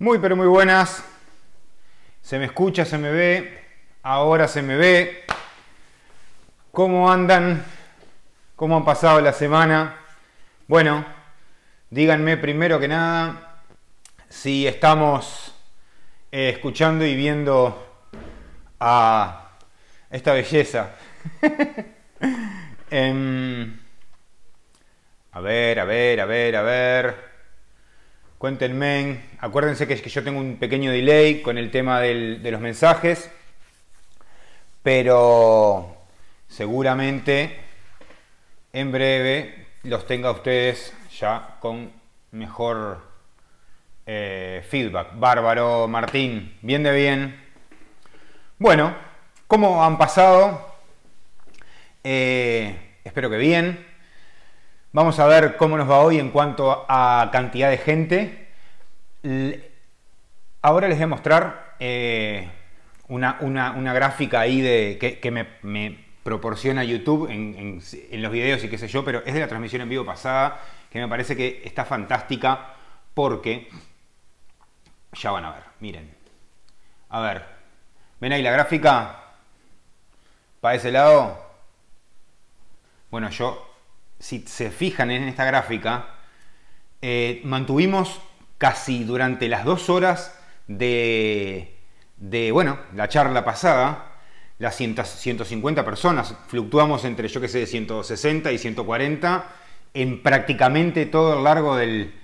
Muy pero muy buenas. Se me escucha, se me ve. Ahora se me ve. ¿Cómo andan? ¿Cómo han pasado la semana? Bueno, díganme primero que nada si estamos eh, escuchando y viendo a esta belleza. Em, a ver, a ver, a ver, a ver. Cuéntenme, acuérdense que, que yo tengo un pequeño delay con el tema de los mensajes, pero seguramente en breve los tenga ustedes ya con mejor eh, feedback. Bárbaro, Martín, bien de bien. Bueno, ¿cómo han pasado? Eh, espero que bien. Vamos a ver cómo nos va hoy en cuanto a cantidad de gente. Ahora les voy a mostrar eh, una, gráfica ahí de, que, me, proporciona YouTube en, los videos y qué sé yo, pero es de la transmisión en vivo pasada, que me parece que está fantástica porque... Ya van a ver, miren. A ver, ¿ven ahí la gráfica? ¿Para ese lado? Bueno, yo si se fijan en esta gráfica, eh, mantuvimos casi durante las dos horas de, bueno, la charla pasada, las 150 personas, fluctuamos entre, yo que sé, 160 y 140 en prácticamente todo el largo del,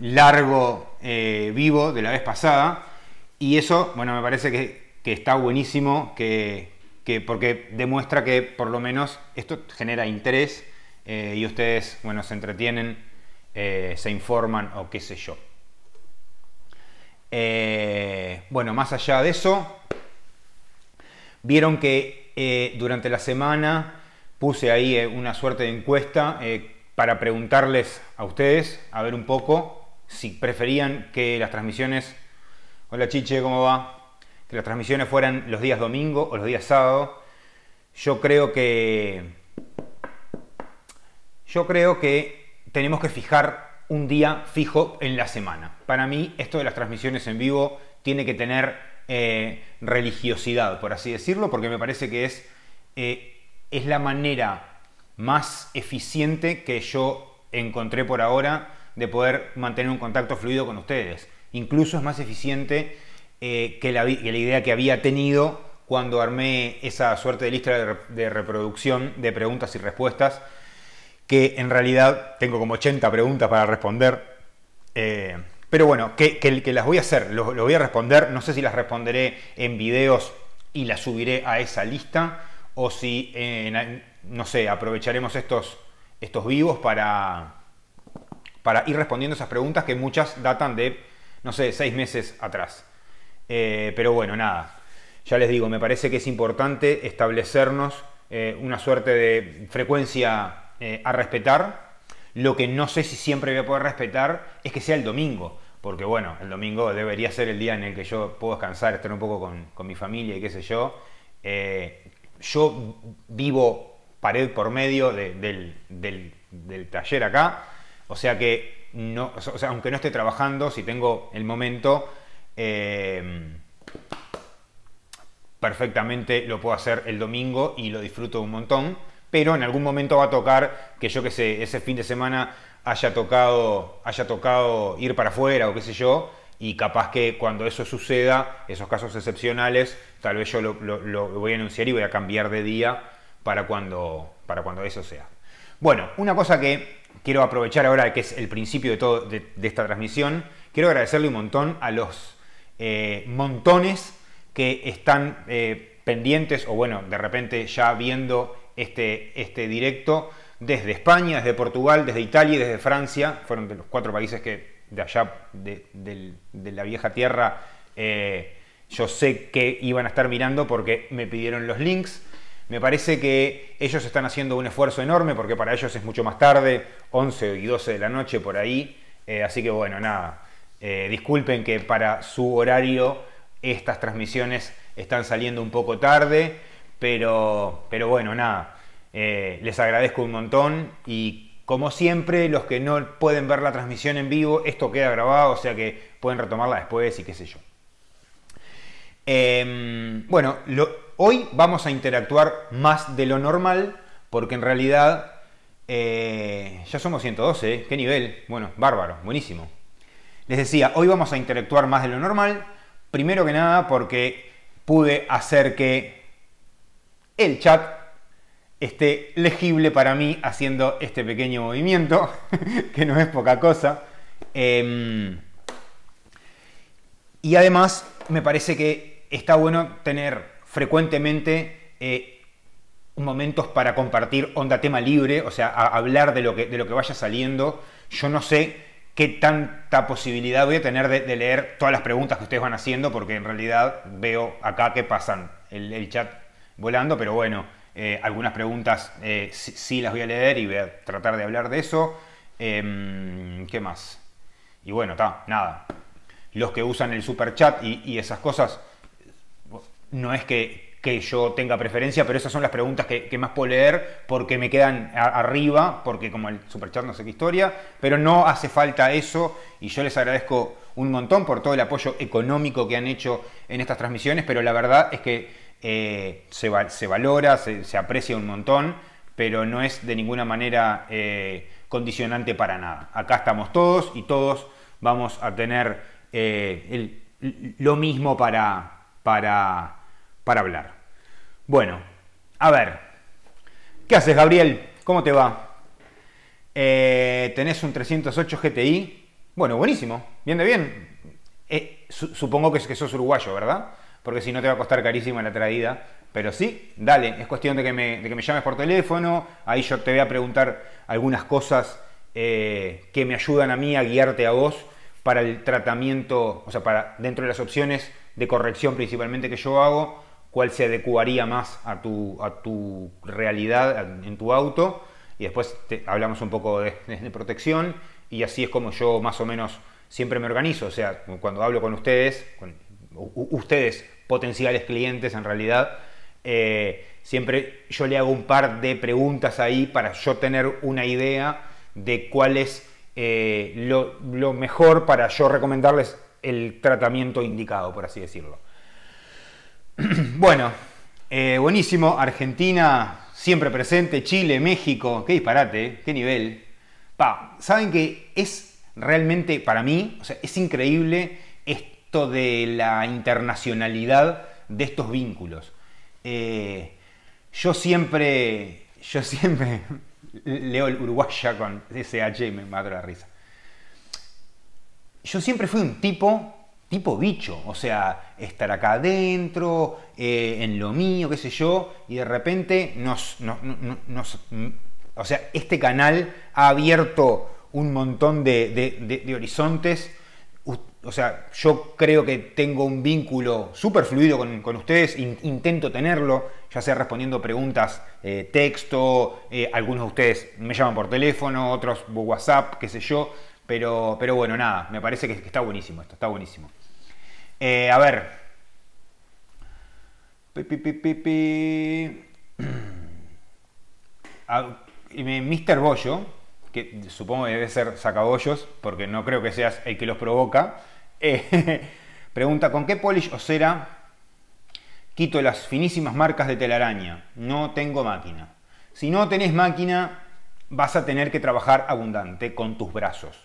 largo eh, vivo de la vez pasada. Y eso, bueno, me parece que, que está buenísimo, que, porque demuestra que por lo menos esto genera interés eh, y ustedes, bueno, se entretienen, eh, se informan o qué sé yo. Eh, bueno, más allá de eso, vieron que durante la semana puse ahí una suerte de encuesta para preguntarles a ustedes, a ver un poco, si preferían que las transmisiones, hola Chiche, ¿cómo va? Las transmisiones fueran los días domingo o los días sábado. Yo creo que yo creo que tenemos que fijar un día fijo en la semana. Para mí esto de las transmisiones en vivo tiene que tener eh, religiosidad, por así decirlo, porque me parece que es, eh, es la manera más eficiente que yo encontré por ahora de poder mantener un contacto fluido con ustedes. Incluso es más eficiente eh, que, la, idea que había tenido cuando armé esa suerte de lista de, reproducción de preguntas y respuestas, que en realidad tengo como 80 preguntas para responder. Eh, pero bueno, que, las voy a hacer, lo, voy a responder, no sé si las responderé en videos y las subiré a esa lista, o si, no sé, aprovecharemos estos, estos vivos para, para ir respondiendo esas preguntas que muchas datan de, no sé, seis meses atrás. Eh, pero bueno, nada, ya les digo, me parece que es importante establecernos eh, una suerte de frecuencia eh, a respetar. Lo que no sé si siempre voy a poder respetar es que sea el domingo, porque bueno, el domingo debería ser el día en el que yo puedo descansar, estar un poco con, mi familia y qué sé yo. yo vivo pared por medio del, taller acá, o sea que no, o sea, aunque no esté trabajando, si tengo el momento, Em, perfectamente lo puedo hacer el domingo y lo disfruto un montón, pero en algún momento va a tocar que yo que sé, ese fin de semana haya tocado, haya tocado ir para afuera o qué sé yo, y capaz que cuando eso suceda, esos casos excepcionales, tal vez yo lo, voy a anunciar y voy a cambiar de día para cuando, para cuando eso sea. Bueno, una cosa que quiero aprovechar ahora, que es el principio de, todo, de esta transmisión, quiero agradecerle un montón a los eh, montones que están eh, pendientes o bueno, de repente ya viendo este, este directo desde España, desde Portugal, desde Italia y desde Francia. Fueron de los cuatro países que de allá, de, la vieja tierra, eh, yo sé que iban a estar mirando porque me pidieron los links. Me parece que ellos están haciendo un esfuerzo enorme porque para ellos es mucho más tarde, 11 y 12 de la noche por ahí. así que bueno, nada, eh, disculpen que para su horario estas transmisiones están saliendo un poco tarde, pero, pero bueno, nada, eh, les agradezco un montón y como siempre, los que no pueden ver la transmisión en vivo, esto queda grabado, o sea que pueden retomarla después y qué sé yo. Em, bueno, hoy vamos a interactuar más de lo normal porque en realidad eh, ya somos 112, ¿eh? ¿qué nivel? Bueno, bárbaro, buenísimo. Les decía, hoy vamos a interactuar más de lo normal, primero que nada porque pude hacer que el chat esté legible para mí haciendo este pequeño movimiento, que no es poca cosa. Em, y además me parece que está bueno tener frecuentemente eh, momentos para compartir onda tema libre, o sea, hablar de lo, que, de lo que vaya saliendo. Yo no sé qué tanta posibilidad voy a tener de, leer todas las preguntas que ustedes van haciendo, porque en realidad veo acá que pasan el, chat volando, pero bueno, eh, algunas preguntas eh, sí, las voy a leer y voy a tratar de hablar de eso. Em, ¿Qué más? Y bueno, está, nada. Los que usan el super chat y, y esas cosas, no es que, que yo tenga preferencia, pero esas son las preguntas que, más puedo leer porque me quedan arriba, porque como el superchat no sé qué historia, pero no hace falta eso y yo les agradezco un montón por todo el apoyo económico que han hecho en estas transmisiones, pero la verdad es que eh, se, valora, se, aprecia un montón, pero no es de ninguna manera eh, condicionante para nada. Acá estamos todos y todos vamos a tener eh, lo mismo para, para para hablar. Bueno, a ver. ¿Qué haces, Gabriel? ¿Cómo te va? Eh, ¿Tenés un 308 GTI? Bueno, buenísimo. Bien bien. Eh, supongo que, que sos uruguayo, ¿verdad? Porque si no te va a costar carísima la traída. Pero sí, dale, es cuestión de que me, de que me llames por teléfono. Ahí yo te voy a preguntar algunas cosas eh, que me ayudan a mí a guiarte a vos para el tratamiento, o sea, para dentro de las opciones de corrección principalmente que yo hago, cuál se adecuaría más a tu, a tu realidad en tu auto. Y después hablamos un poco de, protección y así es como yo más o menos siempre me organizo. O sea, cuando hablo con ustedes, con ustedes potenciales clientes en realidad, eh, siempre yo le hago un par de preguntas ahí para yo tener una idea de cuál es eh, lo, lo, mejor para yo recomendarles el tratamiento indicado, por así decirlo. bueno, eh, buenísimo. Argentina siempre presente. Chile, México. Qué disparate, eh, qué nivel. Pa, Saben que es realmente para mí, o sea, es increíble esto de la internacionalidad de estos vínculos. Eh, yo siempre, yo siempre leo el uruguaya con SH y me mato la risa. Yo siempre fui un tipo tipo bicho, o sea, estar acá adentro, eh, en lo mío, qué sé yo, y de repente nos, o sea, este canal ha abierto un montón de, horizontes, o sea, yo creo que tengo un vínculo súper fluido con, ustedes, intento tenerlo, ya sea respondiendo preguntas, eh, texto, eh, algunos de ustedes me llaman por teléfono, otros WhatsApp, qué sé yo, pero, pero bueno, nada, me parece que está buenísimo esto, está buenísimo. Eh, a ver. Mr. Bollo, que supongo que debe ser sacabollos, porque no creo que seas el que los provoca, eh, pregunta, ¿con qué polish o cera quito las finísimas marcas de telaraña? No tengo máquina. Si no tenés máquina, vas a tener que trabajar abundante con tus brazos.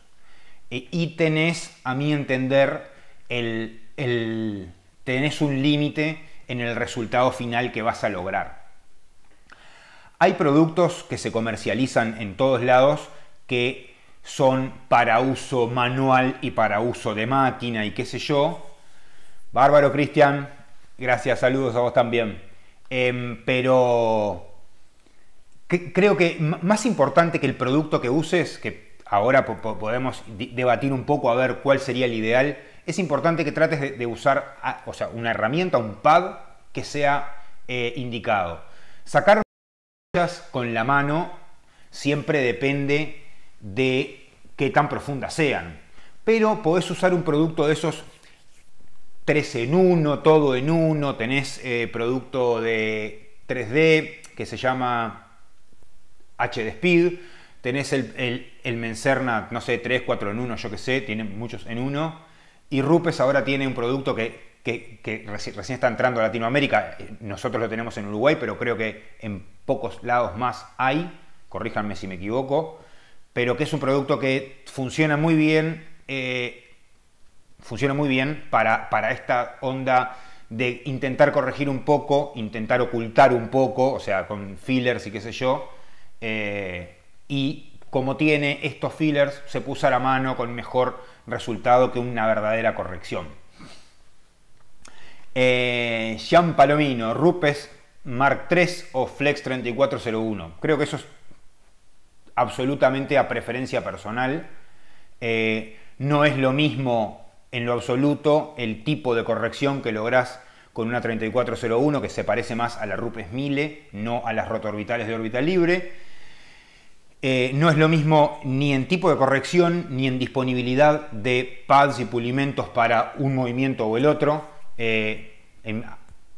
Eh, y tenés, a mi entender, el el, tenés un límite en el resultado final que vas a lograr. Hay productos que se comercializan en todos lados que son para uso manual y para uso de máquina y qué sé yo. Bárbaro Cristian, gracias, saludos a vos también. Em, pero creo que más importante que el producto que uses, que ahora podemos debatir un poco a ver cuál sería el ideal, es importante que trates de, usar o sea, una herramienta, un pad que sea eh, indicado. Sacar con la mano siempre depende de qué tan profundas sean. Pero podés usar un producto de esos 3 en 1, todo en uno, tenés eh, producto de 3D que se llama HD Speed, tenés el, el, el Mencerna, no sé, 3, 4 en 1, yo que sé, tienen muchos en uno Y Rupes ahora tiene un producto que, recién, está entrando a Latinoamérica. Nosotros lo tenemos en Uruguay, pero creo que en pocos lados más hay. Corríjanme si me equivoco. Pero que es un producto que funciona muy bien. Eh, funciona muy bien para, para esta onda de intentar corregir un poco, intentar ocultar un poco, o sea, con fillers y qué sé yo. Eh, y como tiene estos fillers, se puso a la mano con mejor resultado que una verdadera corrección. Eh, Jean Palomino, Rupes Mark III o Flex 3401. Creo que eso es absolutamente a preferencia personal. Eh, no es lo mismo en lo absoluto el tipo de corrección que lográs con una 3401 que se parece más a la Rupes Mille, no a las rotoorbitales de órbita libre. Eh, no es lo mismo ni en tipo de corrección ni en disponibilidad de pads y pulimentos para un movimiento o el otro. Eh,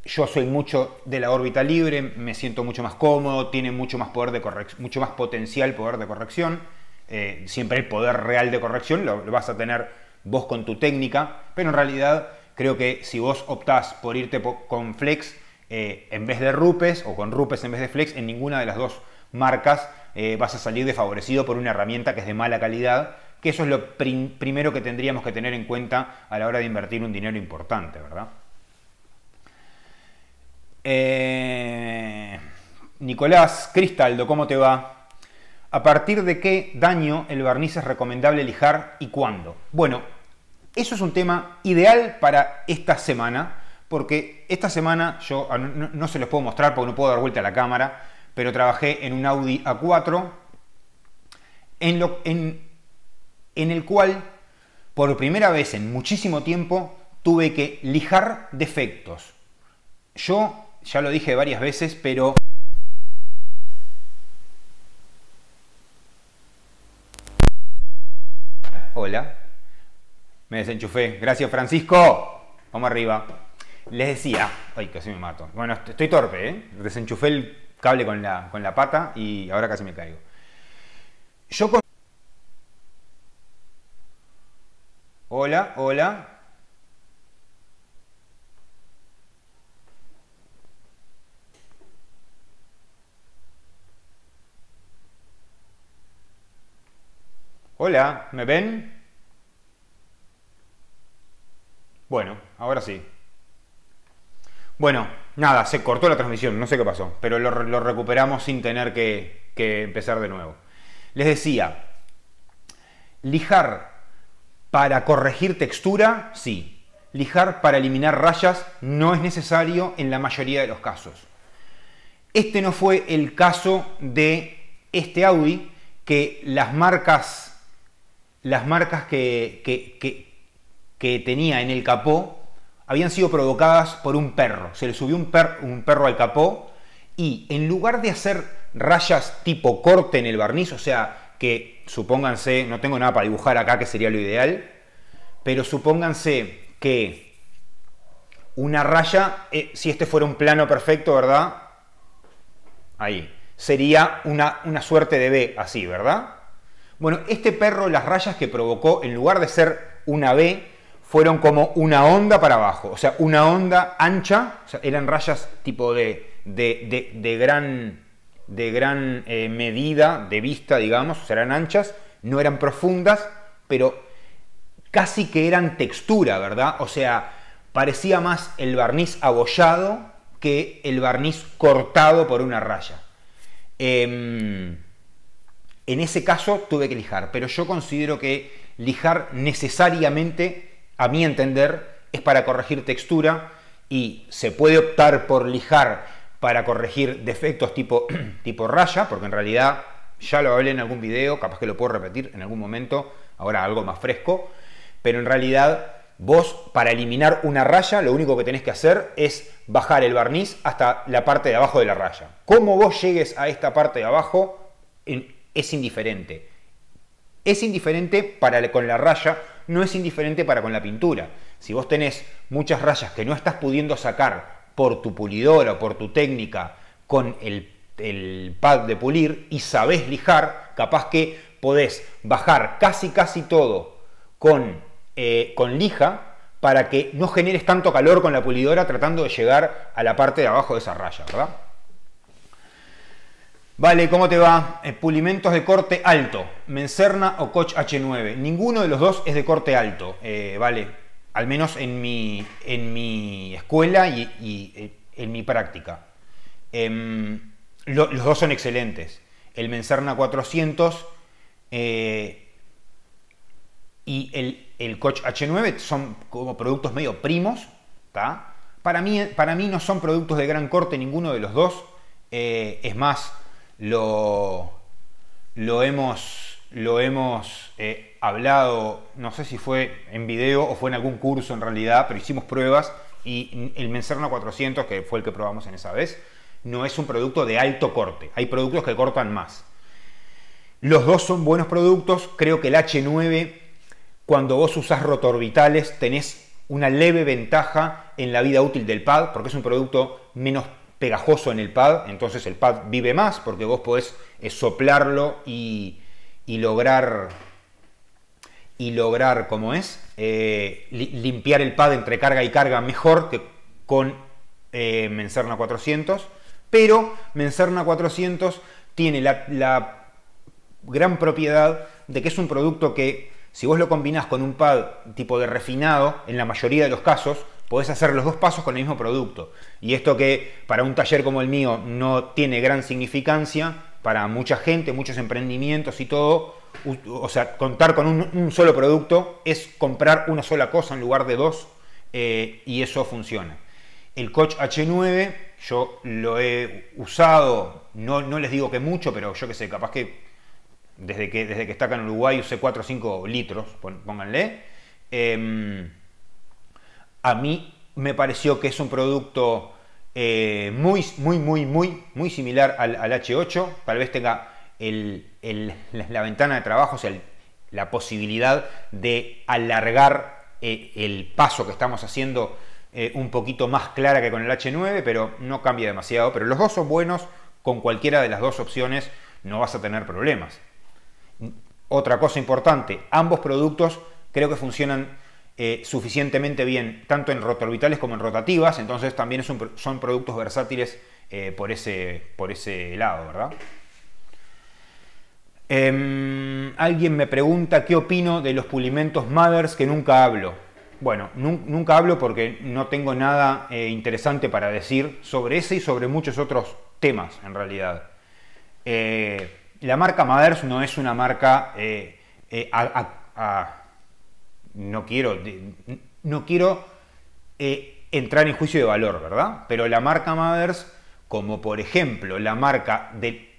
yo soy mucho de la órbita libre, me siento mucho más cómodo, tiene mucho más poder de corrección, mucho más potencial poder de corrección. Eh, siempre el poder real de corrección lo vas a tener vos con tu técnica, pero en realidad creo que si vos optás por irte con Flex en vez de Rupes o con Rupes en vez de Flex, en ninguna de las dos marcas eh, vas a salir desfavorecido por una herramienta que es de mala calidad, que eso es lo primero que tendríamos que tener en cuenta a la hora de invertir un dinero importante, ¿verdad? Eh, Nicolás Cristaldo, ¿cómo te va? ¿A partir de qué daño el barniz es recomendable lijar y cuándo? Bueno, eso es un tema ideal para esta semana, porque esta semana yo ah, no, se los puedo mostrar porque no puedo dar vuelta a la cámara, pero trabajé en un Audi A4 en, lo, en, en el cual por primera vez en muchísimo tiempo tuve que lijar defectos. Yo ya lo dije varias veces, pero Hola. Me desenchufé. Gracias, Francisco. Vamos arriba. Les decía. Ay, casi me mato. Bueno, estoy torpe, ¿eh? Desenchufé el cable con la, con la pata y ahora casi me caigo. Yo con... Hola, hola. Hola, ¿me ven? Bueno, ahora sí. Bueno, nada, se cortó la transmisión, no sé qué pasó, pero lo, recuperamos sin tener que, empezar de nuevo. Les decía, lijar para corregir textura, sí. Lijar para eliminar rayas no es necesario en la mayoría de los casos. Este no fue el caso de este Audi, que las marcas las marcas que, tenía en el capó habían sido provocadas por un perro. Se le subió un, un perro al capó y en lugar de hacer rayas tipo corte en el barniz, o sea, que supónganse, no tengo nada para dibujar acá que sería lo ideal, pero supónganse que una raya, eh, si este fuera un plano perfecto, ¿verdad? Ahí. Sería una, una suerte de B, así, ¿verdad? Bueno, este perro, las rayas que provocó, en lugar de ser una B, fueron como una onda para abajo. O sea, una onda ancha, eran rayas tipo de, de, gran, de gran eh, medida, de vista, digamos, eran anchas, no eran profundas, pero casi que eran textura, ¿verdad? O sea, parecía más el barniz abollado que el barniz cortado por una raya. Em, en ese caso tuve que lijar, pero yo considero que lijar necesariamente, a mi entender, es para corregir textura y se puede optar por lijar para corregir defectos tipo, tipo raya, porque en realidad ya lo hablé en algún video, capaz que lo puedo repetir en algún momento, ahora algo más fresco, pero en realidad vos para eliminar una raya lo único que tenés que hacer es bajar el barniz hasta la parte de abajo de la raya. Cómo vos llegues a esta parte de abajo, es indiferente. Es indiferente para con la raya, no es indiferente para con la pintura. Si vos tenés muchas rayas que no estás pudiendo sacar por tu pulidora o por tu técnica con el, el pad de pulir y sabés lijar, capaz que podés bajar casi casi todo con eh, con lija para que no generes tanto calor con la pulidora tratando de llegar a la parte de abajo de esa raya, ¿verdad? Vale, ¿cómo te va? Eh, pulimentos de corte alto, Mencerna o Koch H9. Ninguno de los dos es de corte alto, eh, vale. Al menos en mi, en mi escuela y, eh, en mi práctica. Em, los dos son excelentes. El Mencerna 400 y el, el Koch H9 son como productos medio primos. Para, mí, para mí no son productos de gran corte ninguno de los dos. es más, lo, lo hemos, lo hemos eh, hablado, no sé si fue en video o fue en algún curso en realidad, pero hicimos pruebas y el Mencerna 400, que fue el que probamos en esa vez, no es un producto de alto corte. Hay productos que cortan más. Los dos son buenos productos. Creo que el H9, cuando vos usás rotorbitales, tenés una leve ventaja en la vida útil del pad, porque es un producto menos pegajoso en el pad, entonces el pad vive más porque vos podés eh, soplarlo y, lograr, y lograr, como es, eh, limpiar el pad entre carga y carga mejor que con eh, Mencerna 400, pero Mencerna 400 tiene la, la gran propiedad de que es un producto que si vos lo combinás con un pad tipo de refinado, en la mayoría de los casos, podés hacer los dos pasos con el mismo producto. Y esto que para un taller como el mío no tiene gran significancia, para mucha gente, muchos emprendimientos y todo, o sea, contar con un, solo producto es comprar una sola cosa en lugar de dos eh, y eso funciona. El Coach H9 yo lo he usado, no, no, les digo que mucho, pero yo que sé, capaz que desde que, desde que está acá en Uruguay usé 4 o 5 litros, pónganle. Em, a mí me pareció que es un producto eh, muy, muy, muy, muy, muy similar al, H8. Tal vez tenga la ventana de trabajo, o sea, la posibilidad de alargar eh, el paso que estamos haciendo eh, un poquito más clara que con el H9, pero no cambia demasiado. Pero los dos son buenos, con cualquiera de las dos opciones no vas a tener problemas. Otra cosa importante, ambos productos creo que funcionan eh, suficientemente bien, tanto en rotorbitales como en rotativas, entonces también son productos versátiles eh, por, ese, por ese lado, ¿verdad? Em, alguien me pregunta qué opino de los pulimentos Mothers que nunca hablo. Bueno, nunca hablo porque no tengo nada eh, interesante para decir sobre ese y sobre muchos otros temas en realidad. la marca Mothers no es una marca a no quiero, no quiero eh, entrar en juicio de valor, ¿verdad? Pero la marca Mothers, como por ejemplo la marca de,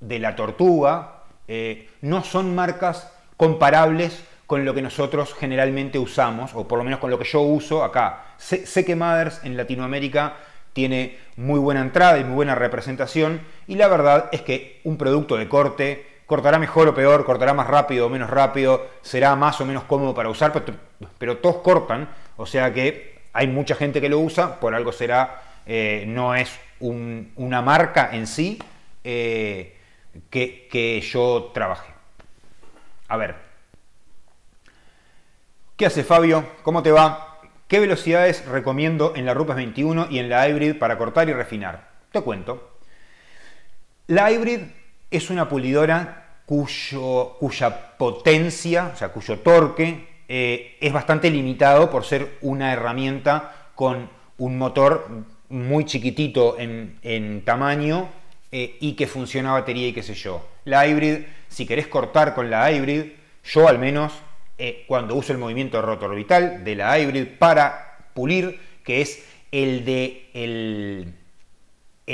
de la tortuga, eh, no son marcas comparables con lo que nosotros generalmente usamos, o por lo menos con lo que yo uso acá. Sé, que Mothers en Latinoamérica tiene muy buena entrada y muy buena representación, y la verdad es que un producto de corte cortará mejor o peor, cortará más rápido o menos rápido, será más o menos cómodo para usar, pero, todos cortan, o sea que hay mucha gente que lo usa, por algo será, eh, no es una marca en sí eh, que, que yo trabaje. A ver, ¿qué hace Fabio? ¿Cómo te va? ¿Qué velocidades recomiendo en la Rupes 21 y en la Hybrid para cortar y refinar? Te cuento. La Hybrid es una pulidora cuyo, cuya potencia, o sea, cuyo torque eh, es bastante limitado por ser una herramienta con un motor muy chiquitito en, tamaño eh, y que funciona batería y qué sé yo. La hybrid, si querés cortar con la hybrid, yo al menos eh, cuando uso el movimiento rotor orbital de la hybrid para pulir, que es el de el,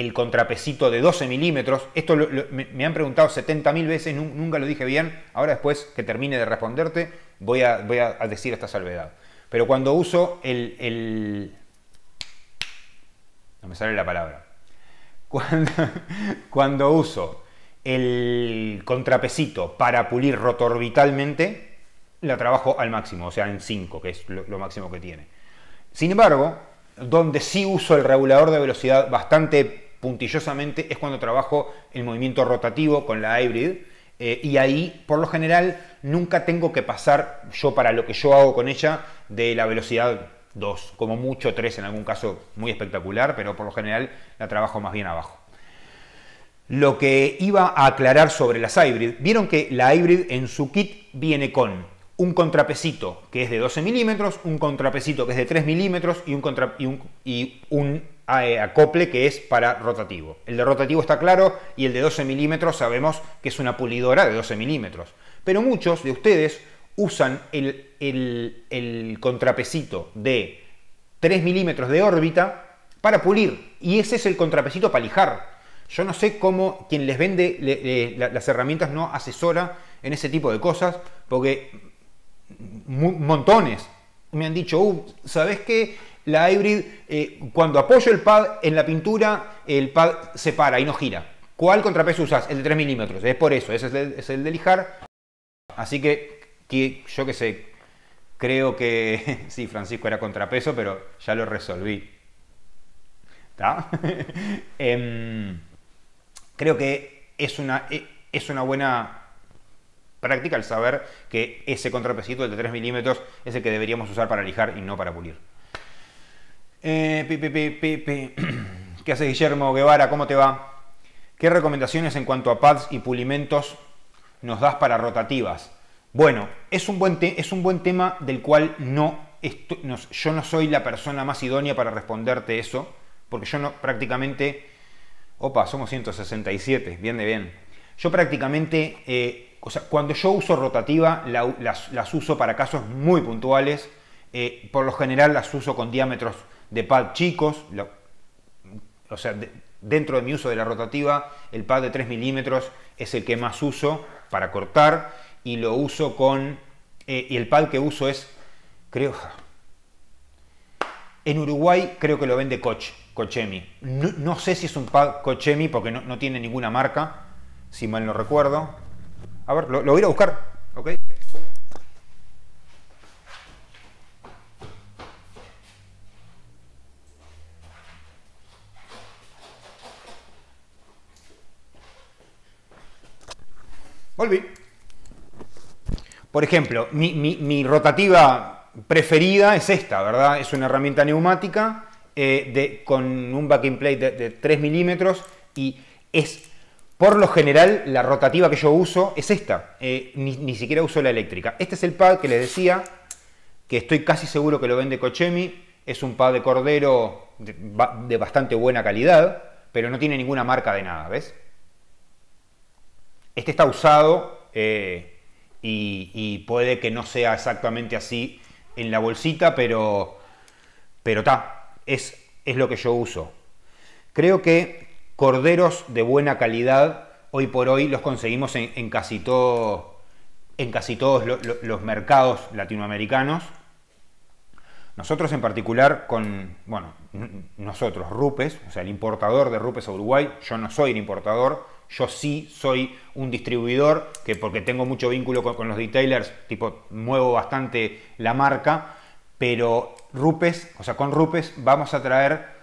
el contrapesito de 12 milímetros. Esto me, han preguntado 70.000 veces, nunca lo dije bien. Ahora después que termine de responderte, voy a, voy a decir esta salvedad. Pero cuando uso el, No me sale la palabra. Cuando, cuando uso el contrapesito para pulir rotorbitalmente, la trabajo al máximo, o sea, en 5, que es lo máximo que tiene. Sin embargo, donde sí uso el regulador de velocidad bastante es cuando trabajo el movimiento rotativo con la hybrid. Eh, y ahí, por lo general, nunca tengo que pasar yo para lo que yo hago con ella de la velocidad 2, como mucho 3 en algún caso muy espectacular, pero por lo general la trabajo más bien abajo. Lo que iba a aclarar sobre las hybrid, vieron que la hybrid en su kit viene con un contrapesito que es de 12 milímetros, un contrapesito que es de 3 milímetros y un, contra, y un, acople que es para rotativo. El de rotativo está claro y el de 12 milímetros sabemos que es una pulidora de 12 milímetros. Pero muchos de ustedes usan el, el, contrapesito de 3 milímetros de órbita para pulir y ese es el contrapesito para lijar. Yo no sé cómo quien les vende las herramientas no asesora en ese tipo de cosas, porque montones me han dicho, uh, ¿sabes qué? La hybrid, eh, cuando apoyo el pad en la pintura, el pad se para y no gira. ¿Cuál contrapeso usas? El de 3 milímetros. Es por eso, ese es el, de lijar. Así que, yo qué sé, creo que sí, Francisco era contrapeso, pero ya lo resolví. Em, creo que es una, e, es una buena práctica el saber que ese contrapesito, de 3 milímetros, es el que deberíamos usar para lijar y no para pulir. Eh, ¿Qué hace Guillermo Guevara? ¿Cómo te va? ¿Qué recomendaciones en cuanto a pads y pulimentos nos das para rotativas? Bueno, es un buen, es un buen tema del cual no, yo no soy la persona más idónea para responderte eso, porque yo no prácticamente... Opa, somos 167, bien de bien. Yo prácticamente eh, o sea, cuando yo uso rotativa, las, uso para casos muy puntuales. Eh, por lo general las uso con diámetros de pad chicos. o sea, dentro de mi uso de la rotativa, el pad de 3 milímetros es el que más uso para cortar. Y lo uso con... Eh, y el pad que uso es, creo... En Uruguay creo que lo vende Coch, Cochemi. No, sé si es un pad Cochemi porque no, no tiene ninguna marca, si mal no recuerdo. A ver, lo, voy a ir a buscar. Volví. Por ejemplo, mi, rotativa preferida es esta, ¿verdad? Es una herramienta neumática eh, de, con un backing plate de, de 3 milímetros y es por lo general, la rotativa que yo uso es esta, eh, ni, siquiera uso la eléctrica. Este es el pad que les decía, que estoy casi seguro que lo vende Cochemi. Es un pad de cordero de, bastante buena calidad, pero no tiene ninguna marca de nada, ¿ves? Este está usado eh, y, puede que no sea exactamente así en la bolsita, pero pero está, es, es lo que yo uso. Creo que Corderos de buena calidad, hoy por hoy los conseguimos en, casi, todo, en casi todos los mercados latinoamericanos. Nosotros en particular con, bueno, nosotros, Rupes, o sea, el importador de Rupes a Uruguay, yo no soy el importador, yo sí soy un distribuidor, que porque tengo mucho vínculo con, los retailers, tipo, muevo bastante la marca, pero Rupes, o sea, con Rupes vamos a traer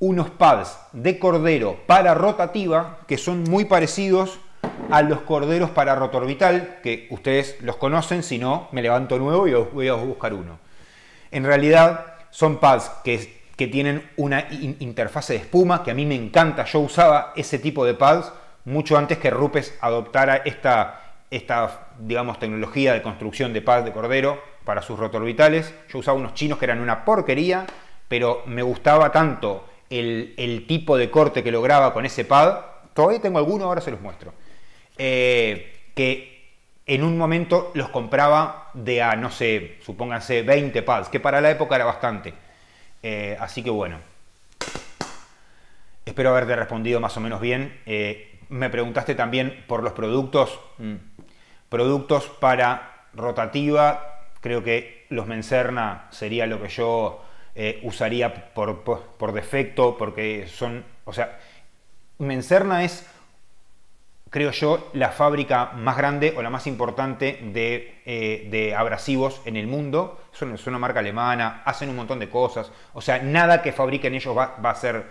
unos pads de cordero para rotativa que son muy parecidos a los corderos para rotorbital, que ustedes los conocen, si no, me levanto nuevo y voy a buscar uno. En realidad son pads que, que tienen una interfase de espuma, que a mí me encanta, yo usaba ese tipo de pads mucho antes que Rupes adoptara esta, esta digamos, tecnología de construcción de pads de cordero para sus rotorbitales. Yo usaba unos chinos que eran una porquería, pero me gustaba tanto el, tipo de corte que lograba con ese pad, todavía tengo alguno, ahora se los muestro, eh, que en un momento los compraba de a, no sé, supónganse 20 pads, que para la época era bastante. Eh, así que bueno, espero haberte respondido más o menos bien. Eh, me preguntaste también por los productos, mm, productos para rotativa, creo que los Mencerna sería lo que yo eh, usaría por, defecto, porque son, o sea, Mencerna es, creo yo, la fábrica más grande o la más importante de, eh, abrasivos en el mundo. Son, es una marca alemana, hacen un montón de cosas, o sea, nada que fabriquen ellos va, a, ser,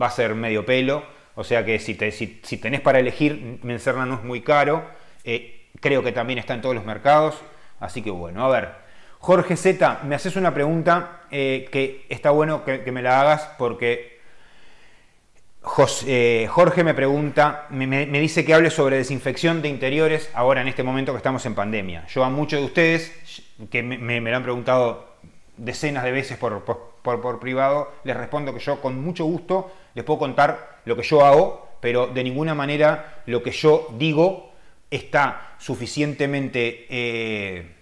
va a ser medio pelo, o sea que si, si, tenés para elegir, Mencerna no es muy caro. Eh, creo que también está en todos los mercados. Así que bueno, a ver. Jorge Z, me haces una pregunta eh, que está bueno que, me la hagas porque eh, Jorge me pregunta, me, dice que hable sobre desinfección de interiores ahora en este momento que estamos en pandemia. Yo a muchos de ustedes que me, lo han preguntado decenas de veces por, por, privado, les respondo que yo con mucho gusto les puedo contar lo que yo hago, pero de ninguna manera lo que yo digo está suficientemente eh,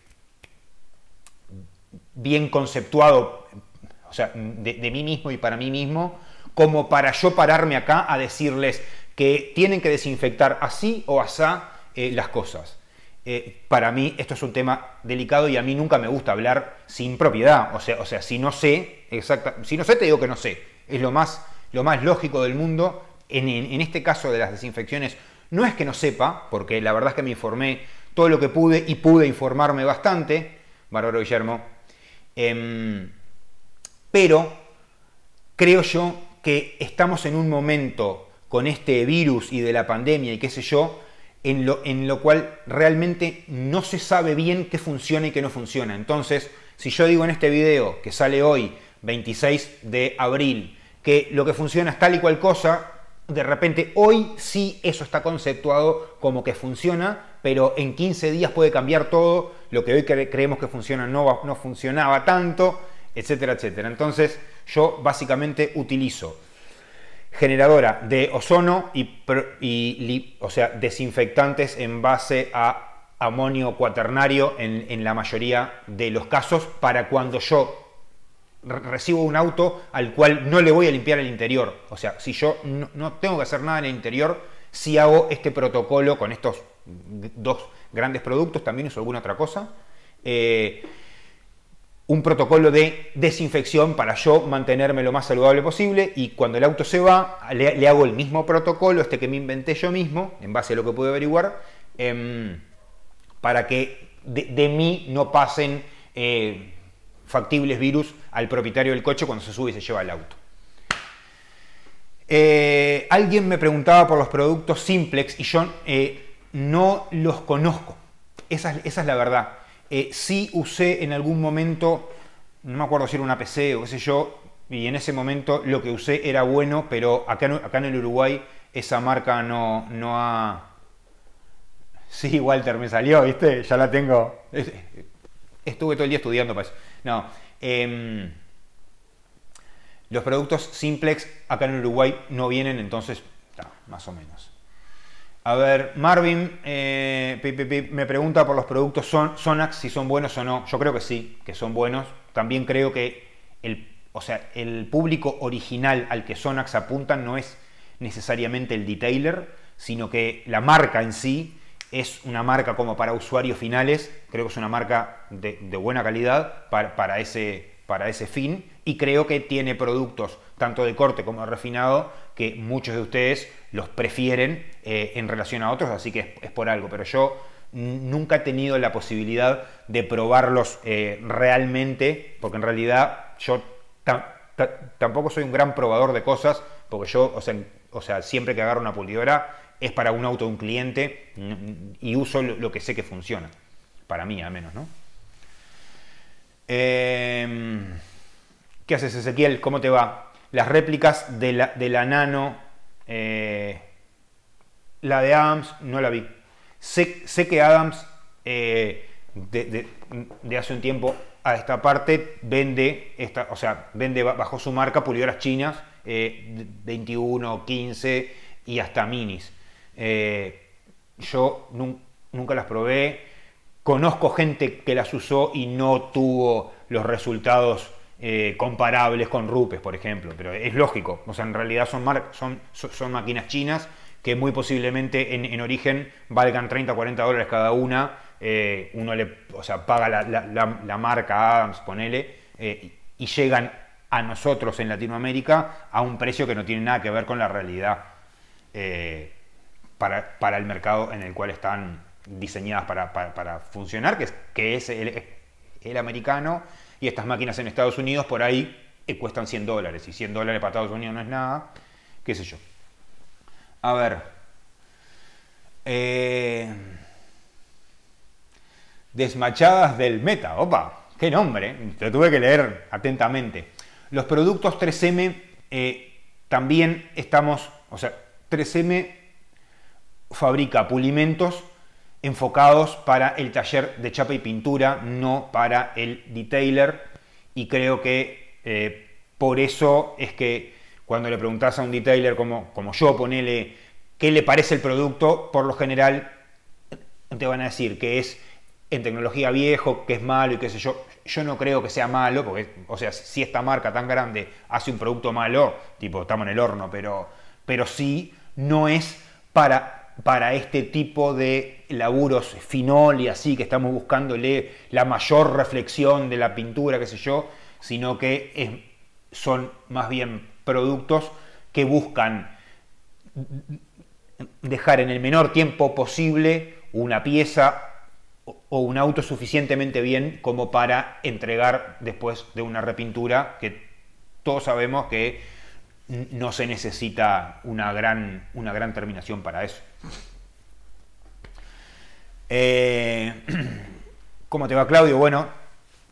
bien conceptuado, o sea, de, mí mismo y para mí mismo, como para yo pararme acá a decirles que tienen que desinfectar así o asá eh, las cosas. Eh, para mí esto es un tema delicado y a mí nunca me gusta hablar sin propiedad. O sea, o sea si no sé, exacta, si no sé te digo que no sé. Es lo más, lo más lógico del mundo. En, este caso de las desinfecciones, no es que no sepa, porque la verdad es que me informé todo lo que pude y pude informarme bastante, Bárbaro Guillermo. Em, pero creo yo que estamos en un momento con este virus y de la pandemia y qué sé yo, en lo, en lo cual realmente no se sabe bien qué funciona y qué no funciona. Entonces, si yo digo en este video que sale hoy, 26 de abril, que lo que funciona es tal y cual cosa, de repente hoy sí eso está conceptuado como que funciona, pero en 15 días puede cambiar todo, lo que hoy creemos que funciona no, no funcionaba tanto, etcétera, etcétera. Entonces yo básicamente utilizo generadora de ozono y, o sea, desinfectantes en base a amonio cuaternario en, la mayoría de los casos para cuando yo recibo un auto al cual no le voy a limpiar el interior. O sea, si yo no, tengo que hacer nada en el interior, si hago este protocolo con estos dos grandes productos, también uso alguna otra cosa. Eh, un protocolo de desinfección para yo mantenerme lo más saludable posible y cuando el auto se va le, hago el mismo protocolo, este que me inventé yo mismo, en base a lo que pude averiguar, em, para que de, mí no pasen eh, factibles virus al propietario del coche cuando se sube y se lleva el auto. Eh, alguien me preguntaba por los productos Simplex y yo eh, no los conozco. Esa, esa es la verdad. Eh, sí usé en algún momento, no me acuerdo si era una PC o qué sé yo, y en ese momento lo que usé era bueno, pero acá, acá en el Uruguay esa marca no, no ha... Sí, Walter, me salió, ¿viste? Ya la tengo. Estuve todo el día estudiando para eso. No. Em, los productos simplex acá en Uruguay no vienen, entonces, más o menos. A ver, Marvin eh, me pregunta por los productos son, Sonax, si son buenos o no. Yo creo que sí, que son buenos. También creo que el, o sea, el público original al que Sonax apunta no es necesariamente el detailer, sino que la marca en sí es una marca como para usuarios finales. Creo que es una marca de, buena calidad para, ese, para ese fin. Y creo que tiene productos tanto de corte como de refinado que muchos de ustedes los prefieren eh, en relación a otros, así que es, por algo, pero yo nunca he tenido la posibilidad de probarlos eh, realmente, porque en realidad yo tampoco soy un gran probador de cosas, porque yo, o sea, siempre que agarro una pulidora es para un auto de un cliente y uso lo, que sé que funciona, para mí al menos, ¿no? Em, ¿Qué haces, Ezequiel? ¿Cómo te va? Las réplicas de la, de la Nano eh, la de Adams no la vi. Sé, que Adams eh, de, hace un tiempo a esta parte vende, esta, o sea, vende bajo su marca pulidoras chinas, 21, eh, 15 y hasta minis. Yo nunca las probé. Conozco gente que las usó y no tuvo los resultados eh, comparables con Rupes, por ejemplo, pero es lógico, o sea, en realidad son, son, son máquinas chinas que muy posiblemente en, origen valgan 30 o 40 dólares cada una, eh, uno le, o sea, paga la, marca Adams, ponele, eh, y llegan a nosotros en Latinoamérica a un precio que no tiene nada que ver con la realidad para, el mercado en el cual están diseñadas para, funcionar, que es, que es el, el americano y estas máquinas en Estados Unidos por ahí eh, cuestan 100 dólares. Y 100 dólares para Estados Unidos no es nada. ¿Qué sé yo? A ver. Eh, Desmachadas del Meta. Opa, qué nombre. Lo tuve que leer atentamente. Los productos 3M eh, también estamos, o sea, 3M fabrica pulimentos enfocados para el taller de chapa y pintura, no para el detailer. Y creo que eh, por eso es que cuando le preguntas a un detailer como, como yo, ponele qué le parece el producto, por lo general te van a decir que es en tecnología viejo, que es malo y qué sé yo. Yo no creo que sea malo, porque, o sea, si esta marca tan grande hace un producto malo, tipo, estamos en el horno, pero, pero sí no es para para este tipo de laburos finol y así, que estamos buscándole la mayor reflexión de la pintura, qué sé yo, sino que son más bien productos que buscan dejar en el menor tiempo posible una pieza o un auto suficientemente bien como para entregar después de una repintura que todos sabemos que no se necesita una gran, una gran terminación para eso. Eh, ¿Cómo te va Claudio? Bueno,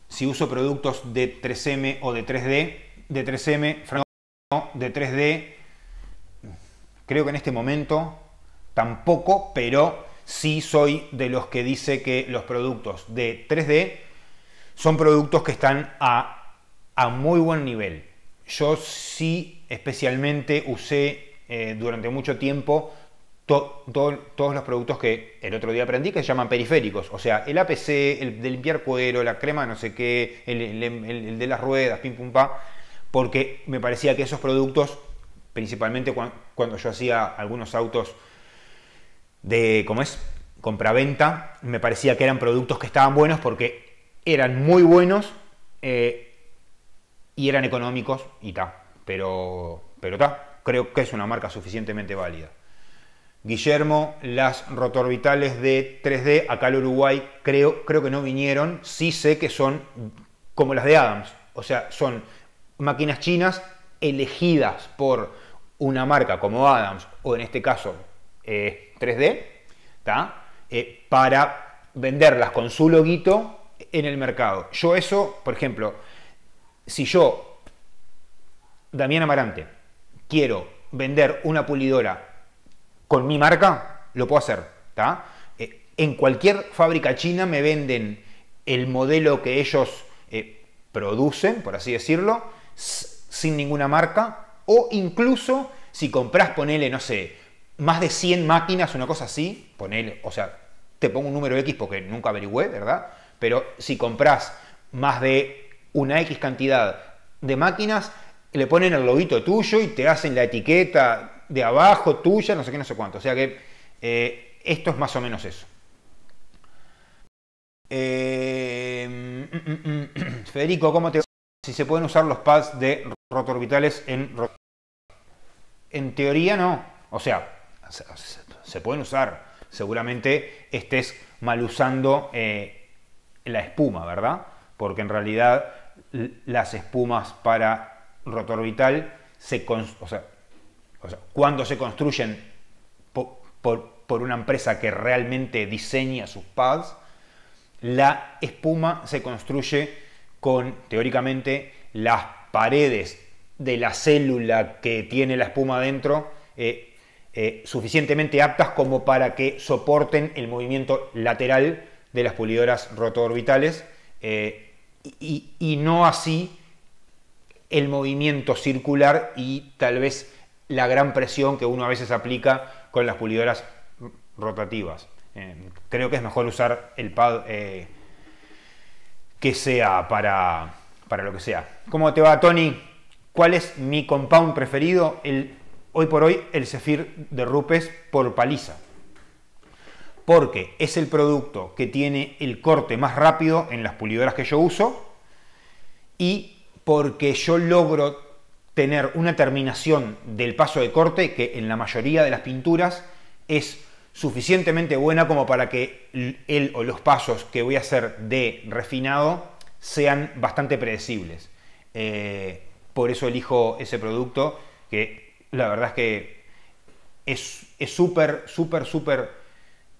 si uso productos de 3M o de 3D, de 3M, de 3D, creo que en este momento tampoco, pero sí soy de los que dice que los productos de 3D son productos que están a, a muy buen nivel. Yo sí especialmente usé eh, durante mucho tiempo todos los productos que el otro día aprendí que se llaman periféricos. O sea, el APC, el de limpiar cuero, la crema no sé qué, el, de las ruedas, pim pum pa, porque me parecía que esos productos, principalmente cuando, yo hacía algunos autos de, ¿cómo es? Compraventa, me parecía que eran productos que estaban buenos porque eran muy buenos eh, y eran económicos y tal. Pero, pero está, creo que es una marca suficientemente válida. Guillermo, las rotorbitales de 3D acá en Uruguay creo, creo que no vinieron, sí sé que son como las de Adams, o sea, son máquinas chinas elegidas por una marca como Adams o en este caso 3D, eh, eh, para venderlas con su loguito en el mercado. Yo eso, por ejemplo, si yo, Damián Amarante, quiero vender una pulidora con mi marca, lo puedo hacer. Eh, en cualquier fábrica china me venden el modelo que ellos eh, producen, por así decirlo, sin ninguna marca, o incluso si compras, ponele, no sé, más de 100 máquinas, una cosa así, ponele, o sea, te pongo un número X porque nunca averigüé, ¿verdad? Pero si compras más de una X cantidad de máquinas, le ponen el loguito tuyo y te hacen la etiqueta de abajo tuya, no sé qué, no sé cuánto. O sea que eh, esto es más o menos eso. Eh, mm, mm, mm, Federico, ¿cómo te si se pueden usar los pads de rotorbitales en en teoría no, o sea, se pueden usar. Seguramente estés mal usando eh, la espuma, ¿verdad? Porque en realidad las espumas para rotorbital se, o sea, cuando se construyen por, una empresa que realmente diseña sus pads, la espuma se construye con, teóricamente, las paredes de la célula que tiene la espuma dentro eh, eh, suficientemente aptas como para que soporten el movimiento lateral de las pulidoras rotoorbitales eh, y, y, no así el movimiento circular y tal vez la gran presión que uno a veces aplica con las pulidoras rotativas. Eh, creo que es mejor usar el pad eh, que sea para, para, lo que sea. ¿Cómo te va, Tony? ¿Cuál es mi compound preferido? El, hoy por hoy, el Zephyr de Rupes por paliza. Porque es el producto que tiene el corte más rápido en las pulidoras que yo uso y porque yo logro tener una terminación del paso de corte que en la mayoría de las pinturas es suficientemente buena como para que él o los pasos que voy a hacer de refinado sean bastante predecibles. Eh, por eso elijo ese producto que la verdad es que es súper, súper, súper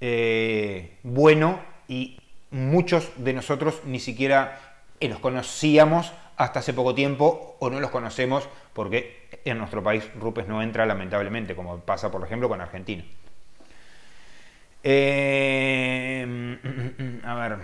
eh, bueno y muchos de nosotros ni siquiera los conocíamos hasta hace poco tiempo o no los conocemos porque en nuestro país Rupes no entra lamentablemente, como pasa por ejemplo con Argentina. Eh, a ver.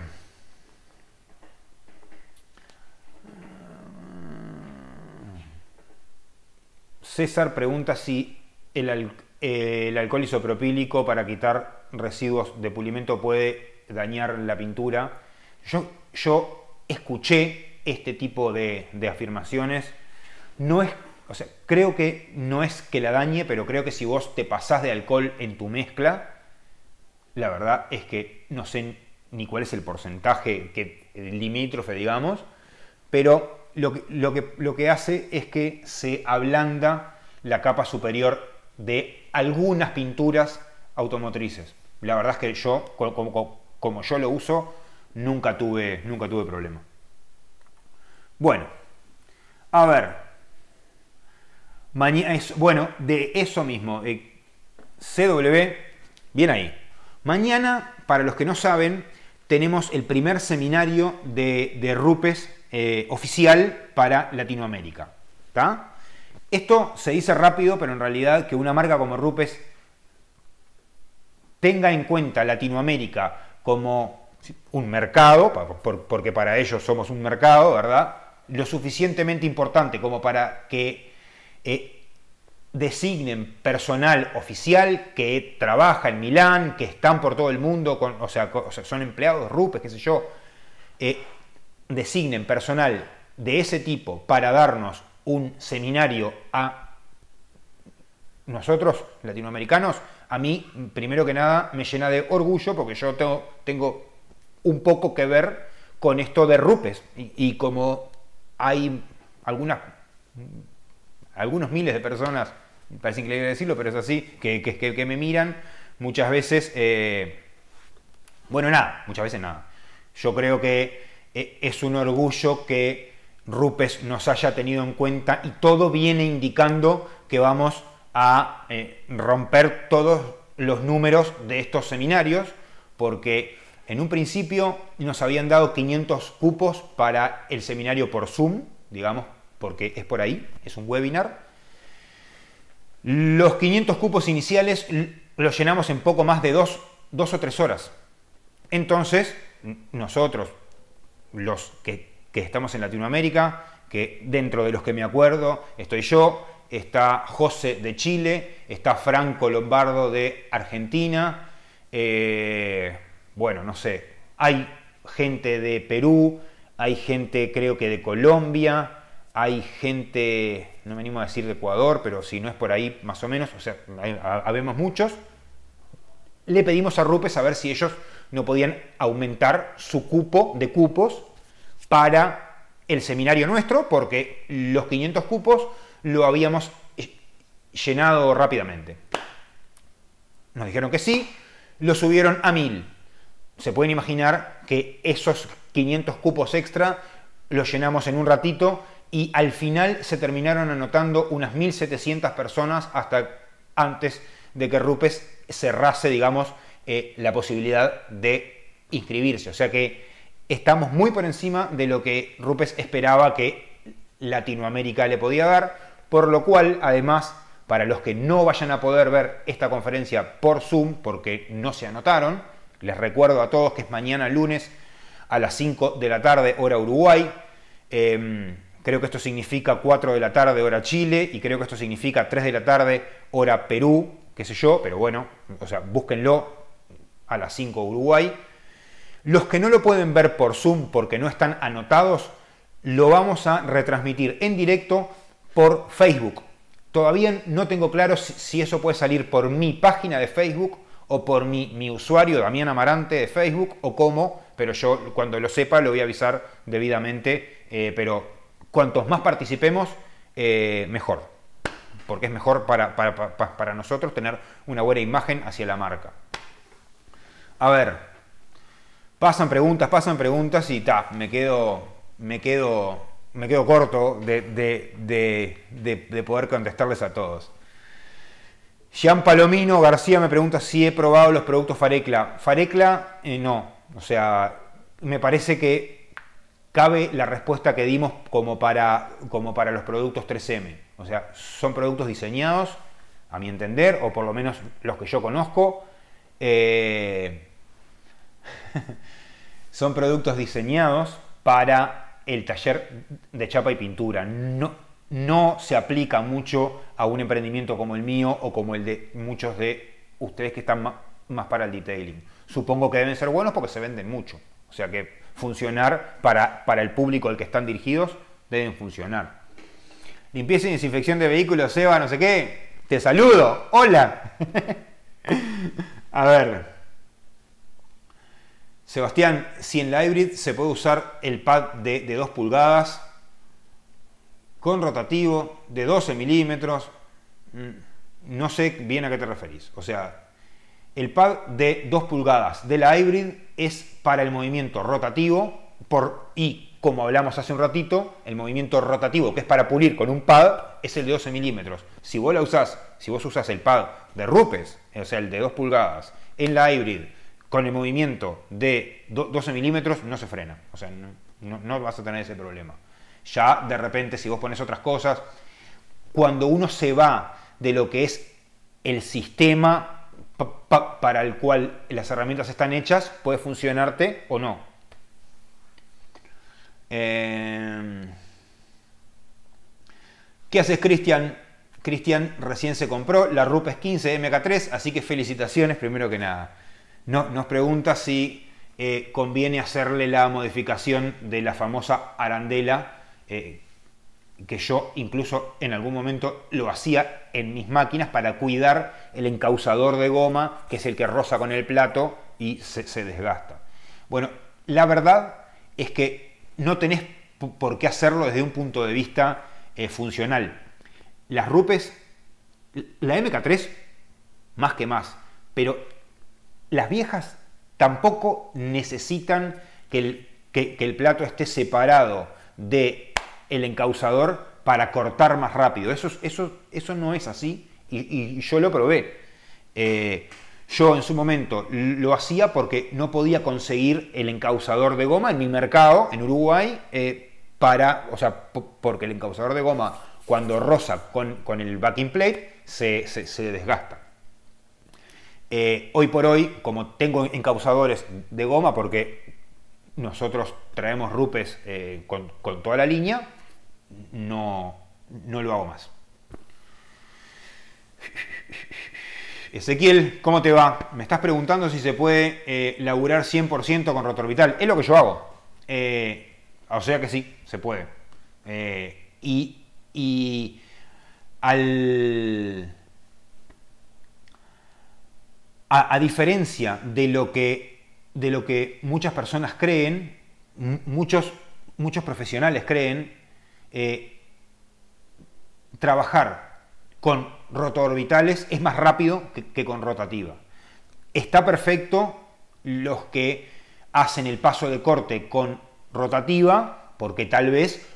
César pregunta si el, el alcohol isopropílico para quitar residuos de pulimento puede dañar la pintura. Yo, yo escuché este tipo de, afirmaciones. No es, o sea, creo que no es que la dañe, pero creo que si vos te pasás de alcohol en tu mezcla, la verdad es que no sé ni cuál es el porcentaje que, limítrofe, digamos, pero lo que, lo, que, lo que hace es que se ablanda la capa superior de algunas pinturas automotrices. La verdad es que yo, como, como yo lo uso, nunca tuve, nunca tuve problema. Bueno, a ver. bueno, de eso mismo. Eh, CW, bien ahí. Mañana, para los que no saben, tenemos el primer seminario de, Rupes eh, oficial para Latinoamérica. Esto se dice rápido, pero en realidad que una marca como Rupes tenga en cuenta Latinoamérica como un mercado, porque para ellos somos un mercado, ¿verdad? Lo suficientemente importante como para que eh, designen personal oficial que trabaja en Milán, que están por todo el mundo, o, sea, son empleados, RUPES, qué sé yo, eh, designen personal de ese tipo para darnos un seminario a nosotros, latinoamericanos, a mí, primero que nada, me llena de orgullo porque yo tengo, tengo un poco que ver con esto de Rupes. Y, como hay algunas, algunos miles de personas, parece increíble decirlo, pero es así, que, que, me miran, muchas veces, eh, bueno, nada, muchas veces nada. Yo creo que eh, es un orgullo que Rupes nos haya tenido en cuenta y todo viene indicando que vamos a eh, romper todos los números de estos seminarios, porque en un principio nos habían dado 500 cupos para el seminario por Zoom, digamos, porque es por ahí, es un webinar. Los 500 cupos iniciales los llenamos en poco más de dos, dos o tres horas. Entonces, nosotros, los que, que estamos en Latinoamérica, que dentro de los que me acuerdo estoy yo, está José de Chile, está Franco Lombardo de Argentina, eh, bueno, no sé, hay gente de Perú, hay gente creo que de Colombia, hay gente, no me animo a decir de Ecuador, pero si no es por ahí más o menos, o sea, habemos muchos. Le pedimos a Rupes a ver si ellos no podían aumentar su cupo de cupos para el seminario nuestro, porque los 500 cupos lo habíamos llenado rápidamente. Nos dijeron que sí, lo subieron a 1000. Se pueden imaginar que esos 500 cupos extra los llenamos en un ratito y al final se terminaron anotando unas 1700 personas hasta antes de que Rupes cerrase, digamos, eh, la posibilidad de inscribirse. O sea que estamos muy por encima de lo que Rupes esperaba que Latinoamérica le podía dar por lo cual, además, para los que no vayan a poder ver esta conferencia por Zoom, porque no se anotaron, les recuerdo a todos que es mañana lunes a las 5 de la tarde, hora Uruguay. Em, creo que esto significa 4 de la tarde, hora Chile, y creo que esto significa 3 de la tarde, hora Perú, qué sé yo, pero bueno, o sea, búsquenlo a las 5 Uruguay. Los que no lo pueden ver por Zoom porque no están anotados, lo vamos a retransmitir en directo por Facebook. Todavía no tengo claro si, eso puede salir por mi página de Facebook o por mi, usuario Damián Amarante de Facebook o cómo, pero yo cuando lo sepa lo voy a avisar debidamente, eh, pero cuantos más participemos, eh, mejor, porque es mejor para, para, nosotros tener una buena imagen hacia la marca. A ver, pasan preguntas, pasan preguntas y ta, me quedo, me quedo me quedo corto de, poder contestarles a todos. Jean Palomino García me pregunta si he probado los productos Farecla. Farecla, eh, no. O sea, me parece que cabe la respuesta que dimos como para, como para los productos 3M. O sea, son productos diseñados, a mi entender, o por lo menos los que yo conozco, eh, son productos diseñados para el taller de chapa y pintura. No, no se aplica mucho a un emprendimiento como el mío o como el de muchos de ustedes que están más para el detailing. Supongo que deben ser buenos porque se venden mucho. O sea que funcionar para, para el público al que están dirigidos deben funcionar. Limpieza y desinfección de vehículos, Seba, no sé qué. Te saludo. Hola. A ver. Sebastián, si en la hybrid se puede usar el pad de, de 2 pulgadas con rotativo de 12 milímetros, mm, no sé bien a qué te referís. O sea, el pad de 2 pulgadas de la hybrid es para el movimiento rotativo por, y, como hablamos hace un ratito, el movimiento rotativo que es para pulir con un pad es el de 12 milímetros. Si vos la usás, si vos usás el pad de Rupes, o sea, el de 2 pulgadas, en la hybrid, con el movimiento de 12 milímetros, no se frena. O sea, no, no vas a tener ese problema. Ya de repente, si vos pones otras cosas, cuando uno se va de lo que es el sistema para el cual las herramientas están hechas puede funcionarte o no. Em, ¿Qué haces, Cristian? Cristian recién se compró la Rupes 15 MK3, así que felicitaciones primero que nada. No, nos pregunta si eh, conviene hacerle la modificación de la famosa arandela eh, que yo incluso en algún momento lo hacía en mis máquinas para cuidar el encausador de goma, que es el que roza con el plato y se, desgasta. Bueno, la verdad es que no tenés por qué hacerlo desde un punto de vista eh, funcional. Las rupes, la MK3, más que más, pero las viejas tampoco necesitan que el, que el plato esté separado de el encausador para cortar más rápido. Eso, eso, eso no es así y, yo lo probé. Eh, yo en su momento lo hacía porque no podía conseguir el encausador de goma en mi mercado, en Uruguay, eh, para, o sea, porque el encausador de goma cuando roza con, el backing plate se, desgasta. Eh, hoy por hoy, como tengo encausadores de goma, porque nosotros traemos rupes con, con, toda la línea, no, no lo hago más. Ezequiel, ¿cómo te va? Me estás preguntando si se puede eh, laburar 100% con rotorbital. Es lo que yo hago. Eh, o sea que sí, se puede. Eh, y, y al, a, diferencia de lo, que, de lo que muchas personas creen, muchos, muchos profesionales creen, eh, trabajar con rotoorbitales es más rápido que, con rotativa. Está perfecto los que hacen el paso de corte con rotativa, porque tal vez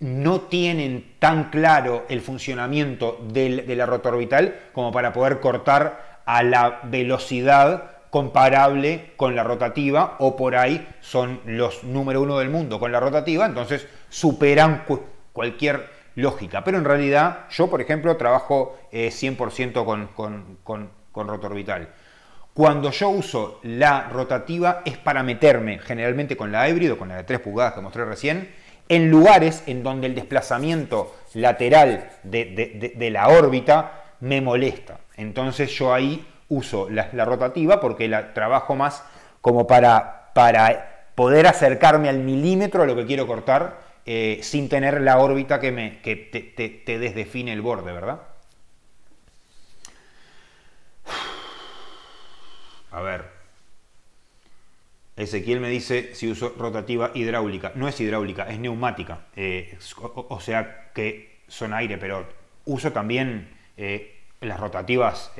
no tienen tan claro el funcionamiento de la rotorbital como para poder cortar a la velocidad comparable con la rotativa o por ahí son los número uno del mundo con la rotativa, entonces superan cualquier lógica. Pero en realidad yo, por ejemplo, trabajo 100% eh, con, con, con, con rotorbital. Cuando yo uso la rotativa es para meterme generalmente con la híbrido, con la de 3 pulgadas que mostré recién, en lugares en donde el desplazamiento lateral de, la órbita me molesta. Entonces yo ahí uso la, rotativa porque la trabajo más como para, para poder acercarme al milímetro a lo que quiero cortar eh, sin tener la órbita que, me, que te, desdefine el borde, ¿verdad? A ver. Ezequiel me dice si uso rotativa hidráulica. No es hidráulica, es neumática. Eh, o, sea que son aire, pero uso también eh, las rotativas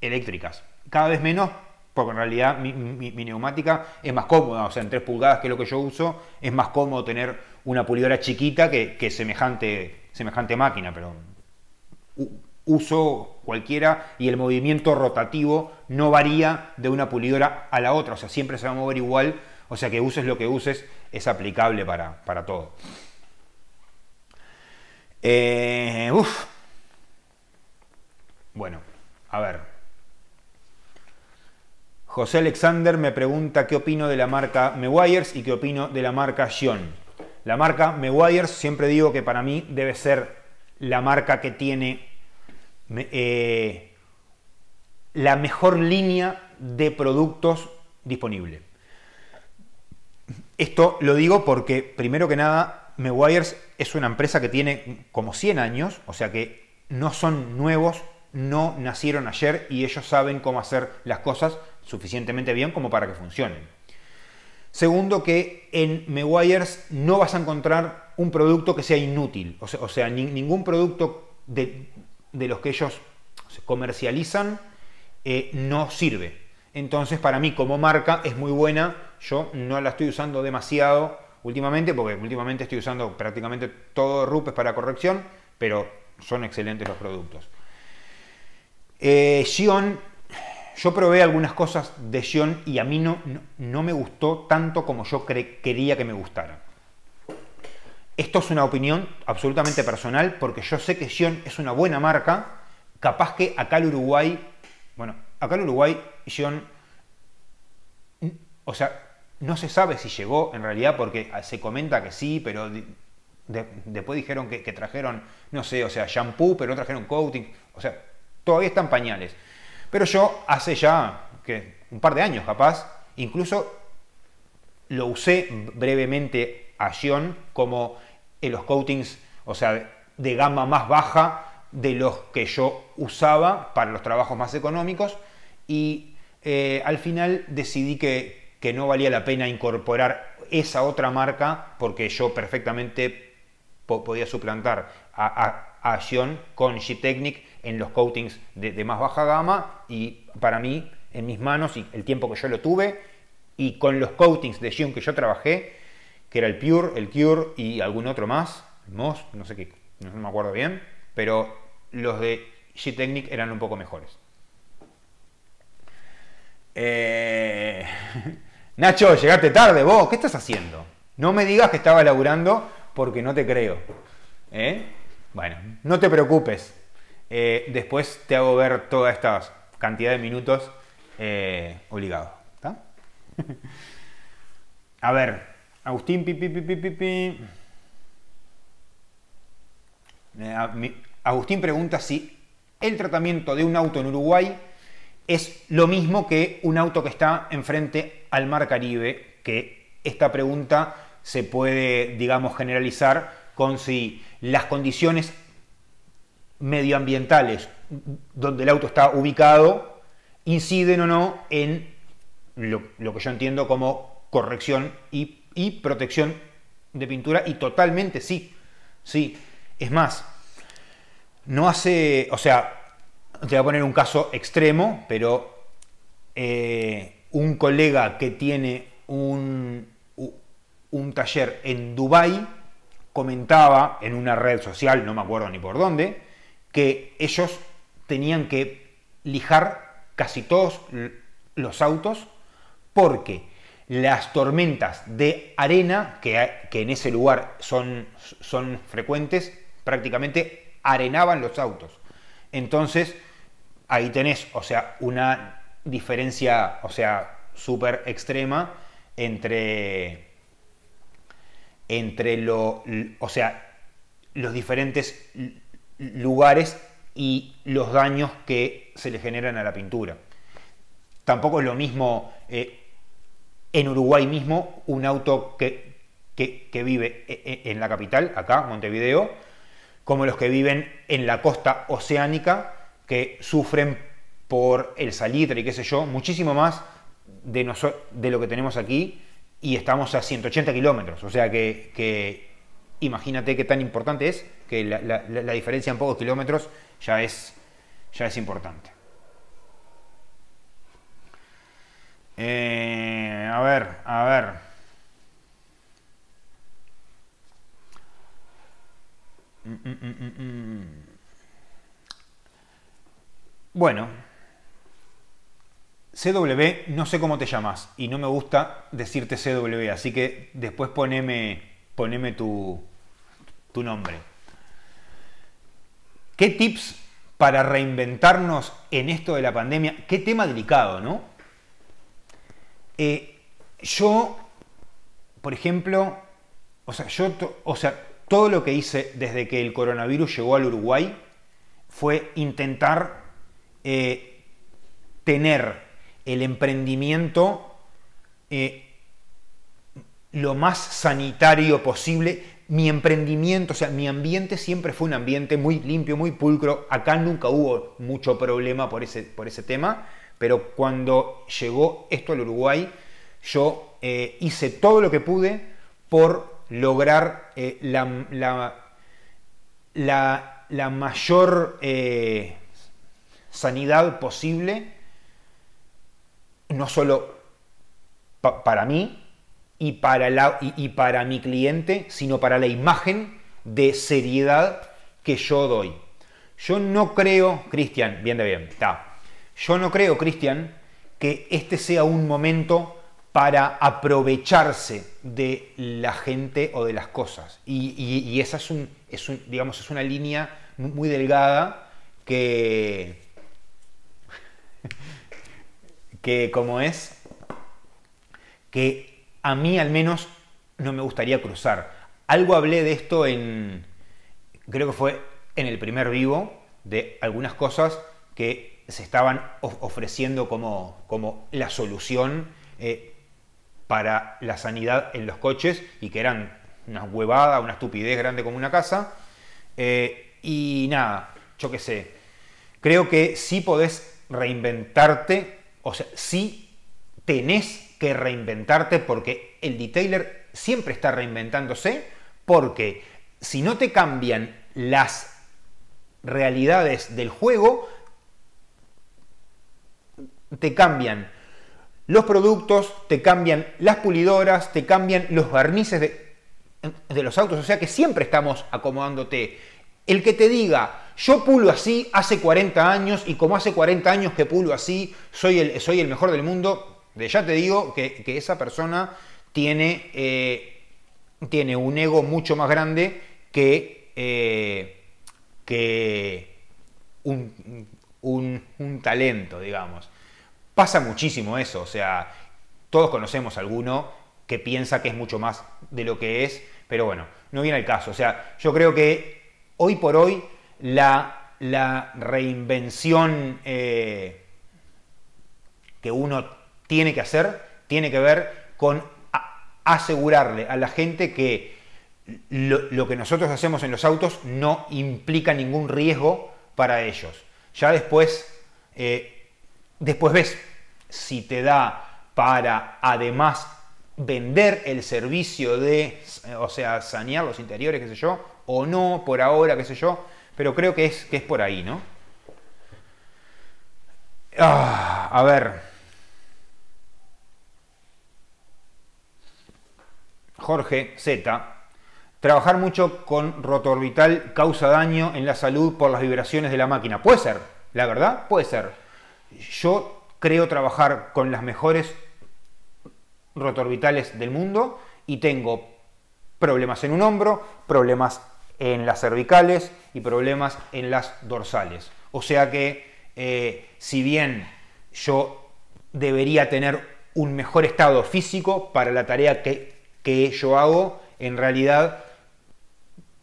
eléctricas. Cada vez menos porque en realidad mi, neumática es más cómoda, o sea, en 3 pulgadas, que es lo que yo uso, es más cómodo tener una pulidora chiquita que, semejante, máquina, pero uso cualquiera y el movimiento rotativo no varía de una pulidora a la otra, o sea, siempre se va a mover igual O sea que uses lo que uses, es aplicable para, todo. Eh, bueno, a ver. José Alexander me pregunta qué opino de la marca Meguiars y qué opino de la marca Xion. La marca Meguiars siempre digo que para mí debe ser la marca que tiene eh, la mejor línea de productos disponible. Esto lo digo porque, primero que nada, Meguiars es una empresa que tiene como 100 años, o sea que no son nuevos, no nacieron ayer y ellos saben cómo hacer las cosas suficientemente bien como para que funcionen. Segundo, que en Meguiars no vas a encontrar un producto que sea inútil, o sea, ningún producto de, los que ellos comercializan eh, no sirve. Entonces, para mí como marca es muy buena. Yo no la estoy usando demasiado últimamente, porque últimamente estoy usando prácticamente todo Rupes para corrección, pero son excelentes los productos. Eh, yo probé algunas cosas de Xion y a mí no, no, me gustó tanto como yo quería que me gustara. Esto es una opinión absolutamente personal porque yo sé que Xion es una buena marca, capaz que acá en Uruguay, bueno, acá en Uruguay Xion, o sea, no se sabe si llegó en realidad porque se comenta que sí, pero después dijeron que, que, trajeron, no sé, o sea, shampoo, pero no trajeron coating, o sea, todavía están pañales. Pero yo hace ya que un par de años capaz, incluso lo usé brevemente a Xion como en los coatings, o sea, de gama más baja de los que yo usaba para los trabajos más económicos y eh, al final decidí que, no valía la pena incorporar esa otra marca porque yo perfectamente podía suplantar a, a, con G-Technic en los coatings de, más baja gama y para mí, en mis manos y el tiempo que yo lo tuve, y con los coatings de Xion que yo trabajé, que era el Pure, el Cure y algún otro más, Moss, no sé qué, no me acuerdo bien, pero los de G-Technic eran un poco mejores. Eh, Nacho, llegaste tarde, vos, ¿qué estás haciendo? No me digas que estaba laburando porque no te creo. ¿Eh? Bueno, no te preocupes, eh, después te hago ver toda esta cantidad de minutos eh, obligado. A ver, Agustín, eh, Agustín pregunta si el tratamiento de un auto en Uruguay es lo mismo que un auto que está enfrente al Mar Caribe, que esta pregunta se puede, digamos, generalizar con si las condiciones medioambientales donde el auto está ubicado inciden o no en lo, que yo entiendo como corrección y, protección de pintura y totalmente sí, sí. Es más, no hace, o sea, te voy a poner un caso extremo, pero eh, un colega que tiene un, un taller en Dubai comentaba en una red social, no me acuerdo ni por dónde, que ellos tenían que lijar casi todos los autos porque las tormentas de arena, que, en ese lugar son, son frecuentes, prácticamente arenaban los autos. Entonces, ahí tenés, o sea, una diferencia, o sea, súper extrema entre, entre lo, o sea, los diferentes lugares y los daños que se le generan a la pintura. Tampoco es lo mismo eh, en Uruguay mismo un auto que, que, vive eh, eh, en la capital, acá, Montevideo, como los que viven en la costa oceánica, que sufren por el salitre y qué sé yo, muchísimo más de, de lo que tenemos aquí y estamos a 180 kilómetros. O sea que, que imagínate qué tan importante es que la, diferencia en pocos kilómetros ya es, ya es importante. Eh, a ver, a ver. Mm, mm, mm, bueno, CW, no sé cómo te llamas y no me gusta decirte CW, así que después poneme, poneme tu, tu nombre. ¿Qué tips para reinventarnos en esto de la pandemia? Qué tema delicado, ¿no? Eh, yo, por ejemplo, o sea, yo, o sea, todo lo que hice desde que el coronavirus llegó al Uruguay fue intentar eh, tener el emprendimiento eh, lo más sanitario posible. Mi emprendimiento, o sea, mi ambiente siempre fue un ambiente muy limpio, muy pulcro. Acá nunca hubo mucho problema por ese, por ese tema, pero cuando llegó esto al Uruguay, yo eh, hice todo lo que pude por lograr eh, la, la, mayor sanidad posible no solo para mí y para, la, y, para mi cliente, sino para la imagen de seriedad que yo doy. Yo no creo, Cristian, bien de bien, está. Yo no creo, Cristian, que este sea un momento para aprovecharse de la gente o de las cosas. Y, esa es, un, es, un, digamos, es una línea muy delgada que, que como es, que a mí al menos no me gustaría cruzar. Algo hablé de esto en, creo que fue en el primer vivo, de algunas cosas que se estaban ofreciendo como, como la solución eh, para la sanidad en los coches y que eran una huevada, una estupidez grande como una casa. Eh, y nada, yo qué sé, creo que sí podés reinventarte o sea, sí tenés que reinventarte porque el detailer siempre está reinventándose porque si no te cambian las realidades del juego, te cambian los productos, te cambian las pulidoras, te cambian los barnices de, de los autos, o sea que siempre estamos acomodándote. El que te diga, yo pulo así hace 40 años y como hace 40 años que pulo así, soy el, soy el mejor del mundo. De ya te digo que, esa persona tiene, eh, tiene, un ego mucho más grande que, eh, que un, un, talento, digamos. Pasa muchísimo eso, o sea, todos conocemos a alguno que piensa que es mucho más de lo que es, pero bueno, no viene al caso. O sea, yo creo que hoy por hoy la, la reinvención eh, que uno tiene que hacer tiene que ver con asegurarle a la gente que lo, que nosotros hacemos en los autos no implica ningún riesgo para ellos. Ya después, eh, después ves si te da para además vender el servicio de, o sea, sanear los interiores, qué sé yo, o no, por ahora, qué sé yo, pero creo que es, que es por ahí, ¿no? Ah, a ver. Jorge Z. Trabajar mucho con rotorbital causa daño en la salud por las vibraciones de la máquina. Puede ser, la verdad, puede ser. Yo creo trabajar con las mejores rotorbitales del mundo y tengo problemas en un hombro, problemas en las cervicales y problemas en las dorsales. O sea que eh, si bien yo debería tener un mejor estado físico para la tarea que, que yo hago, en realidad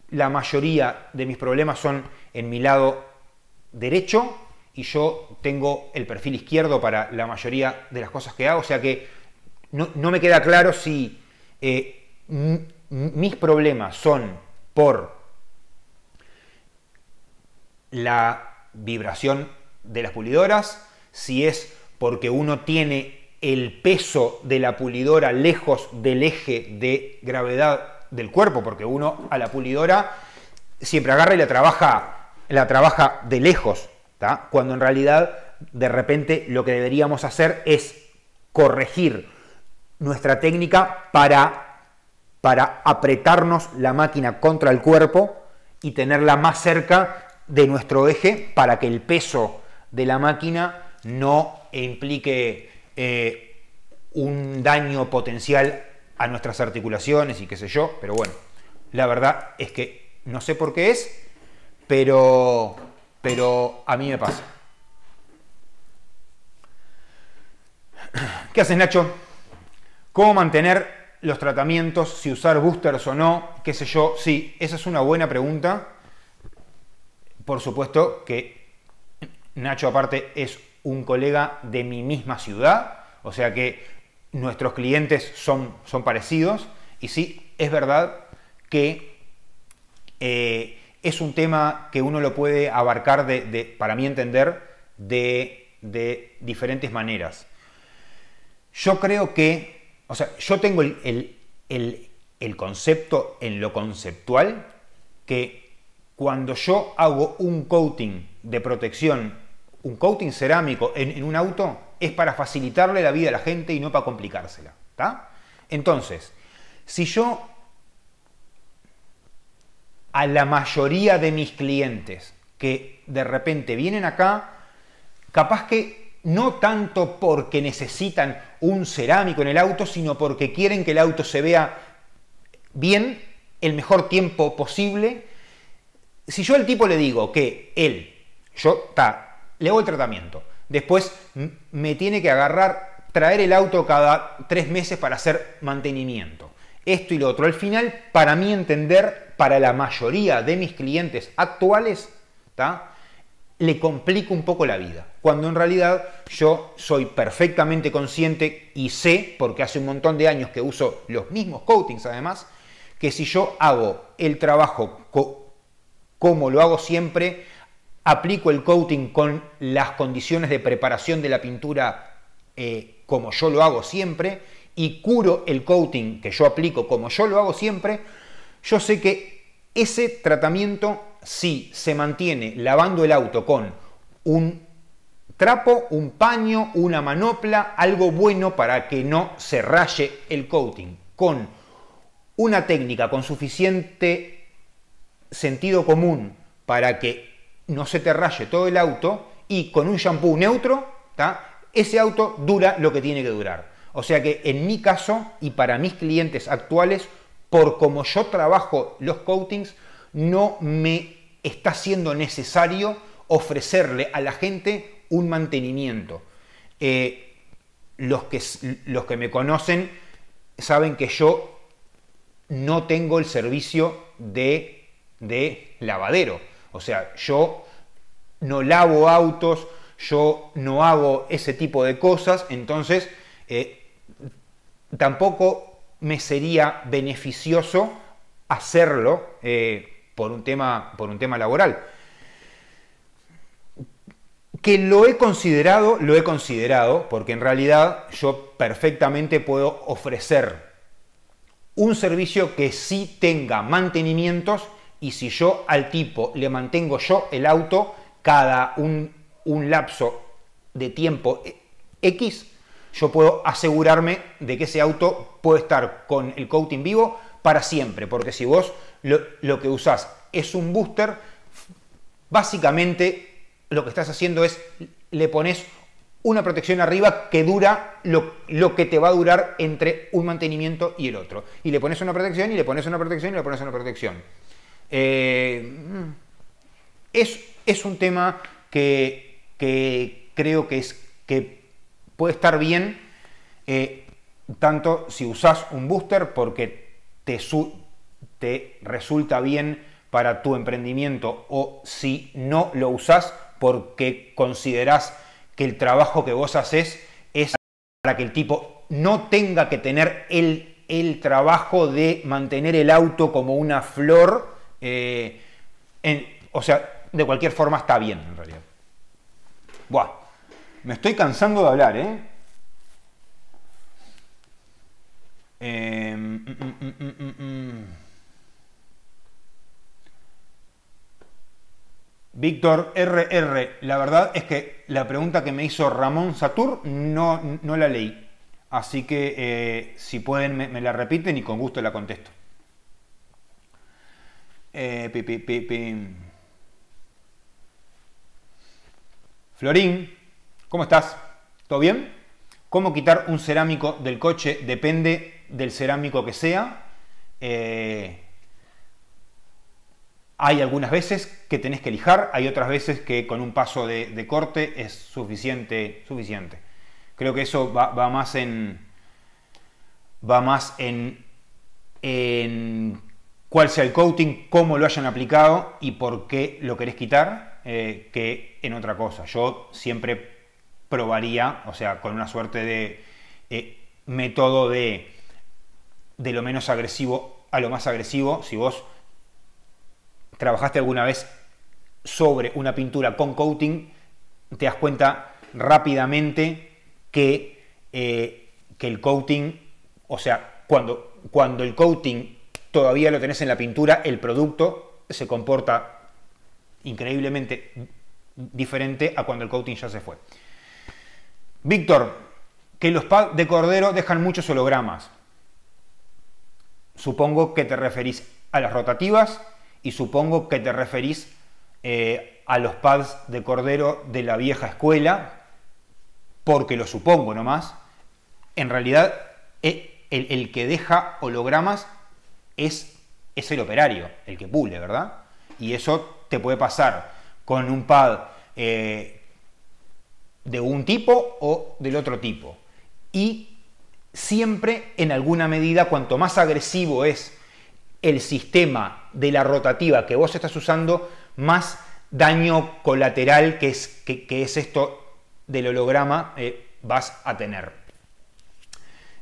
la mayoría de mis problemas son en mi lado derecho y yo tengo el perfil izquierdo para la mayoría de las cosas que hago, o sea que no, me queda claro si eh, mis problemas son por la vibración de las pulidoras, si es porque uno tiene el peso de la pulidora lejos del eje de gravedad del cuerpo, porque uno a la pulidora siempre agarra y la trabaja, la trabaja de lejos, cuando en realidad de repente lo que deberíamos hacer es corregir nuestra técnica para, para apretarnos la máquina contra el cuerpo y tenerla más cerca de nuestro eje para que el peso de la máquina no implique eh, un daño potencial a nuestras articulaciones y qué sé yo, pero bueno, la verdad es que no sé por qué es, pero, pero a mí me pasa. ¿Qué haces, Nacho? ¿Cómo mantener los tratamientos, si usar boosters o no, qué sé yo? Sí, esa es una buena pregunta. Por supuesto que Nacho aparte es un colega de mi misma ciudad, o sea que nuestros clientes son, son parecidos y sí, es verdad que eh, es un tema que uno lo puede abarcar, de, para mi entender, de, diferentes maneras. Yo creo que, o sea, yo tengo el, el, el concepto en lo conceptual que cuando yo hago un coating de protección un coating cerámico en, un auto es para facilitarle la vida a la gente y no para complicársela. Entonces, si yo a la mayoría de mis clientes que de repente vienen acá, capaz que no tanto porque necesitan un cerámico en el auto, sino porque quieren que el auto se vea bien el mejor tiempo posible. Si yo al tipo le digo que él, yo, está le hago el tratamiento. Después me tiene que agarrar, traer el auto cada tres meses para hacer mantenimiento. Esto y lo otro. Al final, para mí entender, para la mayoría de mis clientes actuales, le complico un poco la vida. Cuando en realidad yo soy perfectamente consciente y sé, porque hace un montón de años que uso los mismos coatings además, que si yo hago el trabajo como lo hago siempre, aplico el coating con las condiciones de preparación de la pintura eh, como yo lo hago siempre y curo el coating que yo aplico como yo lo hago siempre, yo sé que ese tratamiento si se mantiene lavando el auto con un trapo, un paño, una manopla, algo bueno para que no se raye el coating, con una técnica con suficiente sentido común para que no se te raye todo el auto y con un shampoo neutro, ese auto dura lo que tiene que durar. O sea que en mi caso y para mis clientes actuales, por como yo trabajo los coatings, no me está siendo necesario ofrecerle a la gente un mantenimiento. Eh, los, que, los que me conocen saben que yo no tengo el servicio de, de lavadero. O sea, yo no lavo autos, yo no hago ese tipo de cosas, entonces eh, tampoco me sería beneficioso hacerlo eh, por, un tema, por un tema laboral. Que lo he considerado, lo he considerado, porque en realidad yo perfectamente puedo ofrecer un servicio que sí tenga mantenimientos y si yo al tipo le mantengo yo el auto cada un, lapso de tiempo X, yo puedo asegurarme de que ese auto puede estar con el coating vivo para siempre, porque si vos lo, que usás es un booster, básicamente lo que estás haciendo es le pones una protección arriba que dura lo, que te va a durar entre un mantenimiento y el otro. Y le pones una protección y le pones una protección y le pones una protección. Eh, es, un tema que, creo que, es, que puede estar bien, eh, tanto si usas un booster porque te, te resulta bien para tu emprendimiento o si no lo usas porque consideras que el trabajo que vos haces es para que el tipo no tenga que tener el, el trabajo de mantener el auto como una flor eh, o sea, de cualquier forma está bien en realidad. Buah, me estoy cansando de hablar, ¿eh? Mm, mm, mm, Víctor RR, la verdad es que la pregunta que me hizo Ramón Satur no, no la leí. Así que eh, si pueden me la repiten y con gusto la contesto. Eh, Florín, ¿cómo estás? ¿Todo bien? ¿Cómo quitar un cerámico del coche? Depende del cerámico que sea. Eh, hay algunas veces que tenés que lijar, hay otras veces que con un paso de, corte es suficiente, suficiente. Creo que eso va, más en. va más en, en cuál sea el coating, cómo lo hayan aplicado y por qué lo querés quitar, eh, que en otra cosa. Yo siempre probaría, o sea, con una suerte de eh, método de, de lo menos agresivo a lo más agresivo, si vos trabajaste alguna vez sobre una pintura con coating, te das cuenta rápidamente que, eh, que el coating, o sea, cuando, cuando el coating todavía lo tenés en la pintura, el producto se comporta increíblemente diferente a cuando el coating ya se fue. Víctor, que los pads de cordero dejan muchos hologramas. Supongo que te referís a las rotativas y supongo que te referís eh, a los pads de cordero de la vieja escuela, porque lo supongo nomás. En realidad, eh, el, que deja hologramas es, es, el operario, el que pule, ¿verdad? Y eso te puede pasar con un pad eh, de un tipo o del otro tipo. Y siempre, en alguna medida, cuanto más agresivo es el sistema de la rotativa que vos estás usando, más daño colateral que es, que, es esto del holograma eh, vas a tener.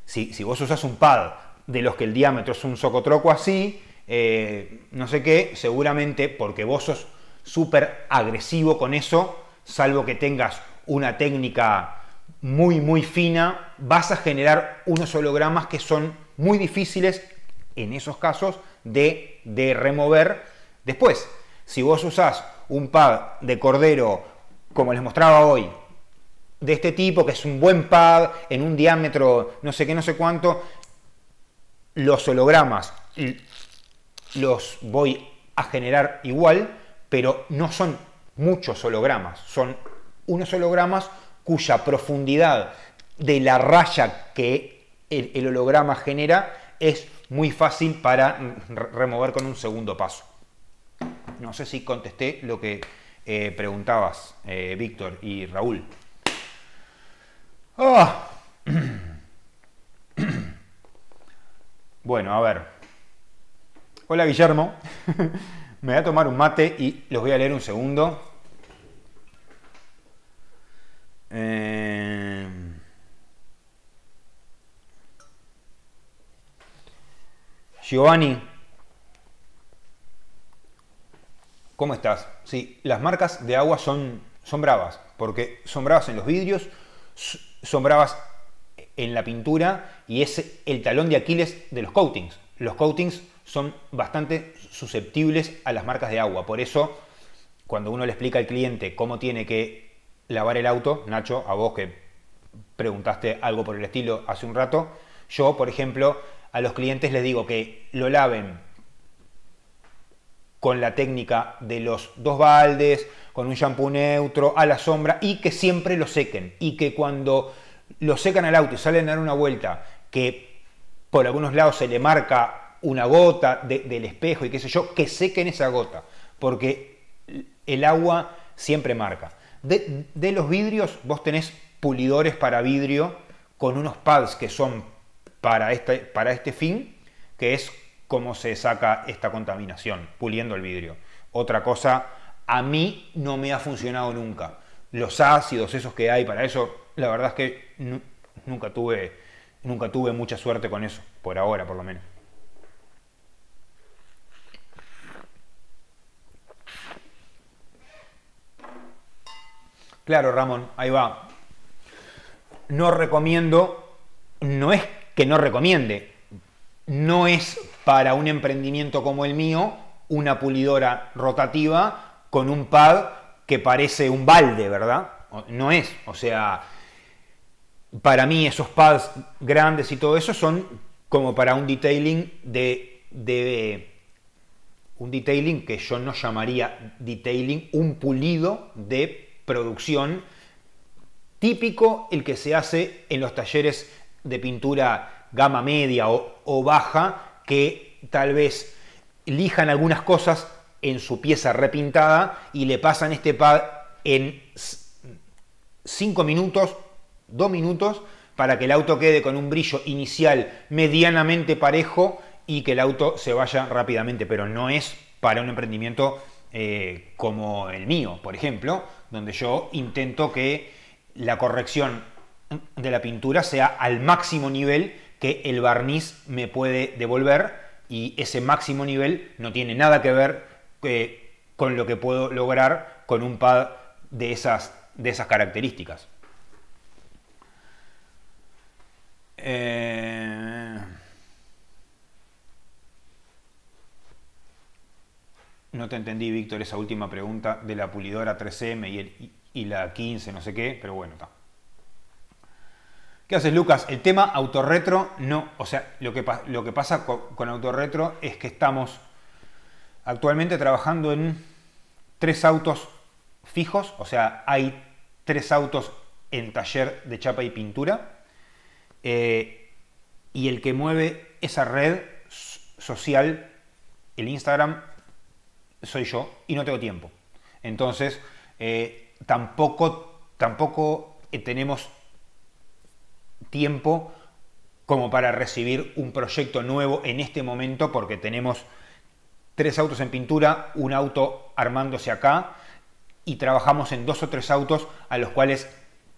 Si, si, vos usas un pad de los que el diámetro es un socotroco así, eh, no sé qué, seguramente porque vos sos súper agresivo con eso, salvo que tengas una técnica muy muy fina, vas a generar unos hologramas que son muy difíciles en esos casos de, remover. Después, si vos usás un pad de cordero, como les mostraba hoy, de este tipo, que es un buen pad, en un diámetro no sé qué, no sé cuánto, los hologramas los voy a generar igual, pero no son muchos hologramas, son unos hologramas cuya profundidad de la raya que el holograma genera es muy fácil para remover con un segundo paso. No sé si contesté lo que eh, preguntabas, eh, Víctor y Raúl. Ah. Bueno, a ver. Hola Guillermo. Me voy a tomar un mate y los voy a leer un segundo. Eh... Giovanni, ¿cómo estás? Sí, las marcas de agua son, son bravas, porque son bravas en los vidrios, son bravas en la pintura y es el talón de Aquiles de los coatings. Los coatings son bastante susceptibles a las marcas de agua, por eso cuando uno le explica al cliente cómo tiene que lavar el auto, Nacho, a vos que preguntaste algo por el estilo hace un rato, yo, por ejemplo, a los clientes les digo que lo laven con la técnica de los dos baldes, con un shampoo neutro, a la sombra y que siempre lo sequen. Y que cuando lo secan al auto y salen a dar una vuelta, que por algunos lados se le marca una gota del espejo y qué sé yo, que sequen esa gota, porque el agua siempre marca. De, de los vidrios, vos tenés pulidores para vidrio con unos pads que son para este, para este fin, que es cómo se saca esta contaminación, puliendo el vidrio. Otra cosa, a mí no me ha funcionado nunca. Los ácidos, esos que hay para eso, la verdad es que nunca tuve, nunca tuve mucha suerte con eso, por ahora por lo menos. Claro, Ramón, ahí va. No recomiendo, no es que no recomiende. No es para un emprendimiento como el mío una pulidora rotativa con un pad que parece un balde, ¿verdad? No es, o sea, para mí esos pads grandes y todo eso son como para un detailing de, un detailing que yo no llamaría detailing, un pulido de producción típico el que se hace en los talleres de pintura gama media o, baja, que tal vez lijan algunas cosas en su pieza repintada y le pasan este pad en 5 minutos, 2 minutos, para que el auto quede con un brillo inicial medianamente parejo y que el auto se vaya rápidamente, pero no es para un emprendimiento eh, como el mío, por ejemplo, donde yo intento que la corrección de la pintura sea al máximo nivel que el barniz me puede devolver y ese máximo nivel no tiene nada que ver eh, con lo que puedo lograr con un pad de esas, de esas características. Eh, no te entendí, Víctor, esa última pregunta de la pulidora 3M y, y la 15, no sé qué, pero bueno, está. ¿Qué haces, Lucas? El tema autorretro, no. O sea, lo que, lo que pasa con, con autorretro es que estamos actualmente trabajando en tres autos fijos, o sea, hay tres autos en taller de chapa y pintura, eh, y el que mueve esa red social, el Instagram, soy yo, y no tengo tiempo. Entonces, eh, tampoco, tampoco tenemos tiempo como para recibir un proyecto nuevo en este momento porque tenemos tres autos en pintura, un auto armándose acá y trabajamos en dos o tres autos a los cuales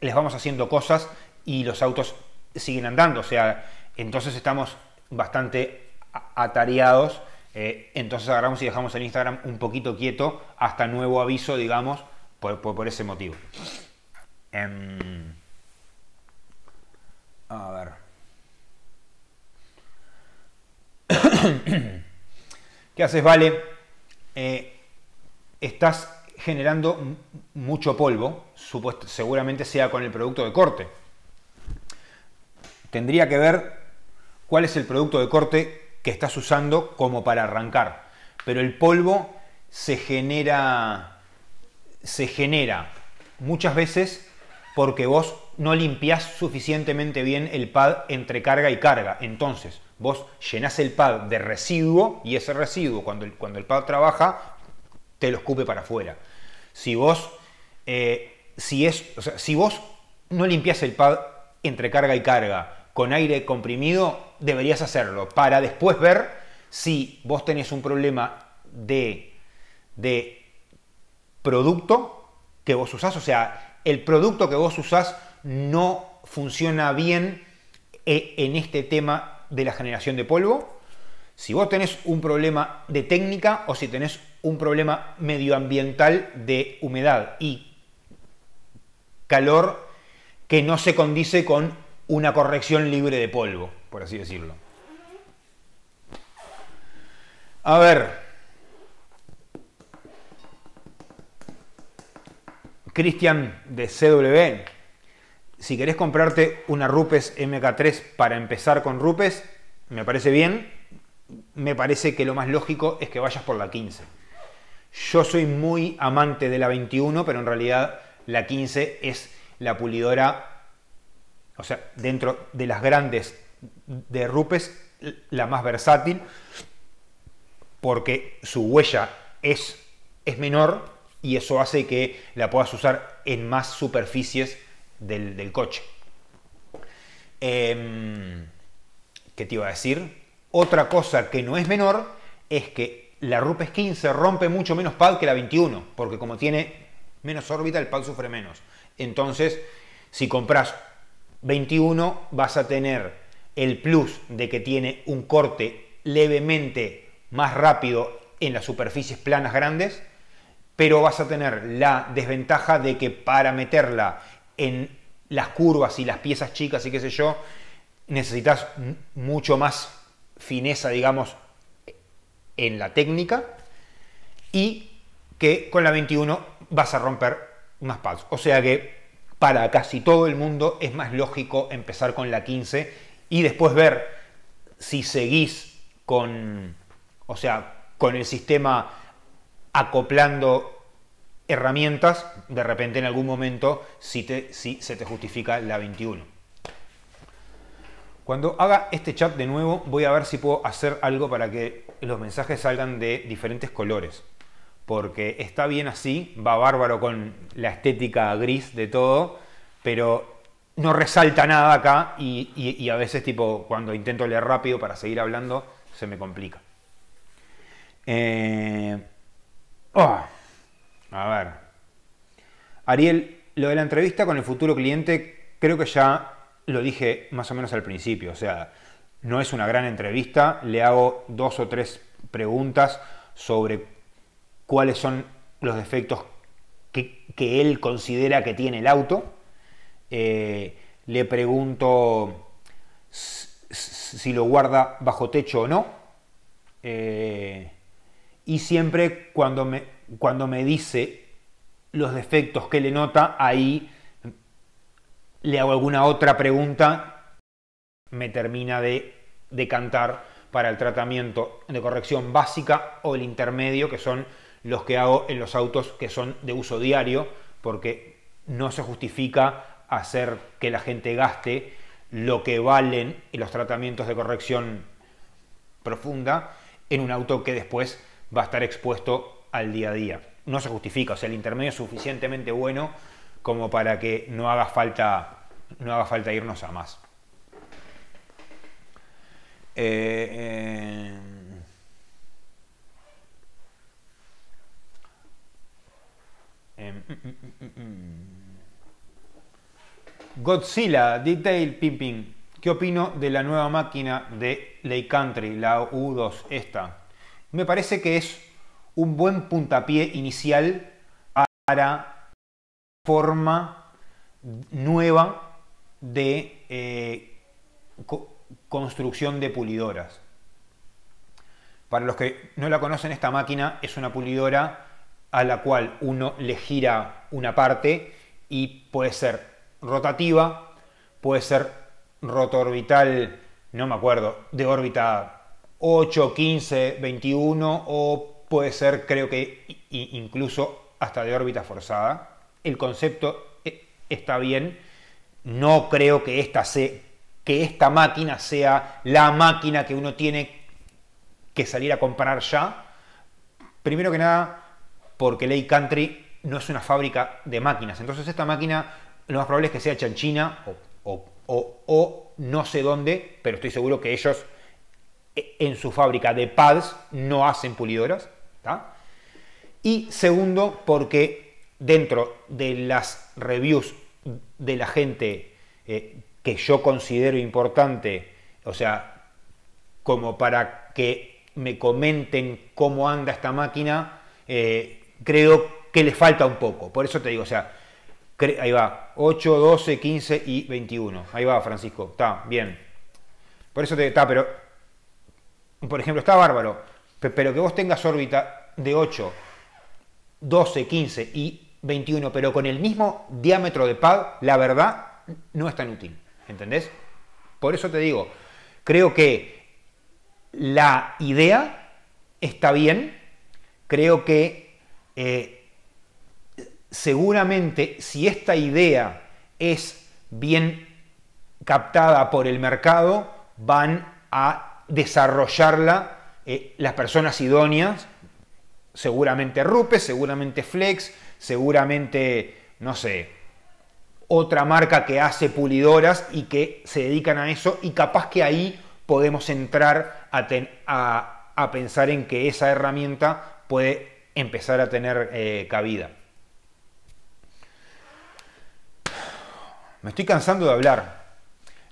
les vamos haciendo cosas y los autos siguen andando. O sea, entonces estamos bastante atareados. Eh, entonces agarramos y dejamos el Instagram un poquito quieto hasta nuevo aviso, digamos, por, ese motivo. Em, a ver. ¿Qué haces, Vale? Eh, estás generando mucho polvo, seguramente sea con el producto de corte. Tendría que ver cuál es el producto de corte que estás usando como para arrancar. Pero el polvo se genera, se genera muchas veces porque vos no limpias suficientemente bien el pad entre carga y carga. Entonces, vos llenás el pad de residuo y ese residuo, cuando el, cuando el pad trabaja, te lo escupe para afuera. Si vos, eh, si, es, si vos no limpias el pad entre carga y carga con aire comprimido, deberías hacerlo para después ver si vos tenés un problema de, de producto que vos usás, o sea, el producto que vos usás no funciona bien eh, en este tema de la generación de polvo. Si vos tenés un problema de técnica o si tenés un problema medioambiental de humedad y calor que no se condice con una corrección libre de polvo, por así decirlo. A ver. Cristian de CW si querés comprarte una Rupes MK3 para empezar con Rupes, me parece bien. Me parece que lo más lógico es que vayas por la 15. Yo soy muy amante de la 21, pero en realidad la 15 es la pulidora, o sea, dentro de las grandes de Rupes, la más versátil, porque su huella es, es menor y eso hace que la puedas usar en más superficies del, coche. Em, ¿Qué te iba a decir? Otra cosa que no es menor es que la Rupes 15 rompe mucho menos pad que la 21, porque como tiene menos órbita, el pad sufre menos. Entonces, si compras 21, vas a tener el plus de que tiene un corte levemente más rápido en las superficies planas grandes, pero vas a tener la desventaja de que para meterla en las curvas y las piezas chicas y qué sé yo, necesitas mucho más fineza, digamos, en la técnica y que con la 21 vas a romper más pads. O sea que para casi todo el mundo es más lógico empezar con la 15 y después ver si seguís con, o sea, con el sistema acoplando herramientas, de repente en algún momento, si, si se te justifica la 21. Cuando haga este chat de nuevo, voy a ver si puedo hacer algo para que los mensajes salgan de diferentes colores. Porque está bien así, va bárbaro con la estética gris de todo, pero no resalta nada acá y, a veces tipo cuando intento leer rápido para seguir hablando se me complica. Eh, oh, a ver. Ariel, lo de la entrevista con el futuro cliente creo que ya lo dije más o menos al principio, o sea, no es una gran entrevista, le hago dos o tres preguntas sobre cuáles son los defectos que, él considera que tiene el auto. Eh, le pregunto si lo guarda bajo techo o no. Eh, y siempre cuando me, cuando me dice los defectos que le nota, ahí le hago alguna otra pregunta, me termina de decantar para el tratamiento de corrección básica o el intermedio, que son los que hago en los autos que son de uso diario, porque no se justifica hacer que la gente gaste lo que valen los tratamientos de corrección profunda en un auto que después va a estar expuesto al día a día. No se justifica, o sea, el intermedio es suficientemente bueno como para que no haga falta, no haga falta irnos a más. Eh, eh, em, mm, mm, mm, Godzilla Detail Pimping. ¿Qué opino de la nueva máquina de Lake Country, la U2 esta? Me parece que es un buen puntapié inicial para forma nueva de eh, construcción de pulidoras. Para los que no la conocen, esta máquina es una pulidora a la cual uno le gira una parte y puede ser rotativa, puede ser rotorbital, no me acuerdo, de órbita 8, 15, 21 o puede ser creo que incluso hasta de órbita forzada el concepto eh, está bien. No creo que esta, que esta máquina sea la máquina que uno tiene que salir a comprar ya. Primero que nada, porque Lake Country no es una fábrica de máquinas. Entonces esta máquina lo más probable es que sea hecha en China o, o no sé dónde, pero estoy seguro que ellos eh, en su fábrica de pads no hacen pulidoras. Y segundo, porque dentro de las reviews de la gente eh, que yo considero importante, o sea, como para que me comenten cómo anda esta máquina, eh, creo que le falta un poco. Por eso te digo, o sea, ahí va, 8, 12, 15 y 21. Ahí va, Francisco, está bien. Por eso te está, pero, por ejemplo, está bárbaro, pero que vos tengas órbita de 8, 12, 15 y 21, pero con el mismo diámetro de pad, la verdad no es tan útil. ¿Entendés? Por eso te digo, creo que la idea está bien, creo que eh, seguramente si esta idea es bien captada por el mercado, van a desarrollarla eh, las personas idóneas, seguramente Rupe, seguramente Flex, seguramente, no sé, otra marca que hace pulidoras y que se dedican a eso y capaz que ahí podemos entrar a, pensar en que esa herramienta puede empezar a tener eh, cabida. Me estoy cansando de hablar.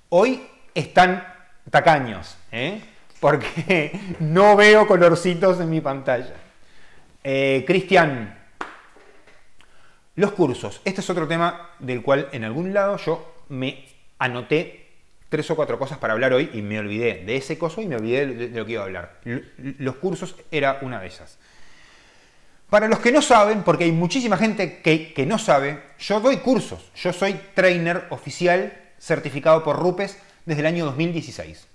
Hoy están tacaños, ¿eh? porque no veo colorcitos en mi pantalla. Eh, Cristian, los cursos. Este es otro tema del cual en algún lado yo me anoté tres o cuatro cosas para hablar hoy y me olvidé de ese coso y me olvidé de lo que iba a hablar. Los cursos era una de esas. Para los que no saben, porque hay muchísima gente que, no sabe, yo doy cursos. Yo soy trainer oficial certificado por RUPES desde el año 2016.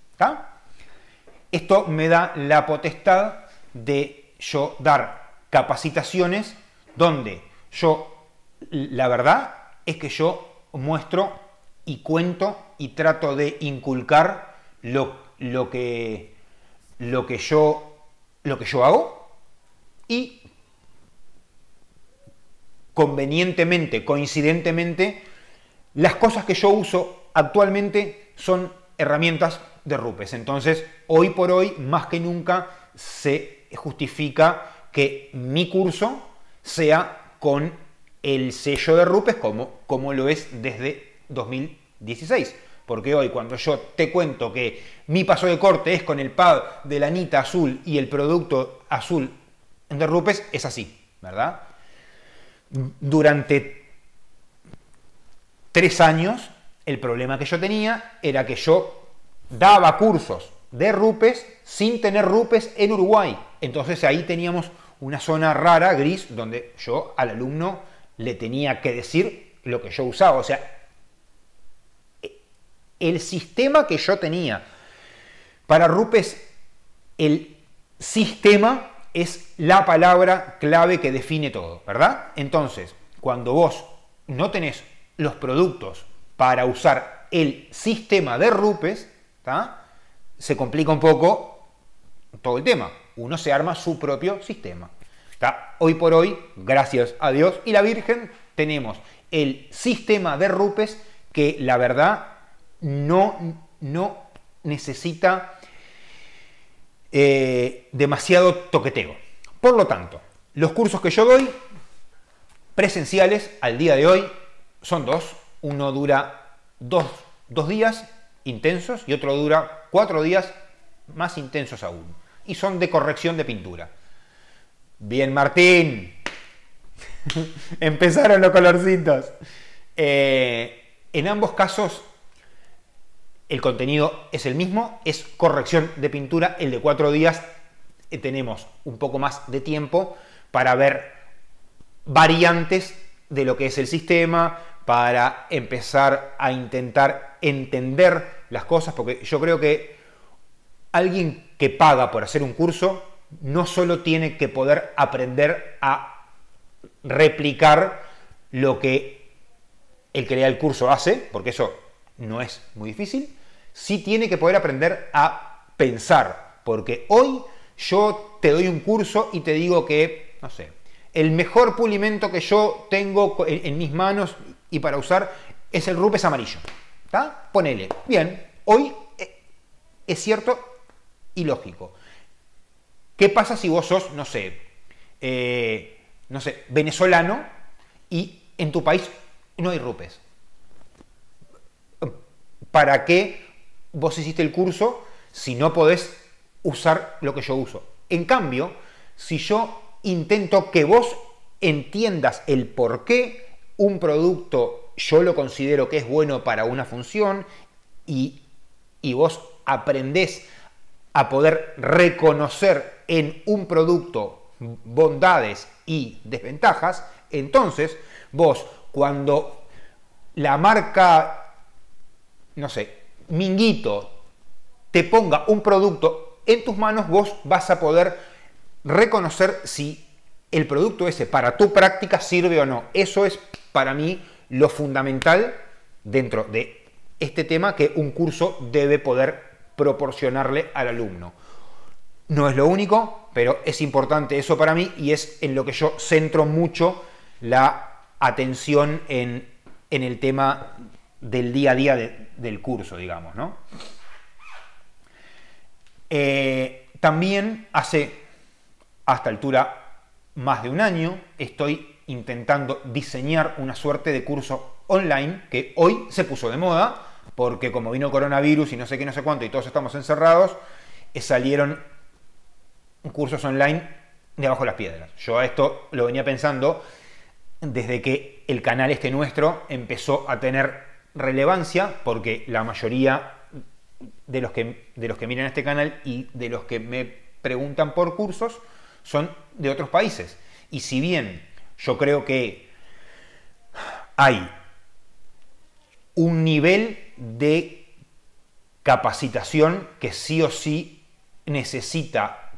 Esto me da la potestad de yo dar capacitaciones donde yo, la verdad es que yo muestro y cuento y trato de inculcar lo, lo, que, lo, que, yo, lo que yo hago y convenientemente, coincidentemente, las cosas que yo uso actualmente son herramientas de Rupes. Entonces, hoy por hoy, más que nunca, se justifica que mi curso sea con el sello de Rupes como, como lo es desde 2016. Porque hoy cuando yo te cuento que mi paso de corte es con el pad de la Anita azul y el producto azul de Rupes, es así, ¿verdad? Durante tres años, el problema que yo tenía era que yo daba cursos de Rupes sin tener Rupes en Uruguay. Entonces ahí teníamos una zona rara, gris, donde yo al alumno le tenía que decir lo que yo usaba. O sea, el sistema que yo tenía para Rupes, el sistema es la palabra clave que define todo, ¿verdad? Entonces, cuando vos no tenés los productos para usar el sistema de Rupes, se complica un poco todo el tema. Uno se arma su propio sistema. Hoy por hoy, gracias a Dios y la Virgen, tenemos el sistema de Rupes que la verdad no, no necesita eh, demasiado toqueteo. Por lo tanto, los cursos que yo doy presenciales al día de hoy son dos. Uno dura dos, dos días intensos y otro dura cuatro días más intensos aún. Y son de corrección de pintura. Bien, Martín. Empezaron los colorcitos. Eh, en ambos casos, el contenido es el mismo, es corrección de pintura. El de cuatro días eh, tenemos un poco más de tiempo para ver variantes de lo que es el sistema, para empezar a intentar entender las cosas, porque yo creo que alguien que paga por hacer un curso no solo tiene que poder aprender a replicar lo que el que lea el curso hace, porque eso no es muy difícil, sí tiene que poder aprender a pensar, porque hoy yo te doy un curso y te digo que, no sé, el mejor pulimento que yo tengo en, mis manos y para usar es el Rupes amarillo. ¿Está? Ponele. Bien, hoy eh, es cierto y lógico. ¿Qué pasa si vos sos, no sé, eh, no sé, venezolano y en tu país no hay rupes? ¿Para qué vos hiciste el curso si no podés usar lo que yo uso? En cambio, si yo intento que vos entiendas el por qué un producto yo lo considero que es bueno para una función y, y vos aprendés a poder reconocer en un producto bondades y desventajas, entonces vos cuando la marca, no sé, Minguito, te ponga un producto en tus manos, vos vas a poder reconocer si el producto ese para tu práctica sirve o no. Eso es para mí lo fundamental dentro de este tema que un curso debe poder proporcionarle al alumno. No es lo único, pero es importante eso para mí y es en lo que yo centro mucho la atención en, el tema del día a día del curso, digamos. ¿no? Eh, también hace hasta altura más de un año estoy intentando diseñar una suerte de curso online que hoy se puso de moda porque como vino coronavirus y no sé qué, no sé cuánto, y todos estamos encerrados, eh, salieron cursos online de abajo de las piedras. Yo a esto lo venía pensando desde que el canal este nuestro empezó a tener relevancia, porque la mayoría de los que, de los que miran este canal y de los que me preguntan por cursos son de otros países. Y si bien yo creo que hay un nivel de capacitación que sí o sí necesita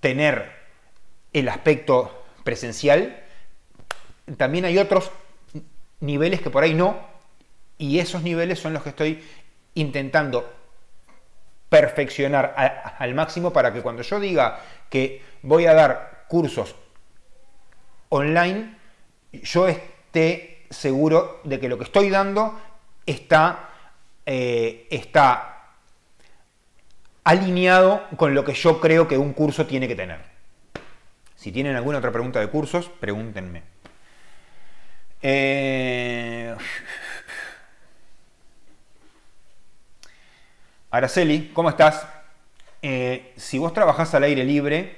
tener el aspecto presencial, también hay otros niveles que por ahí no, y esos niveles son los que estoy intentando perfeccionar al máximo para que cuando yo diga que voy a dar cursos online, yo esté seguro de que lo que estoy dando está, eh, está alineado con lo que yo creo que un curso tiene que tener. Si tienen alguna otra pregunta de cursos, pregúntenme. Eh... Araceli, ¿cómo estás? Eh, si vos trabajás al aire libre,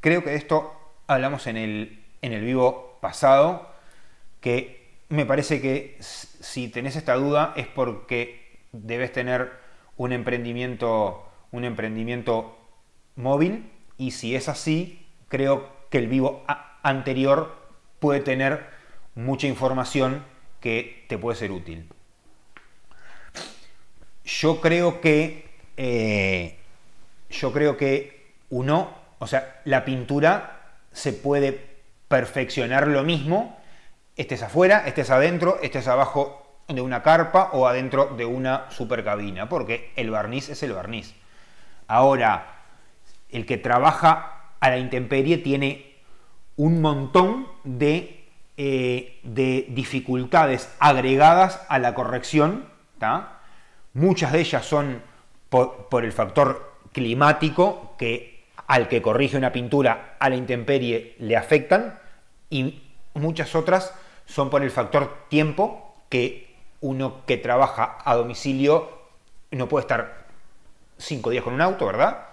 creo que de esto hablamos en el, en el vivo pasado, que me parece que si tenés esta duda es porque debes tener un emprendimiento, un emprendimiento móvil y si es así, creo que el vivo anterior puede tener mucha información que te puede ser útil. Yo creo que eh, yo creo que uno, o sea, la pintura se puede perfeccionar lo mismo, estés afuera, estés adentro, estés abajo de una carpa o adentro de una supercabina, porque el barniz es el barniz. Ahora, el que trabaja a la intemperie tiene un montón de, eh, de dificultades agregadas a la corrección, muchas de ellas son por, el factor climático que al que corrige una pintura a la intemperie le afectan y muchas otras son por el factor tiempo que uno que trabaja a domicilio no puede estar cinco días con un auto, ¿verdad?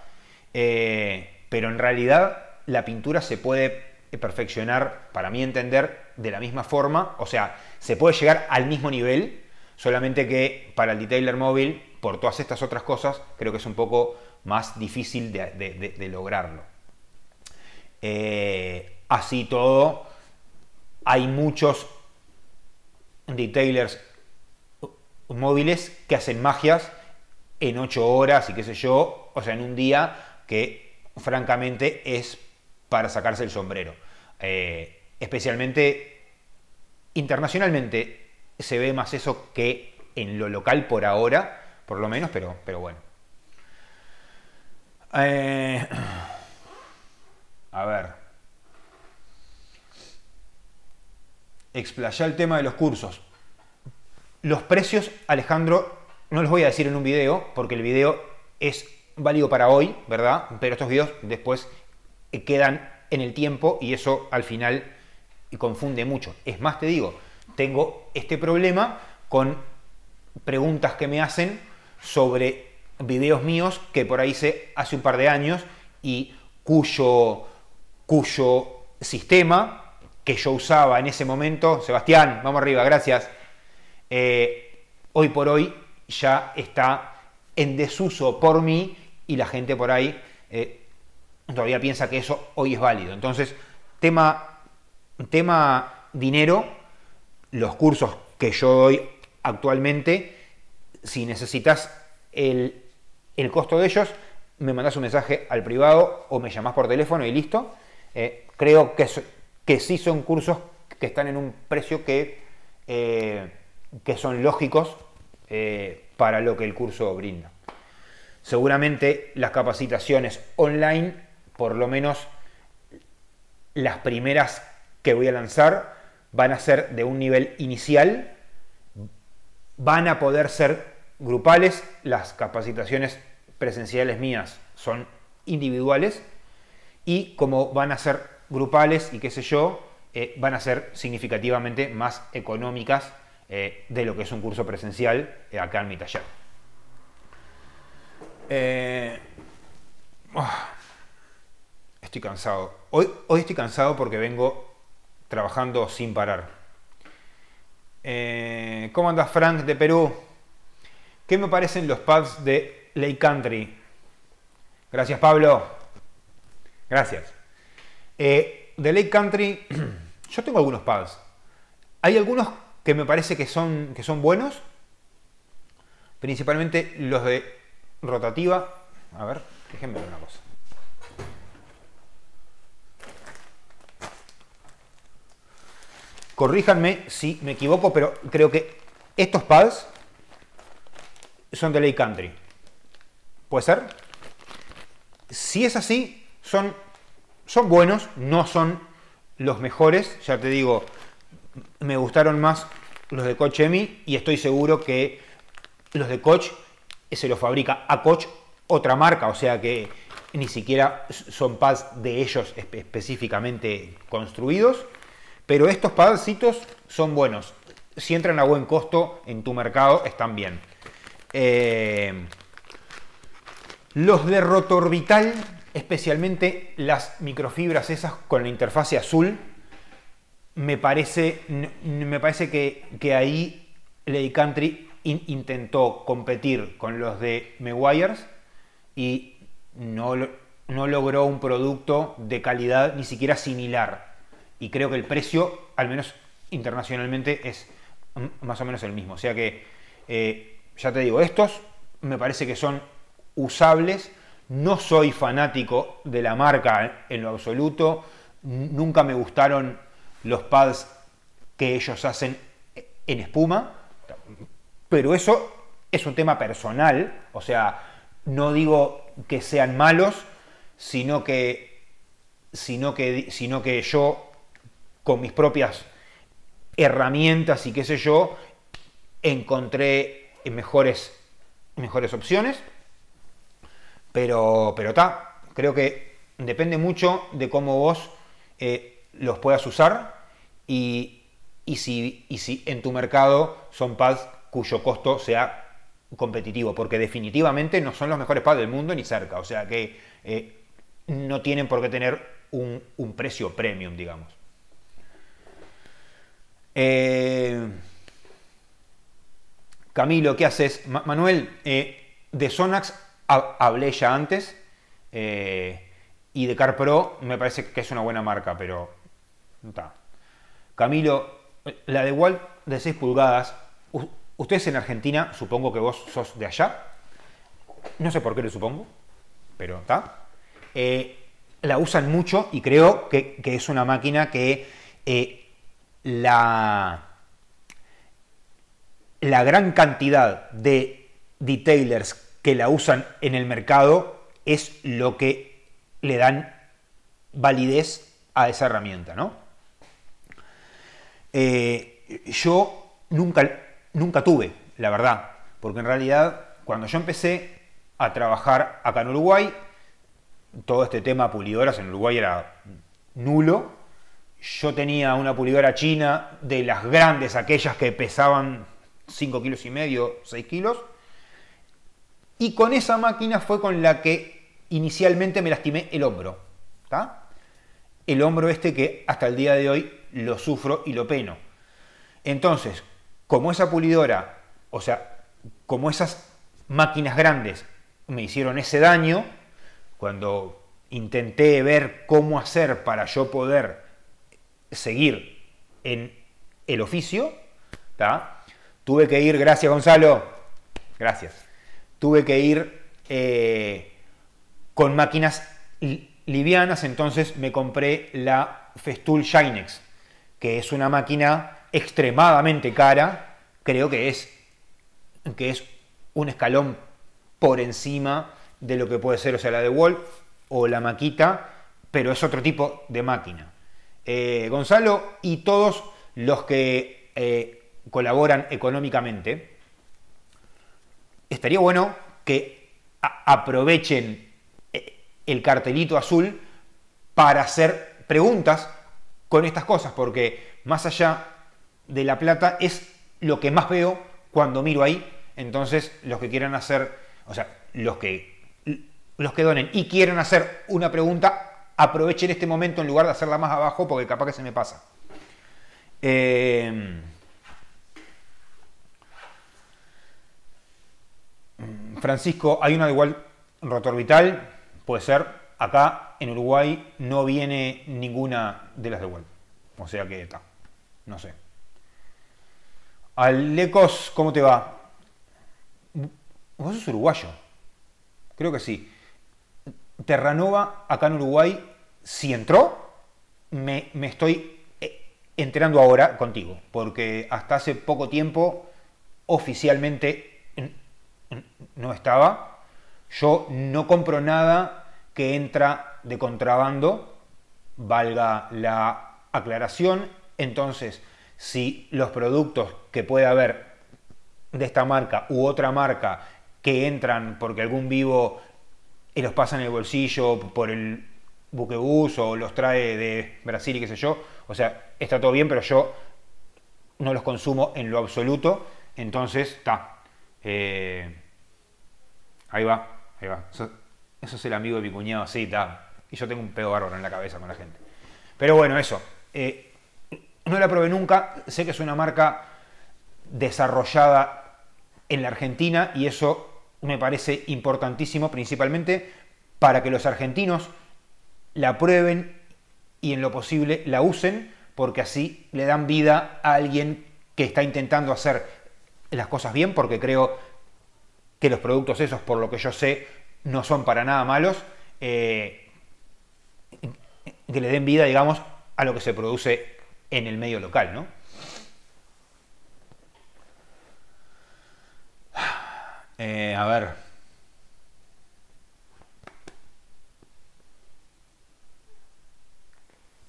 Eh, pero en realidad la pintura se puede perfeccionar, para mí entender, de la misma forma, o sea, se puede llegar al mismo nivel, solamente que para el detailer móvil por todas estas otras cosas, creo que es un poco más difícil de, lograrlo. Eh, así todo, hay muchos retailers móviles que hacen magias en 8 horas y qué sé yo, o sea, en un día que francamente es para sacarse el sombrero. Eh, especialmente internacionalmente se ve más eso que en lo local por ahora, por lo menos, pero, pero bueno. Eh, a ver. Explayar el tema de los cursos. Los precios, Alejandro, no los voy a decir en un video, porque el video es válido para hoy, ¿verdad? Pero estos videos después quedan en el tiempo y eso al final confunde mucho. Es más, te digo, tengo este problema con preguntas que me hacen sobre videos míos que por ahí hice hace un par de años y cuyo, cuyo sistema que yo usaba en ese momento, Sebastián, vamos arriba, gracias, eh, hoy por hoy ya está en desuso por mí y la gente por ahí eh, todavía piensa que eso hoy es válido. Entonces, tema, tema dinero, los cursos que yo doy actualmente, si necesitas el, costo de ellos, me mandas un mensaje al privado o me llamas por teléfono y listo. Eh, creo que, que sí son cursos que están en un precio que, eh, que son lógicos eh, para lo que el curso brinda. Seguramente las capacitaciones online, por lo menos las primeras que voy a lanzar, van a ser de un nivel inicial, van a poder ser grupales, las capacitaciones presenciales mías son individuales y como van a ser grupales y qué sé yo, eh, van a ser significativamente más económicas eh, de lo que es un curso presencial eh, acá en mi taller. Ah, estoy cansado. Hoy, hoy estoy cansado porque vengo trabajando sin parar. ¿Cómo andas Frank de Perú? ¿Qué me parecen los pubs de Lake Country? Gracias, Pablo. Gracias. Eh, de Lake Country, yo tengo algunos pubs. Hay algunos que me parece que son, que son buenos, principalmente los de rotativa. A ver, déjenme ver una cosa. Corríjanme si me equivoco, pero creo que estos pads son de Ley Country. ¿Puede ser? Si es así, son, son buenos, no son los mejores. Ya te digo, me gustaron más los de Coach Emi y estoy seguro que los de Coach se los fabrica a Coach otra marca, o sea que ni siquiera son pads de ellos específicamente construidos. Pero estos padsitos son buenos. Si entran a buen costo en tu mercado, están bien. Eh, los de rotorbital, especialmente las microfibras esas con la interfase azul, me parece, me parece que, ahí Lady Country intentó competir con los de Meguiars y no, no logró un producto de calidad ni siquiera similar. Y creo que el precio, al menos internacionalmente, es más o menos el mismo. O sea que, eh, ya te digo, estos me parece que son usables. No soy fanático de la marca en lo absoluto. Nunca me gustaron los pads que ellos hacen en espuma. Pero eso es un tema personal. O sea, no digo que sean malos, sino que, sino que, sino que yo, con mis propias herramientas y qué sé yo, encontré mejores, mejores opciones. Pero, pero está, creo que depende mucho de cómo vos eh, los puedas usar y, y, si, y si en tu mercado son pads cuyo costo sea competitivo, porque definitivamente no son los mejores pads del mundo ni cerca, o sea que eh, no tienen por qué tener un, precio premium, digamos. Eh, Camilo, ¿qué haces? Manuel, eh, de Sonax hablé ya antes y de CarPro me parece que es una buena marca, pero está. Camilo, la de Walt de 6 pulgadas, Ustedes en Argentina, supongo que vos sos de allá, no sé por qué lo supongo, pero está. Eh, la usan mucho y creo que, es una máquina que eh, la, la gran cantidad de detailers que la usan en el mercado es lo que le dan validez a esa herramienta, ¿no? Eh, yo nunca, nunca tuve, la verdad, porque en realidad cuando yo empecé a trabajar acá en Uruguay, todo este tema pulidoras en Uruguay era nulo. Yo tenía una pulidora china de las grandes, aquellas que pesaban 5 kilos y medio, 6 kilos. Y con esa máquina fue con la que inicialmente me lastimé el hombro. El hombro este que hasta el día de hoy lo sufro y lo peno. Entonces, como esa pulidora, o sea, como esas máquinas grandes me hicieron ese daño, cuando intenté ver cómo hacer para yo poder seguir en el oficio, tuve que ir, gracias Gonzalo, gracias, tuve que ir eh, con máquinas livianas, entonces me compré la Festool Shinex, que es una máquina extremadamente cara, creo que es, que es un escalón por encima de lo que puede ser, o sea, la de Wolf o la Maquita, pero es otro tipo de máquina. Eh, Gonzalo y todos los que eh, colaboran económicamente, estaría bueno que aprovechen eh, el cartelito azul para hacer preguntas con estas cosas, porque más allá de La Plata es lo que más veo cuando miro ahí. Entonces, los que quieran hacer, o sea, los que, los que donen y quieren hacer una pregunta, aprovechen este momento en lugar de hacerla más abajo porque capaz que se me pasa. Eh, Francisco, hay una igual rotor vital, puede ser. Acá en Uruguay no viene ninguna de las de igual. O sea que está. No sé. Alecos, ¿cómo te va? Vos sos uruguayo. Creo que sí. Terranova, acá en Uruguay, si entró, me, estoy eh, enterando ahora contigo, porque hasta hace poco tiempo oficialmente no estaba. Yo no compro nada que entra de contrabando, valga la aclaración. Entonces, si los productos que puede haber de esta marca u otra marca que entran porque algún vivo y los pasa en el bolsillo por el buquebús o los trae de Brasil y qué sé yo, o sea, está todo bien, pero yo no los consumo en lo absoluto, entonces está. Eh, ahí va, ahí va. Eso, es el amigo de mi cuñado, sí, está. Y yo tengo un pedo bárbaro en la cabeza con la gente. Pero bueno, eso. Eh, no la probé nunca, sé que es una marca desarrollada en la Argentina y eso me parece importantísimo principalmente para que los argentinos la prueben y en lo posible la usen porque así le dan vida a alguien que está intentando hacer las cosas bien porque creo que los productos esos, por lo que yo sé, no son para nada malos, eh, que le den vida, digamos, a lo que se produce en el medio local, ¿no? Eh, a ver.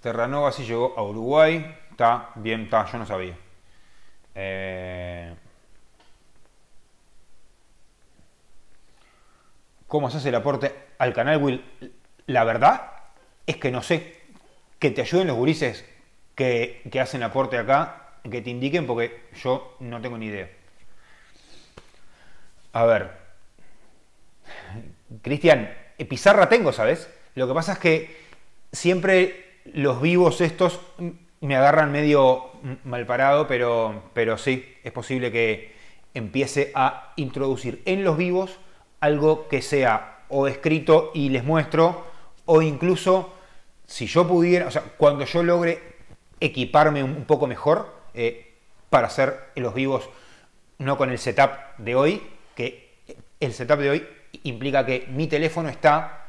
Terranova sí llegó a Uruguay. Está bien, está, yo no sabía. Eh, ¿Cómo hace el aporte al canal, Will? La verdad es que no sé. Que te ayuden los gurises que, que hacen aporte acá, que te indiquen, porque yo no tengo ni idea. A ver. Cristian, pizarra tengo, ¿sabes? Lo que pasa es que siempre los vivos estos me agarran medio mal parado, pero, pero sí, es posible que empiece a introducir en los vivos algo que sea o escrito y les muestro, o incluso si yo pudiera, o sea, cuando yo logre equiparme un poco mejor eh, para hacer los vivos no con el setup de hoy, que el setup de hoy implica que mi teléfono está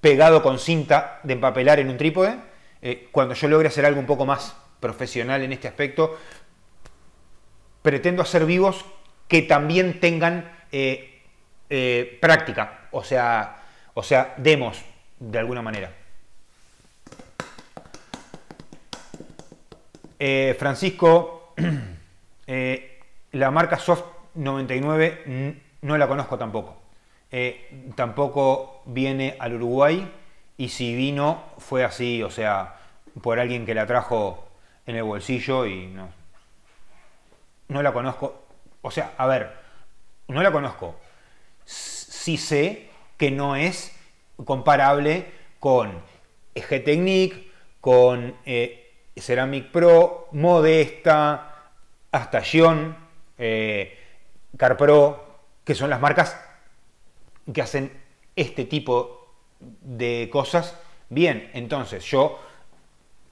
pegado con cinta de empapelar en un trípode. Eh, cuando yo logre hacer algo un poco más profesional en este aspecto, pretendo hacer vivos que también tengan eh, eh, práctica, o sea, o sea, demos de alguna manera. Francisco, la marca Soft 99 no la conozco tampoco. Eh, tampoco viene al Uruguay y si vino fue así, o sea, por alguien que la trajo en el bolsillo y no, no la conozco. O sea, a ver, no la conozco. Sí sé que no es comparable con G-Technique, con eh, Ceramic Pro, Modesta, hasta Gion, eh, CarPro, que son las marcas que hacen este tipo de cosas bien. Entonces yo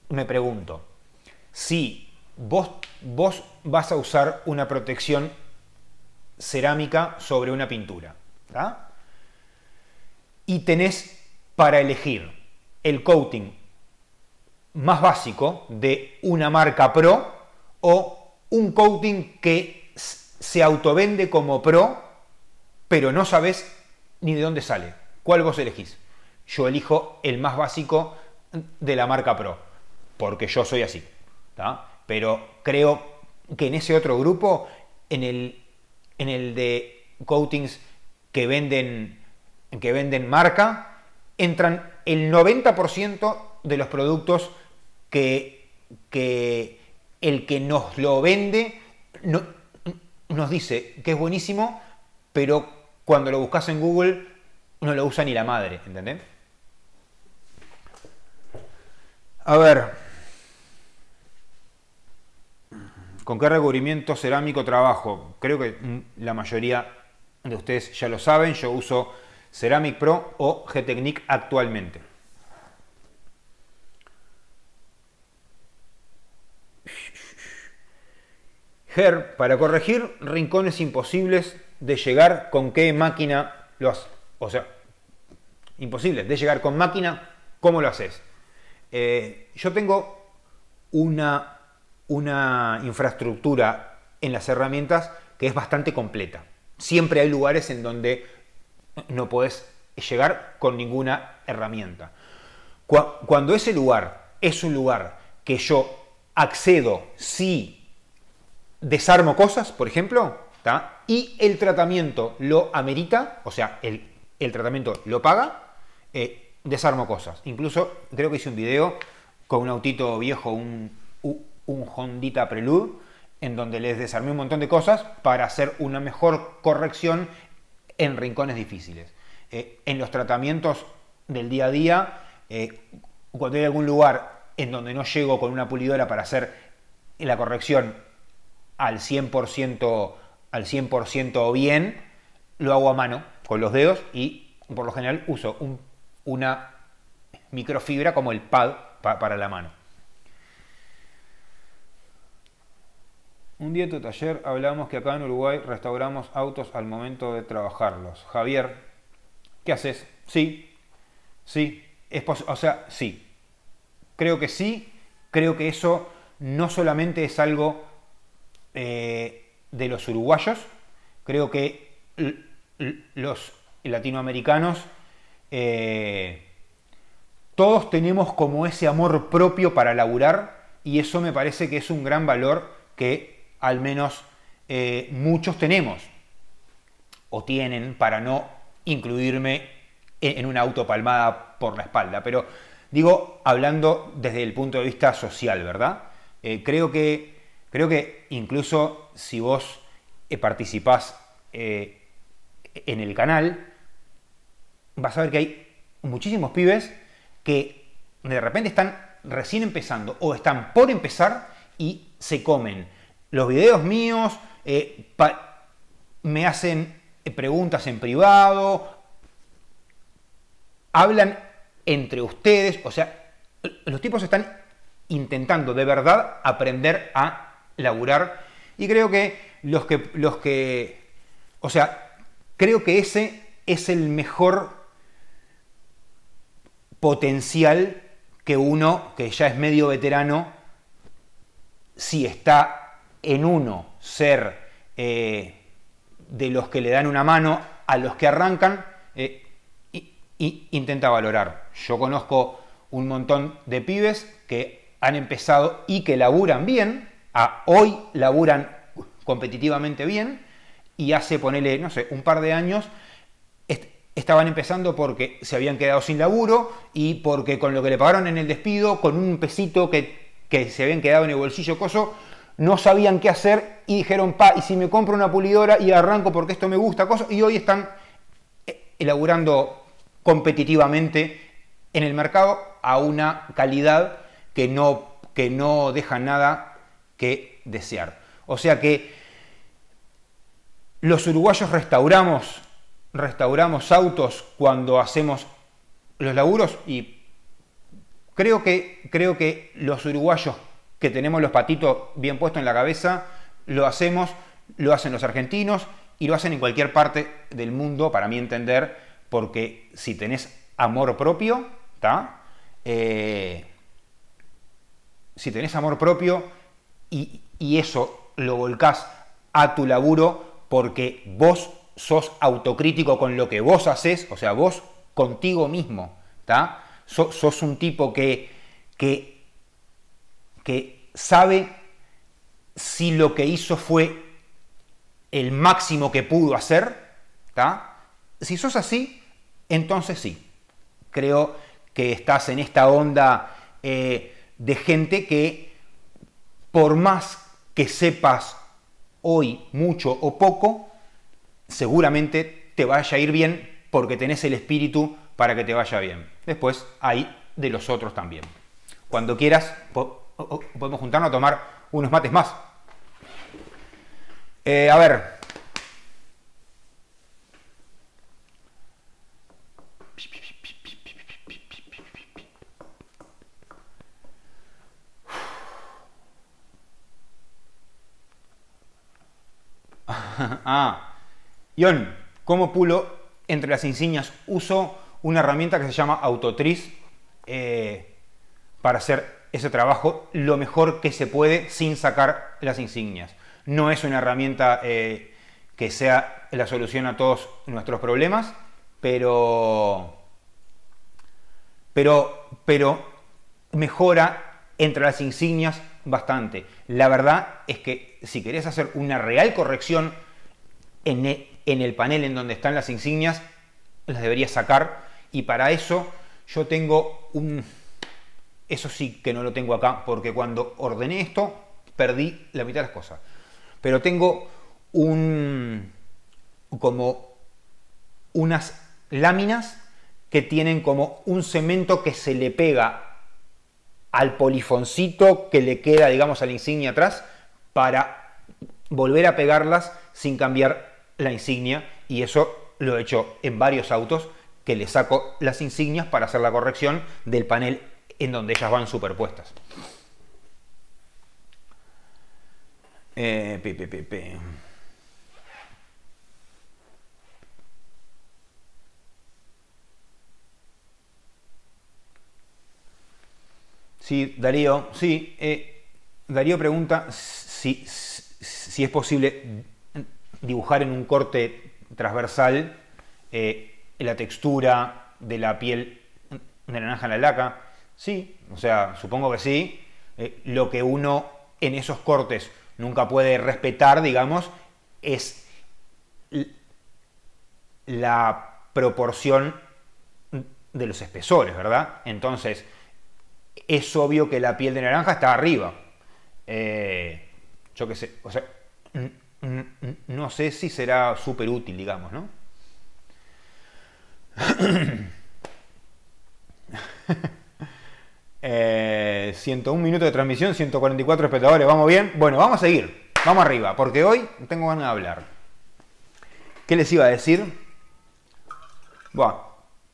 me pregunto, si vos, vos vas a usar una protección cerámica sobre una pintura, y tenés para elegir el coating más básico de una marca pro o un coating que se autovende como pro, pero no sabes ni de dónde sale. ¿Cuál vos elegís? Yo elijo el más básico de la marca Pro, porque yo soy así. Pero creo que en ese otro grupo, en el, en el de coatings que venden, que venden marca, entran el 90% de los productos que, que el que nos lo vende nos dice que es buenísimo, pero cuando lo buscas en Google no lo usa ni la madre, ¿entendés? A ver, ¿con qué recubrimiento cerámico trabajo? Creo que la mayoría de ustedes ya lo saben, yo uso Ceramic Pro o G-Technique actualmente. Para corregir rincones imposibles de llegar con qué máquina lo haces. O sea, imposible, de llegar con máquina, ¿cómo lo haces? Eh, yo tengo una, una infraestructura en las herramientas que es bastante completa. Siempre hay lugares en donde no puedes llegar con ninguna herramienta. Cuando ese lugar es un lugar que yo accedo si desarmo cosas, por ejemplo, y el tratamiento lo amerita, o sea, el, tratamiento lo paga, eh, desarmo cosas. Incluso creo que hice un video con un autito viejo, un, un Hondita Prelude, en donde les desarmé un montón de cosas para hacer una mejor corrección en rincones difíciles. Eh, en los tratamientos del día a día, eh, cuando hay algún lugar en donde no llego con una pulidora para hacer la corrección al 100%, al 100 bien, lo hago a mano con los dedos y por lo general uso una microfibra como el pad para la mano. Un día en tu taller hablamos que acá en Uruguay restauramos autos al momento de trabajarlos. Javier, ¿qué haces? Sí, sí, es o sea, sí. Creo que sí, creo que eso no solamente es algo eh, de los uruguayos, creo que los latinoamericanos eh, todos tenemos como ese amor propio para laburar y eso me parece que es un gran valor que al menos eh, muchos tenemos o tienen para no incluirme en, una autopalmada por la espalda. Pero digo, hablando desde el punto de vista social, ¿verdad? Creo, que, creo que incluso si vos eh, participás en el canal, vas a ver que hay muchísimos pibes que de repente están recién empezando o están por empezar y se comen. Los videos míos, eh, me hacen eh, preguntas en privado, hablan entre ustedes, o sea, los tipos están intentando de verdad aprender a laburar y creo que los que, los que o sea, creo que ese es el mejor potencial que uno, que ya es medio veterano, si está en uno ser eh, de los que le dan una mano a los que arrancan, eh, y, intenta valorar. Yo conozco un montón de pibes que han empezado y que laburan bien, hoy laburan competitivamente bien, y hace, ponele, no sé, un par de años estaban empezando porque se habían quedado sin laburo y porque con lo que le pagaron en el despido, con un pesito que, que se habían quedado en el bolsillo coso, no sabían qué hacer y dijeron, pa, y si me compro una pulidora y arranco porque esto me gusta, cosas, y hoy están eh, elaborando competitivamente en el mercado a una calidad que no, que no deja nada que desear. O sea que los uruguayos restauramos, restauramos autos cuando hacemos los laburos y creo que, creo que los uruguayos que tenemos los patitos bien puestos en la cabeza, lo hacemos, lo hacen los argentinos y lo hacen en cualquier parte del mundo, para mí entender, porque si tenés amor propio, ¿está? Eh, si tenés amor propio y, eso lo volcás a tu laburo porque vos sos autocrítico con lo que vos haces, o sea, vos contigo mismo, ¿está? sos un tipo que, que que sabe si lo que hizo fue el máximo que pudo hacer, si sos así, entonces sí. Creo que estás en esta onda eh, de gente que por más que sepas hoy mucho o poco, seguramente te vaya a ir bien porque tenés el espíritu para que te vaya bien. Después hay de los otros también. Cuando quieras, podemos juntarnos a tomar unos mates más. Eh, a ver. ah, Ion, ¿cómo pulo entre las insignias? Uso una herramienta que se llama Autotris eh, para hacer ese trabajo lo mejor que se puede sin sacar las insignias. No es una herramienta eh, que sea la solución a todos nuestros problemas, pero, pero, pero mejora entre las insignias bastante. La verdad es que si querés hacer una real corrección en el, en el panel en donde están las insignias, las deberías sacar y para eso yo tengo un... Eso sí que no lo tengo acá porque cuando ordené esto perdí la mitad de las cosas. Pero tengo un... como unas láminas que tienen como un cemento que se le pega al polifoncito que le queda, digamos, a la insignia atrás para volver a pegarlas sin cambiar la insignia y eso lo he hecho en varios autos que le saco las insignias para hacer la corrección del panel en donde ellas van superpuestas. Eh, Sí, Darío, sí. Eh, Darío pregunta si, si, es posible dibujar en un corte transversal eh, la textura de la piel de naranja en la laca. Sí, o sea, supongo que sí. Eh, lo que uno en esos cortes nunca puede respetar, digamos, es la proporción de los espesores, ¿verdad? Entonces, es obvio que la piel de naranja está arriba. Eh, yo qué sé, o sea, no sé si será súper útil, digamos, ¿no? 101 eh, minutos de transmisión, 144 espectadores, ¿vamos bien? Bueno, vamos a seguir, vamos arriba, porque hoy tengo ganas de hablar. ¿Qué les iba a decir? Bueno,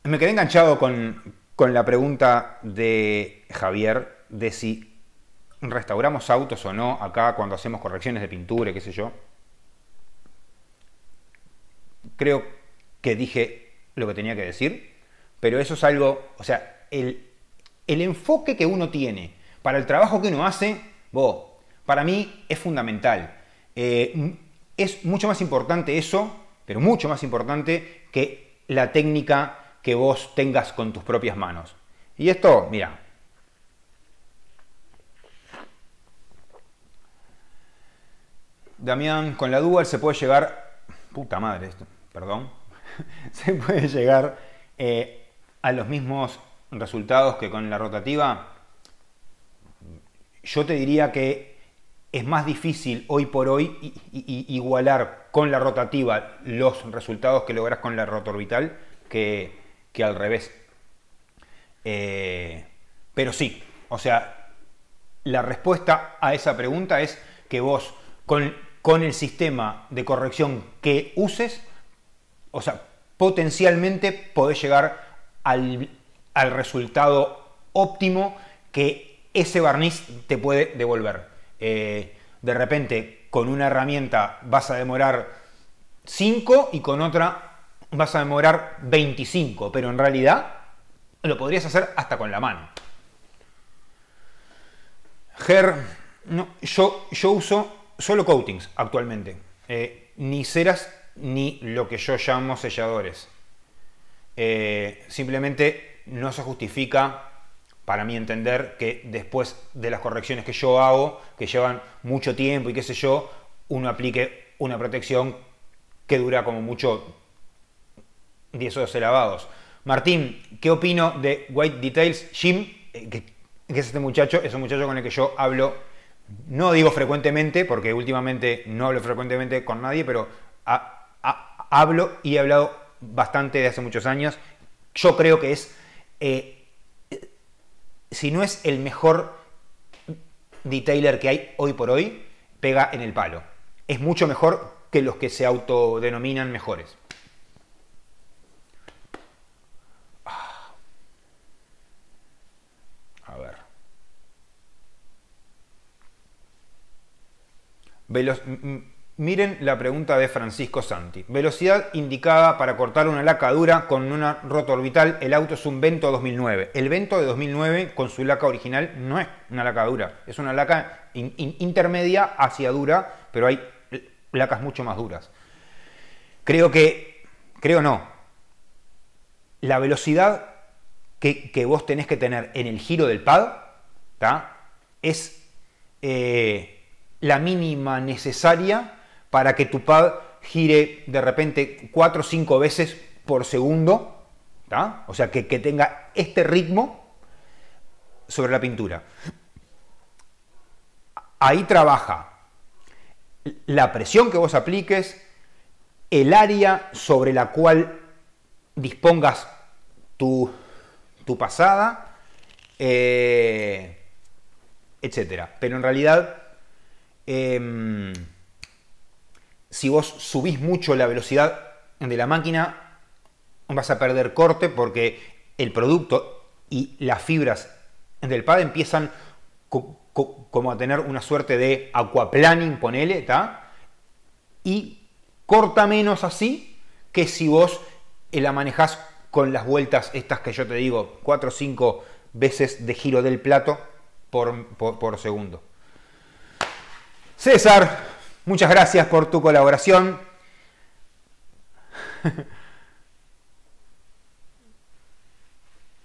me quedé enganchado con, con la pregunta de Javier de si restauramos autos o no acá cuando hacemos correcciones de pintura, qué sé yo. Creo que dije lo que tenía que decir, pero eso es algo, o sea, el, enfoque que uno tiene para el trabajo que uno hace, para mí es fundamental. Eh, es mucho más importante eso, pero mucho más importante que la técnica que vos tengas con tus propias manos. Y esto, mira. Damián, con la Dual se puede llegar... Puta madre esto, perdón. se puede llegar eh, a los mismos resultados que con la rotativa. Yo te diría que es más difícil hoy por hoy igualar con la rotativa los resultados que logras con la rotorbital que, que al revés. Eh, pero sí, o sea, la respuesta a esa pregunta es que vos con, con el sistema de corrección que uses, o sea, potencialmente podés llegar al, resultado óptimo que ese barniz te puede devolver. Eh, de repente, con una herramienta vas a demorar 5 y con otra vas a demorar 25, pero en realidad lo podrías hacer hasta con la mano. Ger, no, yo, yo uso solo coatings actualmente, eh, ni ceras ni lo que yo llamo selladores. Eh, simplemente no se justifica, para mi entender, que después de las correcciones que yo hago, que llevan mucho tiempo y qué sé yo, uno aplique una protección que dura como mucho 10 o 12 lavados. Martín, ¿qué opino de White Details? Jim, eh, que, es este muchacho, es un muchacho con el que yo hablo, no digo frecuentemente, porque últimamente no hablo frecuentemente con nadie, pero hablo y he hablado bastante de hace muchos años. Yo creo que es, eh, si no es el mejor detailer que hay hoy por hoy, pega en el palo. Es mucho mejor que los que se autodenominan mejores. Miren la pregunta de Francisco Santi. Velocidad indicada para cortar una laca dura con una rota orbital. El auto es un Vento 2009. El Vento de 2009 con su laca original no es una laca dura. Es una laca intermedia hacia dura, pero hay lacas mucho más duras. Creo que, creo no. La velocidad que, vos tenés que tener en el giro del pad es eh, la mínima necesaria para que tu pad gire de repente 4 o 5 veces por segundo, o sea, que, que tenga este ritmo sobre la pintura. Ahí trabaja la presión que vos apliques, el área sobre la cual dispongas tu, tu pasada, eh, etc. Pero en realidad, em, si vos subís mucho la velocidad de la máquina, vas a perder corte porque el producto y las fibras del pad empiezan como a tener una suerte de aquaplaning, ponele. Y corta menos así que si vos la manejás con las vueltas estas que yo te digo, 4 o 5 veces de giro del plato por segundo. César, Muchas gracias por tu colaboración.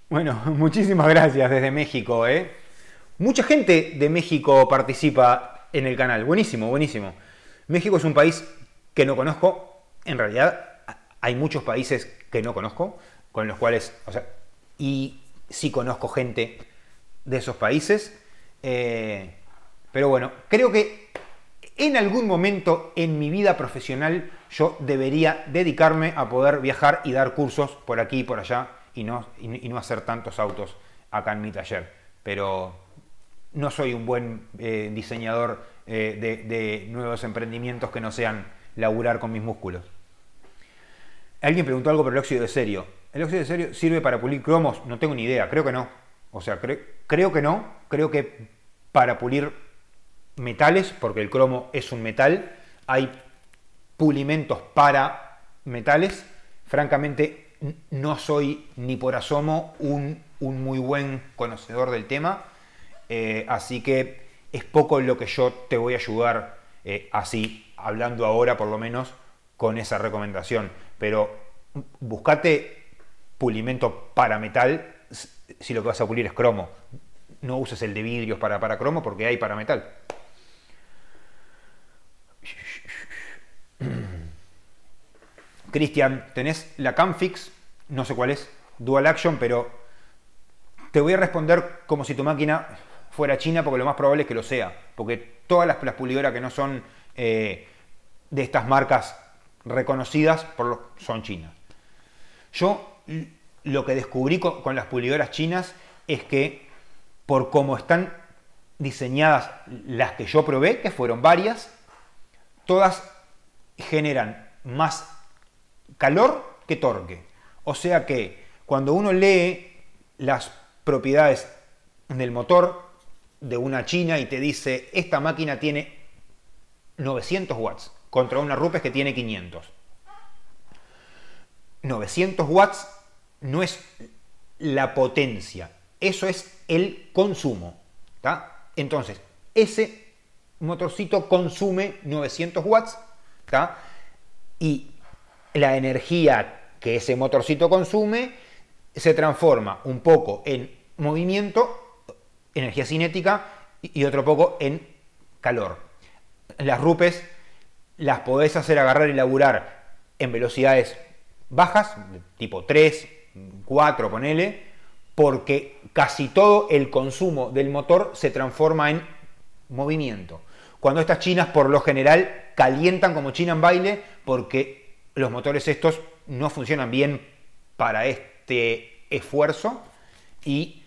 Bueno, muchísimas gracias desde México. ¿eh? Mucha gente de México participa en el canal. Buenísimo, buenísimo. México es un país que no conozco. En realidad hay muchos países que no conozco, con los cuales, o sea, y sí conozco gente de esos países. Eh, pero bueno, creo que en algún momento en mi vida profesional yo debería dedicarme a poder viajar y dar cursos por aquí y por allá y no, y, no hacer tantos autos acá en mi taller. Pero no soy un buen eh, diseñador eh, de, de, nuevos emprendimientos que no sean laburar con mis músculos. Alguien preguntó algo por el óxido de serio. ¿El óxido de serio sirve para pulir cromos? No tengo ni idea, creo que no. O sea, creo que no. Creo que para pulir metales, porque el cromo es un metal, hay pulimentos para metales. Francamente, no soy ni por asomo un, muy buen conocedor del tema, eh, así que es poco lo que yo te voy a ayudar eh, así, hablando ahora por lo menos con esa recomendación. Pero buscate pulimento para metal si lo que vas a pulir es cromo. No uses el de vidrios para, para cromo porque hay para metal. Cristian, tenés la Camfix, no sé cuál es, Dual Action, pero te voy a responder como si tu máquina fuera china, porque lo más probable es que lo sea, porque todas las, pulidoras que no son eh, de estas marcas reconocidas son chinas. Yo lo que descubrí con, con las pulidoras chinas es que por cómo están diseñadas las que yo probé, que fueron varias, todas generan más calor que torque. O sea que cuando uno lee las propiedades del motor de una china y te dice, esta máquina tiene 900 watts contra una Rupes que tiene 500. 900 watts no es la potencia, eso es el consumo. Entonces, ese motorcito consume 900 watts y la energía que ese motorcito consume se transforma un poco en movimiento, energía cinética, y otro poco en calor. Las rupes las podés hacer agarrar y laburar en velocidades bajas, tipo 3, 4, ponele, porque casi todo el consumo del motor se transforma en movimiento. Cuando estas chinas por lo general calientan como china en baile porque los motores estos no funcionan bien para este esfuerzo y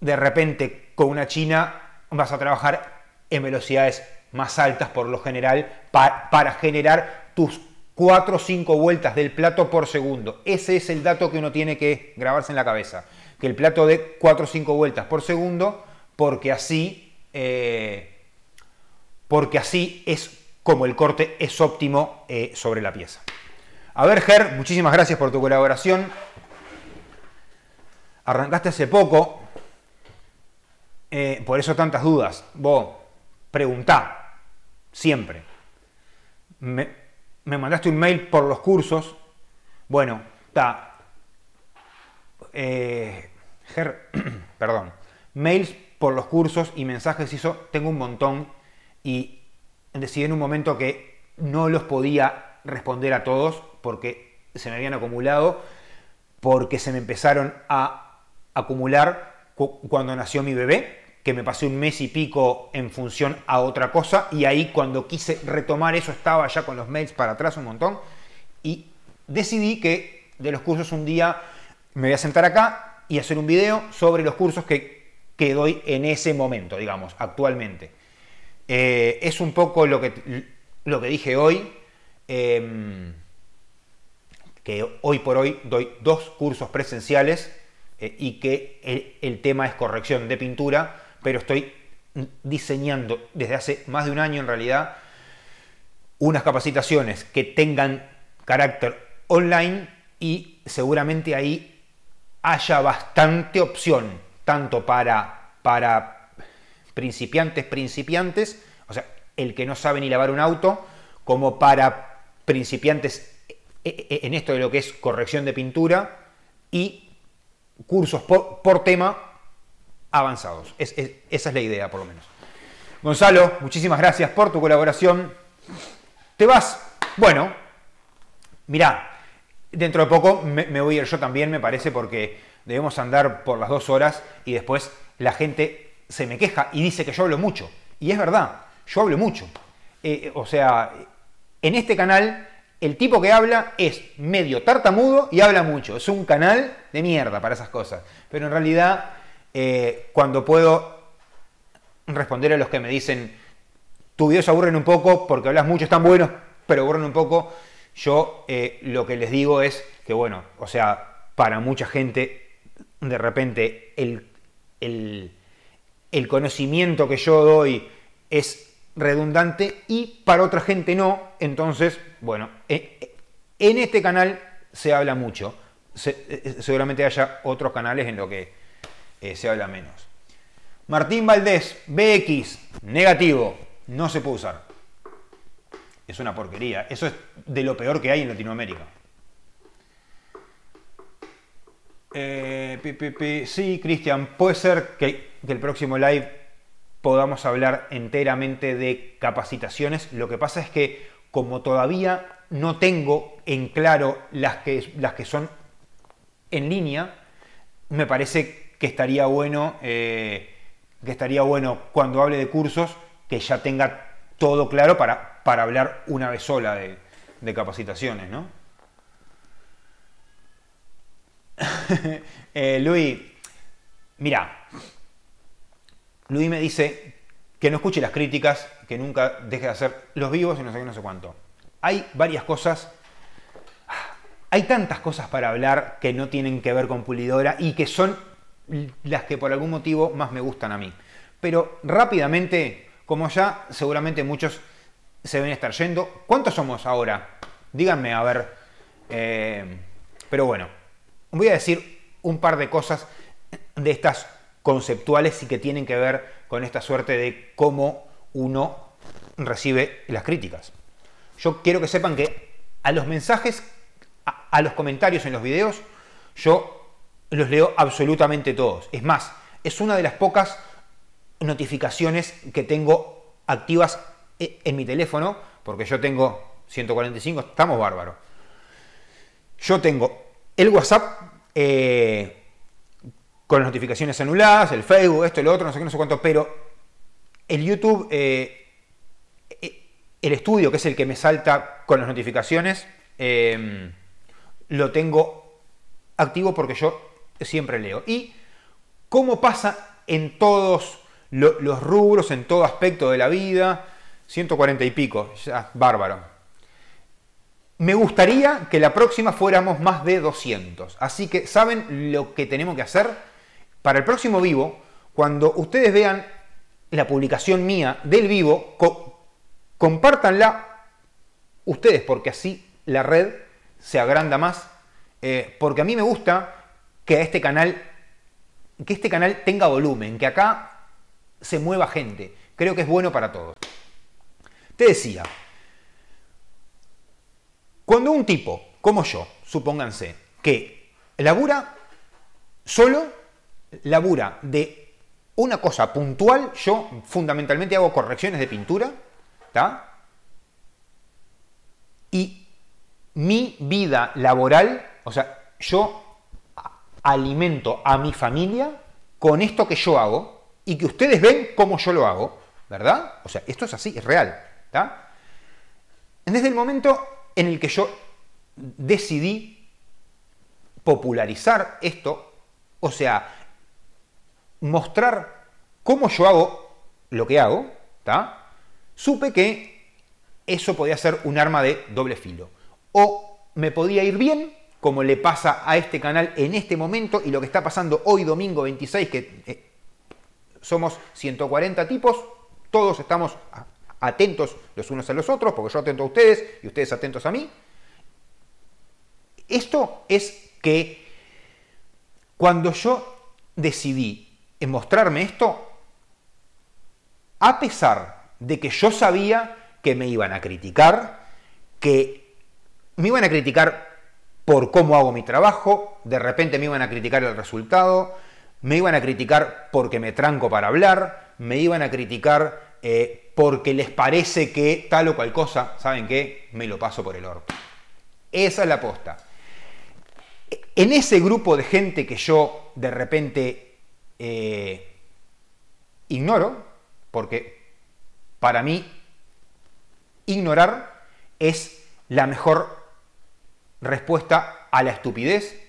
de repente con una China vas a trabajar en velocidades más altas por lo general para generar tus 4 o 5 vueltas del plato por segundo. Ese es el dato que uno tiene que grabarse en la cabeza. Que el plato de 4 o 5 vueltas por segundo porque así, eh, porque así es como el corte es óptimo eh, sobre la pieza. A ver, Ger, muchísimas gracias por tu colaboración. Arrancaste hace poco, eh, por eso tantas dudas. Vos, preguntá, siempre. Me, mandaste un mail por los cursos. Bueno, está. Eh, perdón. Mails por los cursos y mensajes hizo, tengo un montón y decidí en un momento que no los podía responder a todos porque se me habían acumulado, porque se me empezaron a acumular cuando nació mi bebé, que me pasé un mes y pico en función a otra cosa, y ahí cuando quise retomar eso estaba ya con los mails para atrás un montón, y decidí que de los cursos un día me voy a sentar acá y hacer un video sobre los cursos que, que doy en ese momento, digamos, actualmente. Eh, es un poco lo que, lo que dije hoy, em, que hoy por hoy doy dos cursos presenciales eh, y que el, tema es corrección de pintura, pero estoy diseñando desde hace más de un año en realidad unas capacitaciones que tengan carácter online y seguramente ahí haya bastante opción, tanto para, para principiantes, principiantes, o sea, el que no sabe ni lavar un auto, como para principiantes e, e, en esto de lo que es corrección de pintura y cursos por, tema avanzados. esa es la idea, por lo menos. Gonzalo, muchísimas gracias por tu colaboración. ¿Te vas? Bueno, mirá, dentro de poco me, me voy a ir yo también, me parece, porque debemos andar por las dos horas y después la gente se me queja y dice que yo hablo mucho. Y es verdad, yo hablo mucho. Eh, o sea, en este canal el tipo que habla es medio tartamudo y habla mucho. Es un canal de mierda para esas cosas. Pero en realidad, eh, cuando puedo responder a los que me dicen, tu videos aburren un poco porque hablas mucho, están buenos, pero aburren un poco, yo eh, lo que les digo es que, bueno, o sea, para mucha gente, de repente, el, el conocimiento que yo doy es redundante y para otra gente no. Entonces, bueno, e, e, en este canal se habla mucho. E, seguramente haya otros canales en los que eh, se habla menos. Martín Valdés, BX, negativo, no se puede usar. Es una porquería. Eso es de lo peor que hay en Latinoamérica. Eh, sí, Cristian, puede ser que el próximo live podamos hablar enteramente de capacitaciones. Lo que pasa es que como todavía no tengo en claro las que, son en línea, me parece que estaría bueno, eh, que estaría bueno cuando hable de cursos que ya tenga todo claro para, para hablar una vez sola de, de capacitaciones, ¿no? eh, Luis, mira, Luis me dice que no escuche las críticas, que nunca deje de hacer los vivos y no sé qué, no sé cuánto. Hay varias cosas, hay tantas cosas para hablar que no tienen que ver con Pulidora y que son las que por algún motivo más me gustan a mí. Pero rápidamente, como ya seguramente muchos se deben estar yendo, ¿cuántos somos ahora? Díganme, a ver. Eh, pero bueno, voy a decir un par de cosas de estas conceptuales y que tienen que ver con esta suerte de cómo uno recibe las críticas. Yo quiero que sepan que a los mensajes, a, los comentarios en los videos, yo los leo absolutamente todos. Es más, es una de las pocas notificaciones que tengo activas e, en mi teléfono, porque yo tengo 145, estamos bárbaros. Yo tengo el WhatsApp eh, con las notificaciones anuladas, el Facebook, esto, lo otro, no sé qué, no sé cuánto, pero el YouTube, eh, eh, el estudio, que es el que me salta con las notificaciones, em, lo tengo activo porque yo siempre leo. Y cómo pasa en todos los rubros, en todo aspecto de la vida, 140 y pico, ya, bárbaro. Me gustaría que la próxima fuéramos más de 200. Así que, ¿saben lo que tenemos que hacer? para el próximo vivo, cuando ustedes vean la publicación mía del vivo, compártanla ustedes, porque así la red se agranda más, eh, porque a mí me gusta que este canal, que este canal tenga volumen, que acá se mueva gente. Creo que es bueno para todos. Te decía, cuando un tipo como yo, supónganse, que labura solo, labura de una cosa puntual, yo fundamentalmente hago correcciones de pintura, ¿está? Y mi vida laboral, o sea, yo alimento a mi familia con esto que yo hago y que ustedes ven cómo yo lo hago, ¿verdad? O sea, esto es así, es real, ¿está? Desde el momento en el que yo decidí popularizar esto, o sea, mostrar cómo yo hago lo que hago, ¿está? supe que eso podía ser un arma de doble filo. O me podía ir bien, como le pasa a este canal en este momento y lo que está pasando hoy domingo 26, que eh, somos 140 tipos, todos estamos atentos los unos a los otros, porque yo atento a ustedes y ustedes atentos a mí. Esto es que cuando yo decidí mostrarme esto, a pesar de que yo sabía que me iban a criticar, que me iban a criticar por cómo hago mi trabajo, de repente me iban a criticar el resultado, me iban a criticar porque me tranco para hablar, me iban a criticar eh, porque les parece que tal o cual cosa, ¿saben qué? Me lo paso por el orto. Esa es la posta. En ese grupo de gente que yo de repente eh, ignoro, porque para mí ignorar es la mejor respuesta a la estupidez,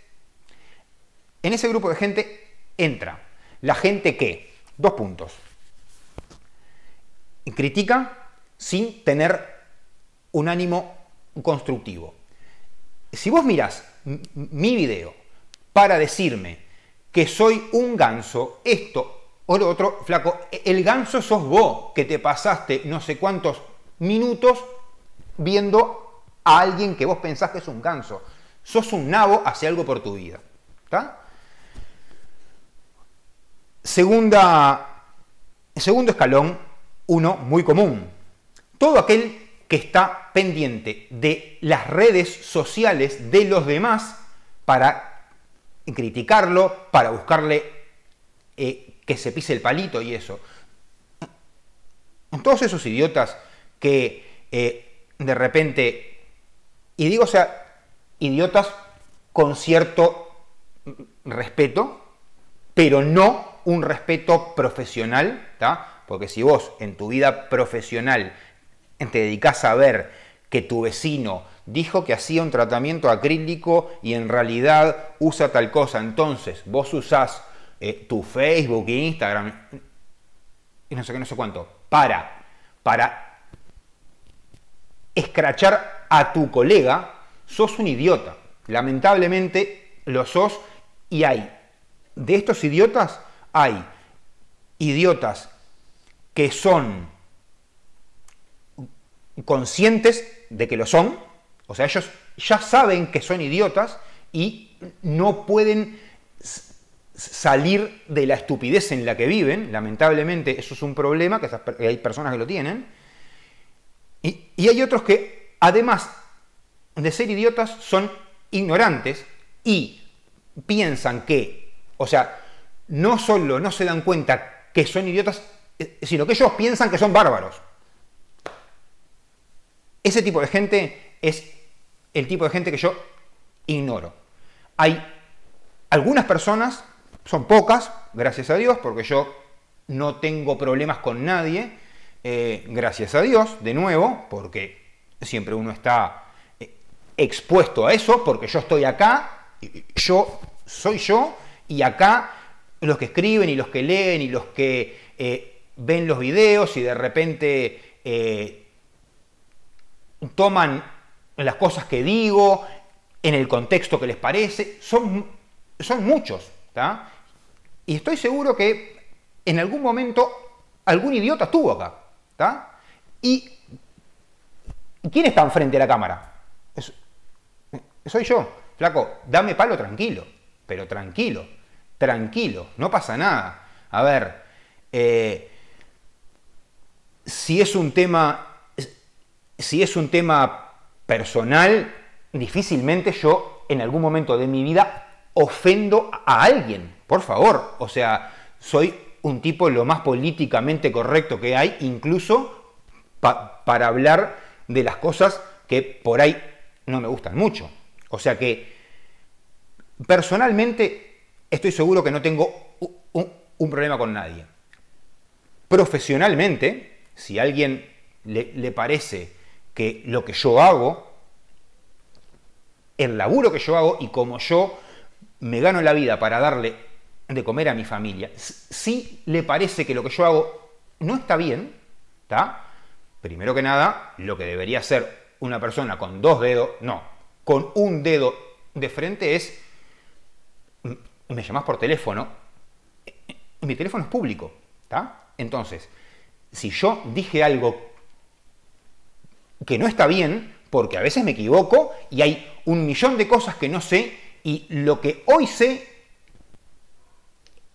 en ese grupo de gente entra la gente que, dos puntos, critica sin tener un ánimo constructivo. Si vos mirás mi video para decirme que soy un ganso, esto o lo otro, flaco, el ganso sos vos que te pasaste no sé cuántos minutos viendo a alguien que vos pensás que es un ganso. Sos un nabo, hace algo por tu vida. Segunda, segundo escalón, uno muy común. Todo aquel que está pendiente de las redes sociales de los demás para criticarlo, para buscarle eh, que se pise el palito y eso. Todos esos idiotas que eh, de repente, y digo, o sea, idiotas con cierto respeto, pero no un respeto profesional, porque si vos en tu vida profesional te dedicas a ver que tu vecino dijo que hacía un tratamiento acrílico y en realidad usa tal cosa, entonces vos usás eh, tu Facebook, Instagram y no sé qué, no sé cuánto, para, para escrachar a tu colega, sos un idiota. Lamentablemente lo sos y hay. De estos idiotas hay idiotas que son conscientes de que lo son, o sea, ellos ya saben que son idiotas y no pueden salir de la estupidez en la que viven, lamentablemente eso es un problema, que hay personas que lo tienen, y, hay otros que, además de ser idiotas, son ignorantes y piensan que, o sea, no solo no se dan cuenta que son idiotas, sino que ellos piensan que son bárbaros. Ese tipo de gente es el tipo de gente que yo ignoro. Hay algunas personas, son pocas, gracias a Dios, porque yo no tengo problemas con nadie, eh, gracias a Dios, de nuevo, porque siempre uno está eh, expuesto a eso, porque yo estoy acá, yo soy yo, y acá los que escriben y los que leen y los que eh, ven los videos y de repente toman las cosas que digo, en el contexto que les parece, son, son muchos. Y estoy seguro que en algún momento algún idiota estuvo acá. Y ¿Quién está enfrente de la cámara? soy yo. Flaco, dame palo tranquilo, pero tranquilo, tranquilo, no pasa nada. A ver, eh, si es un tema, si es un tema personal, difícilmente yo en algún momento de mi vida ofendo a alguien, por favor. O sea, soy un tipo lo más políticamente correcto que hay, incluso para hablar de las cosas que por ahí no me gustan mucho. O sea que personalmente estoy seguro que no tengo un, problema con nadie. Profesionalmente, si a alguien le, parece que lo que yo hago, el laburo que yo hago y como yo me gano la vida para darle de comer a mi familia, si le parece que lo que yo hago no está bien, ¿está? Primero que nada, lo que debería ser una persona con dos dedos, no, con un dedo de frente es, me llamas por teléfono, mi teléfono es público, ¿está? Entonces, si yo dije algo que no está bien, porque a veces me equivoco y hay un millón de cosas que no sé y lo que hoy sé,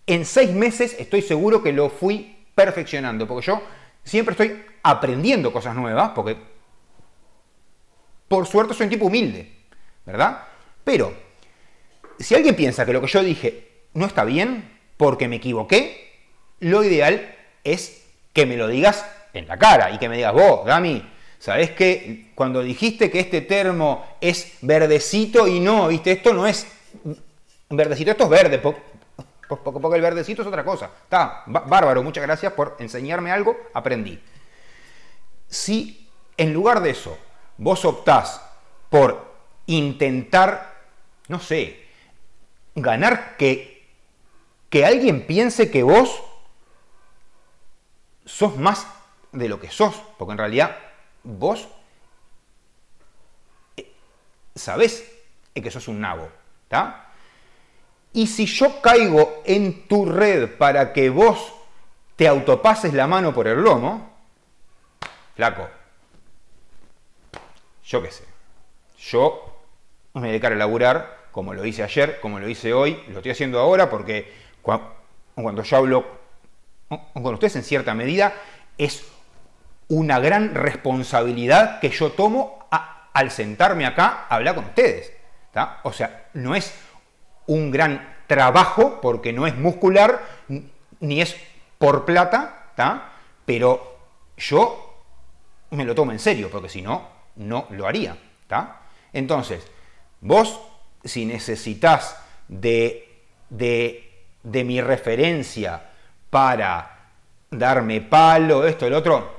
en seis meses estoy seguro que lo fui perfeccionando, porque yo siempre estoy aprendiendo cosas nuevas, porque por suerte soy un tipo humilde. ¿verdad? Pero, si alguien piensa que lo que yo dije no está bien porque me equivoqué, lo ideal es que me lo digas en la cara y que me digas, vos, Gami, ¿sabés qué? Cuando dijiste que este termo es verdecito y no, viste, esto no es verdecito, esto es verde, porque el verdecito es otra cosa. Está, bárbaro, muchas gracias por enseñarme algo, aprendí. Si en lugar de eso vos optás por intentar, no sé, ganar que, que alguien piense que vos sos más de lo que sos, porque en realidad vos eh, sabés que sos un nabo, ¿está? Y si yo caigo en tu red para que vos te autopases la mano por el lomo, flaco, yo qué sé, yo me dedicar a laburar, como lo hice ayer, como lo hice hoy, lo estoy haciendo ahora porque cuando yo hablo con ustedes en cierta medida es una gran responsabilidad que yo tomo al sentarme acá a hablar con ustedes. O sea, no es un gran trabajo porque no es muscular ni es por plata, pero yo me lo tomo en serio porque si no, no lo haría. Entonces, Vos, si necesitas de, de, mi referencia para darme palo, esto, el otro,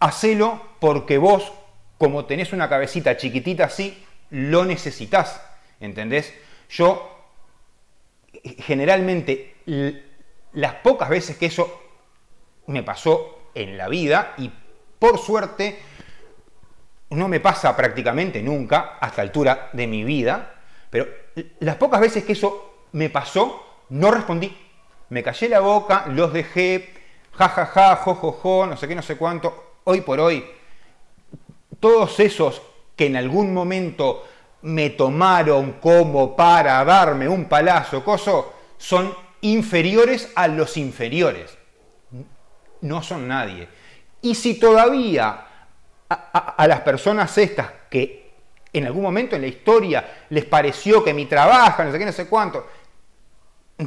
hacelo porque vos, como tenés una cabecita chiquitita así, lo necesitas. ¿Entendés? Yo, generalmente, las pocas veces que eso me pasó en la vida, y por suerte, no me pasa prácticamente nunca hasta altura de mi vida, pero las pocas veces que eso me pasó, no respondí. Me callé la boca, los dejé, jajaja, ja, jo, jo, jo, no sé qué, no sé cuánto. Hoy por hoy, todos esos que en algún momento me tomaron como para darme un palazo, coso, son inferiores a los inferiores. No son nadie. Y si todavía a, las personas estas que en algún momento en la historia les pareció que mi trabajo, no sé qué, no sé cuánto,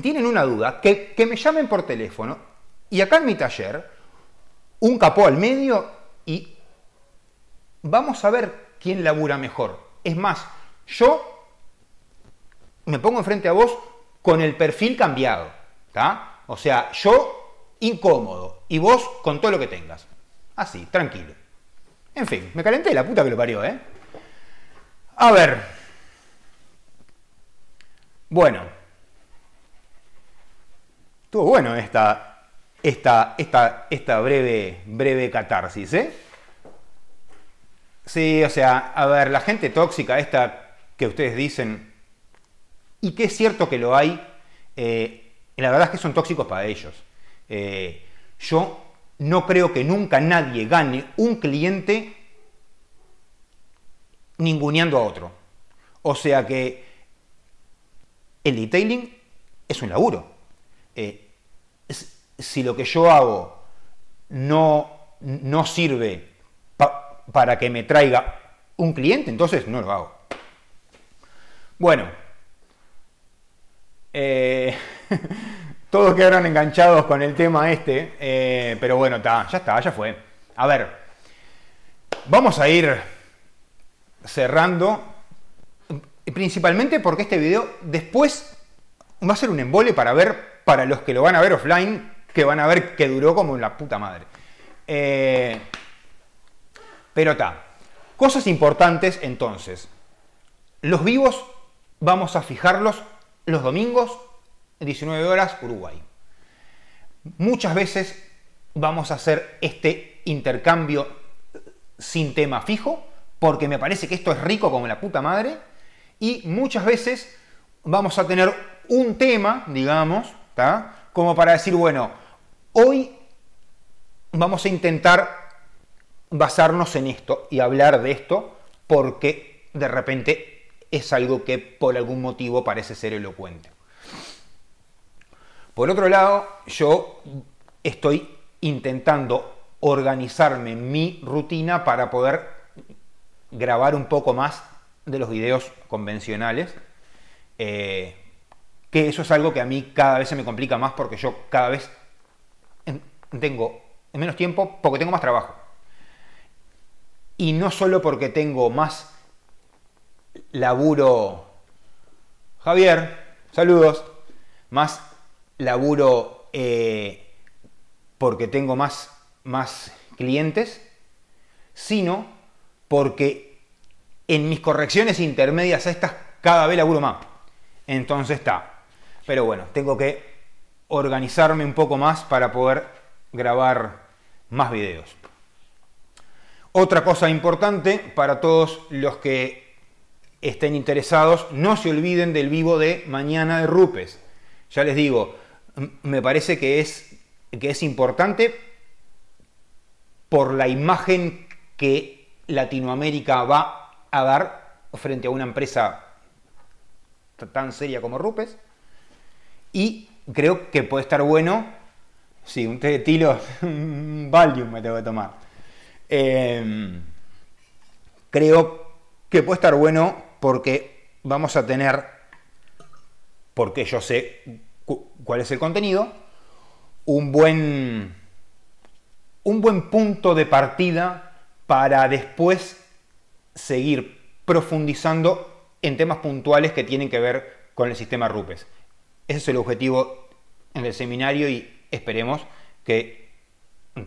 tienen una duda, que, que me llamen por teléfono y acá en mi taller, un capó al medio y vamos a ver quién labura mejor. Es más, yo me pongo enfrente a vos con el perfil cambiado, ¿está? O sea, yo incómodo y vos con todo lo que tengas. Así, tranquilo. En fin, me calenté la puta que lo parió, ¿eh? A ver. Bueno. Estuvo bueno esta, esta, esta, esta breve, breve catarsis, ¿eh? Sí, o sea, a ver, la gente tóxica esta que ustedes dicen, y que es cierto que lo hay, eh, la verdad es que son tóxicos para ellos. Eh, yo no creo que nunca nadie gane un cliente ninguneando a otro. O sea que el detailing es un laburo. Eh, si lo que yo hago no, no sirve para que me traiga un cliente, entonces no lo hago. Bueno, eh, todos quedaron enganchados con el tema este, eh, pero bueno, ya está, ya fue. A ver, vamos a ir cerrando, principalmente porque este video después va a ser un embole para ver, para los que lo van a ver offline, que van a ver que duró como la puta madre. Eh, pero está. Cosas importantes entonces. Los vivos vamos a fijarlos los domingos, 19 horas, Uruguay. Muchas veces vamos a hacer este intercambio sin tema fijo, porque me parece que esto es rico como la puta madre, y muchas veces vamos a tener un tema, digamos, como para decir, bueno, hoy vamos a intentar basarnos en esto y hablar de esto, porque de repente es algo que por algún motivo parece ser elocuente. Por otro lado, yo estoy intentando organizarme mi rutina para poder grabar un poco más de los videos convencionales, eh, que eso es algo que a mí cada vez se me complica más porque yo cada vez tengo menos tiempo porque tengo más trabajo. Y no solo porque tengo más laburo, Javier, saludos, más laburo eh, porque tengo más, más clientes, sino porque en mis correcciones intermedias a estas cada vez laburo más. Entonces está. Pero bueno, tengo que organizarme un poco más para poder grabar más videos. Otra cosa importante para todos los que estén interesados, no se olviden del vivo de mañana de Rupes. Ya les digo, me parece que es, que es importante por la imagen que Latinoamérica va a dar frente a una empresa tan seria como Rupes. Y creo que puede estar bueno. Sí, un té de tilo, Valium me tengo que tomar. Em, creo que puede estar bueno porque vamos a tener, porque yo sé cuál es el contenido, un buen, un buen punto de partida para después seguir profundizando en temas puntuales que tienen que ver con el sistema RUPES. Ese es el objetivo en el seminario y esperemos que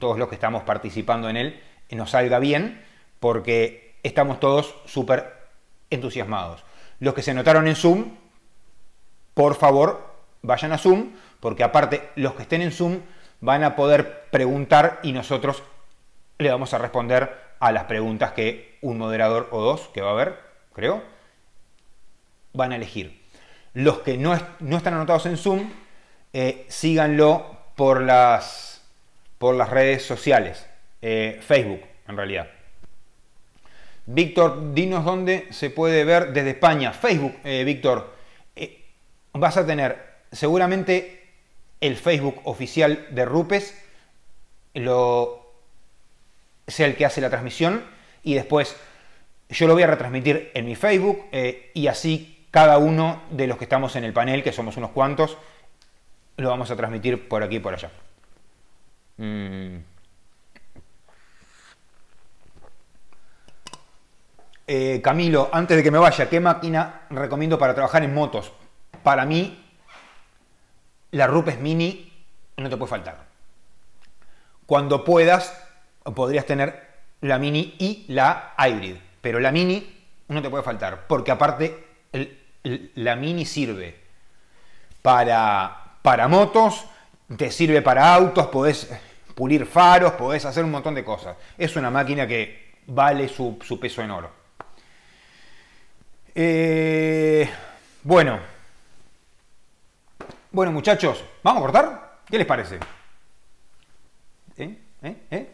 todos los que estamos participando en él nos salga bien porque estamos todos súper entusiasmados. Los que se notaron en Zoom, por favor, vayan a Zoom, porque aparte los que estén en Zoom van a poder preguntar y nosotros le vamos a responder a las preguntas que un moderador o dos, que va a haber, creo, van a elegir. Los que no, están anotados en Zoom, eh, síganlo por las, por las redes sociales, eh, Facebook en realidad. Víctor, dinos dónde se puede ver desde España. Facebook, eh, Víctor. Vas a tener seguramente el Facebook oficial de Rupes, lo, sea el que hace la transmisión, y después yo lo voy a retransmitir en mi Facebook, y así cada uno de los que estamos en el panel, que somos unos cuantos, lo vamos a transmitir por aquí y por allá. Mm. Eh, Camilo, antes de que me vaya, ¿qué máquina recomiendo para trabajar en motos? Para mí, la Rupes Mini no te puede faltar. Cuando puedas, podrías tener la Mini y la Hybrid, pero la Mini no te puede faltar, porque aparte la Mini sirve para, para motos, te sirve para autos, podés pulir faros, podés hacer un montón de cosas. Es una máquina que vale su peso en oro. Eh, bueno. Bueno, muchachos, ¿vamos a cortar? ¿Qué les parece? ¿Eh? ¿Eh? ¿Eh?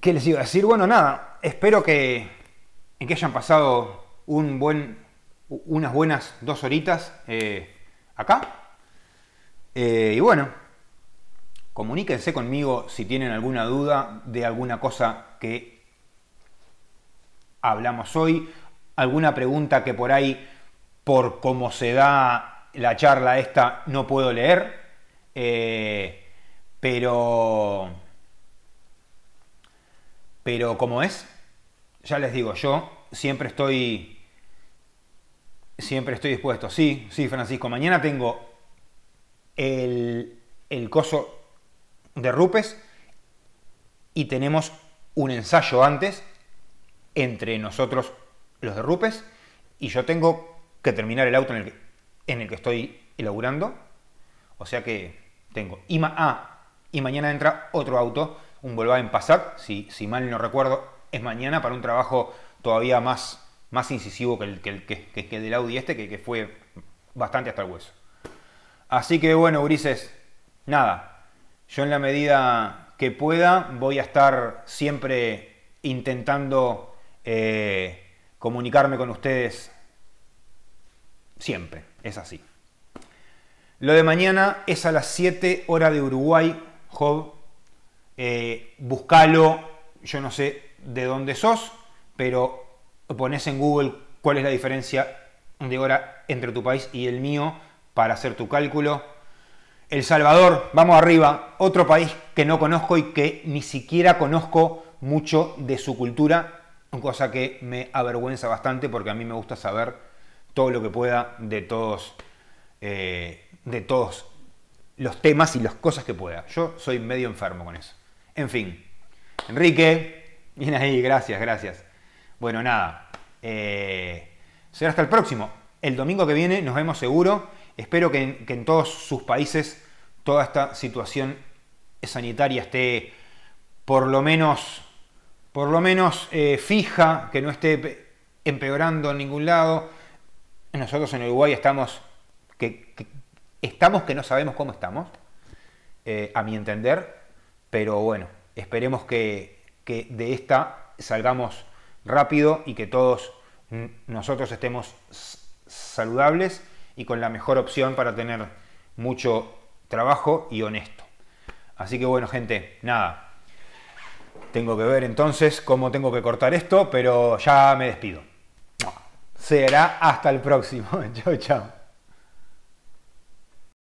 ¿Qué les iba a decir? Bueno, nada, espero que, que hayan pasado un buen, unas buenas dos horitas eh, acá. Eh, y bueno, comuníquense conmigo si tienen alguna duda de alguna cosa que hablamos hoy, alguna pregunta que por ahí, por cómo se da la charla esta, no puedo leer. Eh, pero pero como es, ya les digo, yo siempre estoy siempre estoy dispuesto. Sí, sí, Francisco, mañana tengo el, el coso de Rupes y tenemos un ensayo antes entre nosotros los de Rupes y yo tengo que terminar el auto en el que, en el que estoy elaborando. O sea que tengo. Y, ah, y mañana entra otro auto un Volkswagen Passat, si, si mal no recuerdo, es mañana para un trabajo todavía más, más incisivo que el, que, que, que del Audi este, que, fue bastante hasta el hueso. Así que bueno, Ulises, nada, yo en la medida que pueda voy a estar siempre intentando eh, comunicarme con ustedes siempre, es así. Lo de mañana es a las 7 horas de Uruguay, Job, eh, buscalo, yo no sé de dónde sos, pero pones en Google cuál es la diferencia de hora entre tu país y el mío para hacer tu cálculo. El Salvador, vamos arriba, otro país que no conozco y que ni siquiera conozco mucho de su cultura, cosa que me avergüenza bastante porque a mí me gusta saber todo lo que pueda de todos, eh, de todos los temas y las cosas que pueda. Yo soy medio enfermo con eso. En fin, Enrique, viene ahí, gracias, gracias. Bueno, nada, eh, será hasta el próximo. El domingo que viene nos vemos seguro. Espero que en, todos sus países toda esta situación sanitaria esté por lo menos, por lo menos eh, fija, que no esté empeorando en ningún lado. Nosotros en Uruguay estamos que, estamos que no sabemos cómo estamos, eh, a mi entender, pero bueno, esperemos que, de esta salgamos rápido y que todos nosotros estemos saludables y con la mejor opción para tener mucho trabajo y honesto. Así que bueno, gente, nada. Tengo que ver entonces cómo tengo que cortar esto, pero ya me despido. Será hasta el próximo. chao, chao.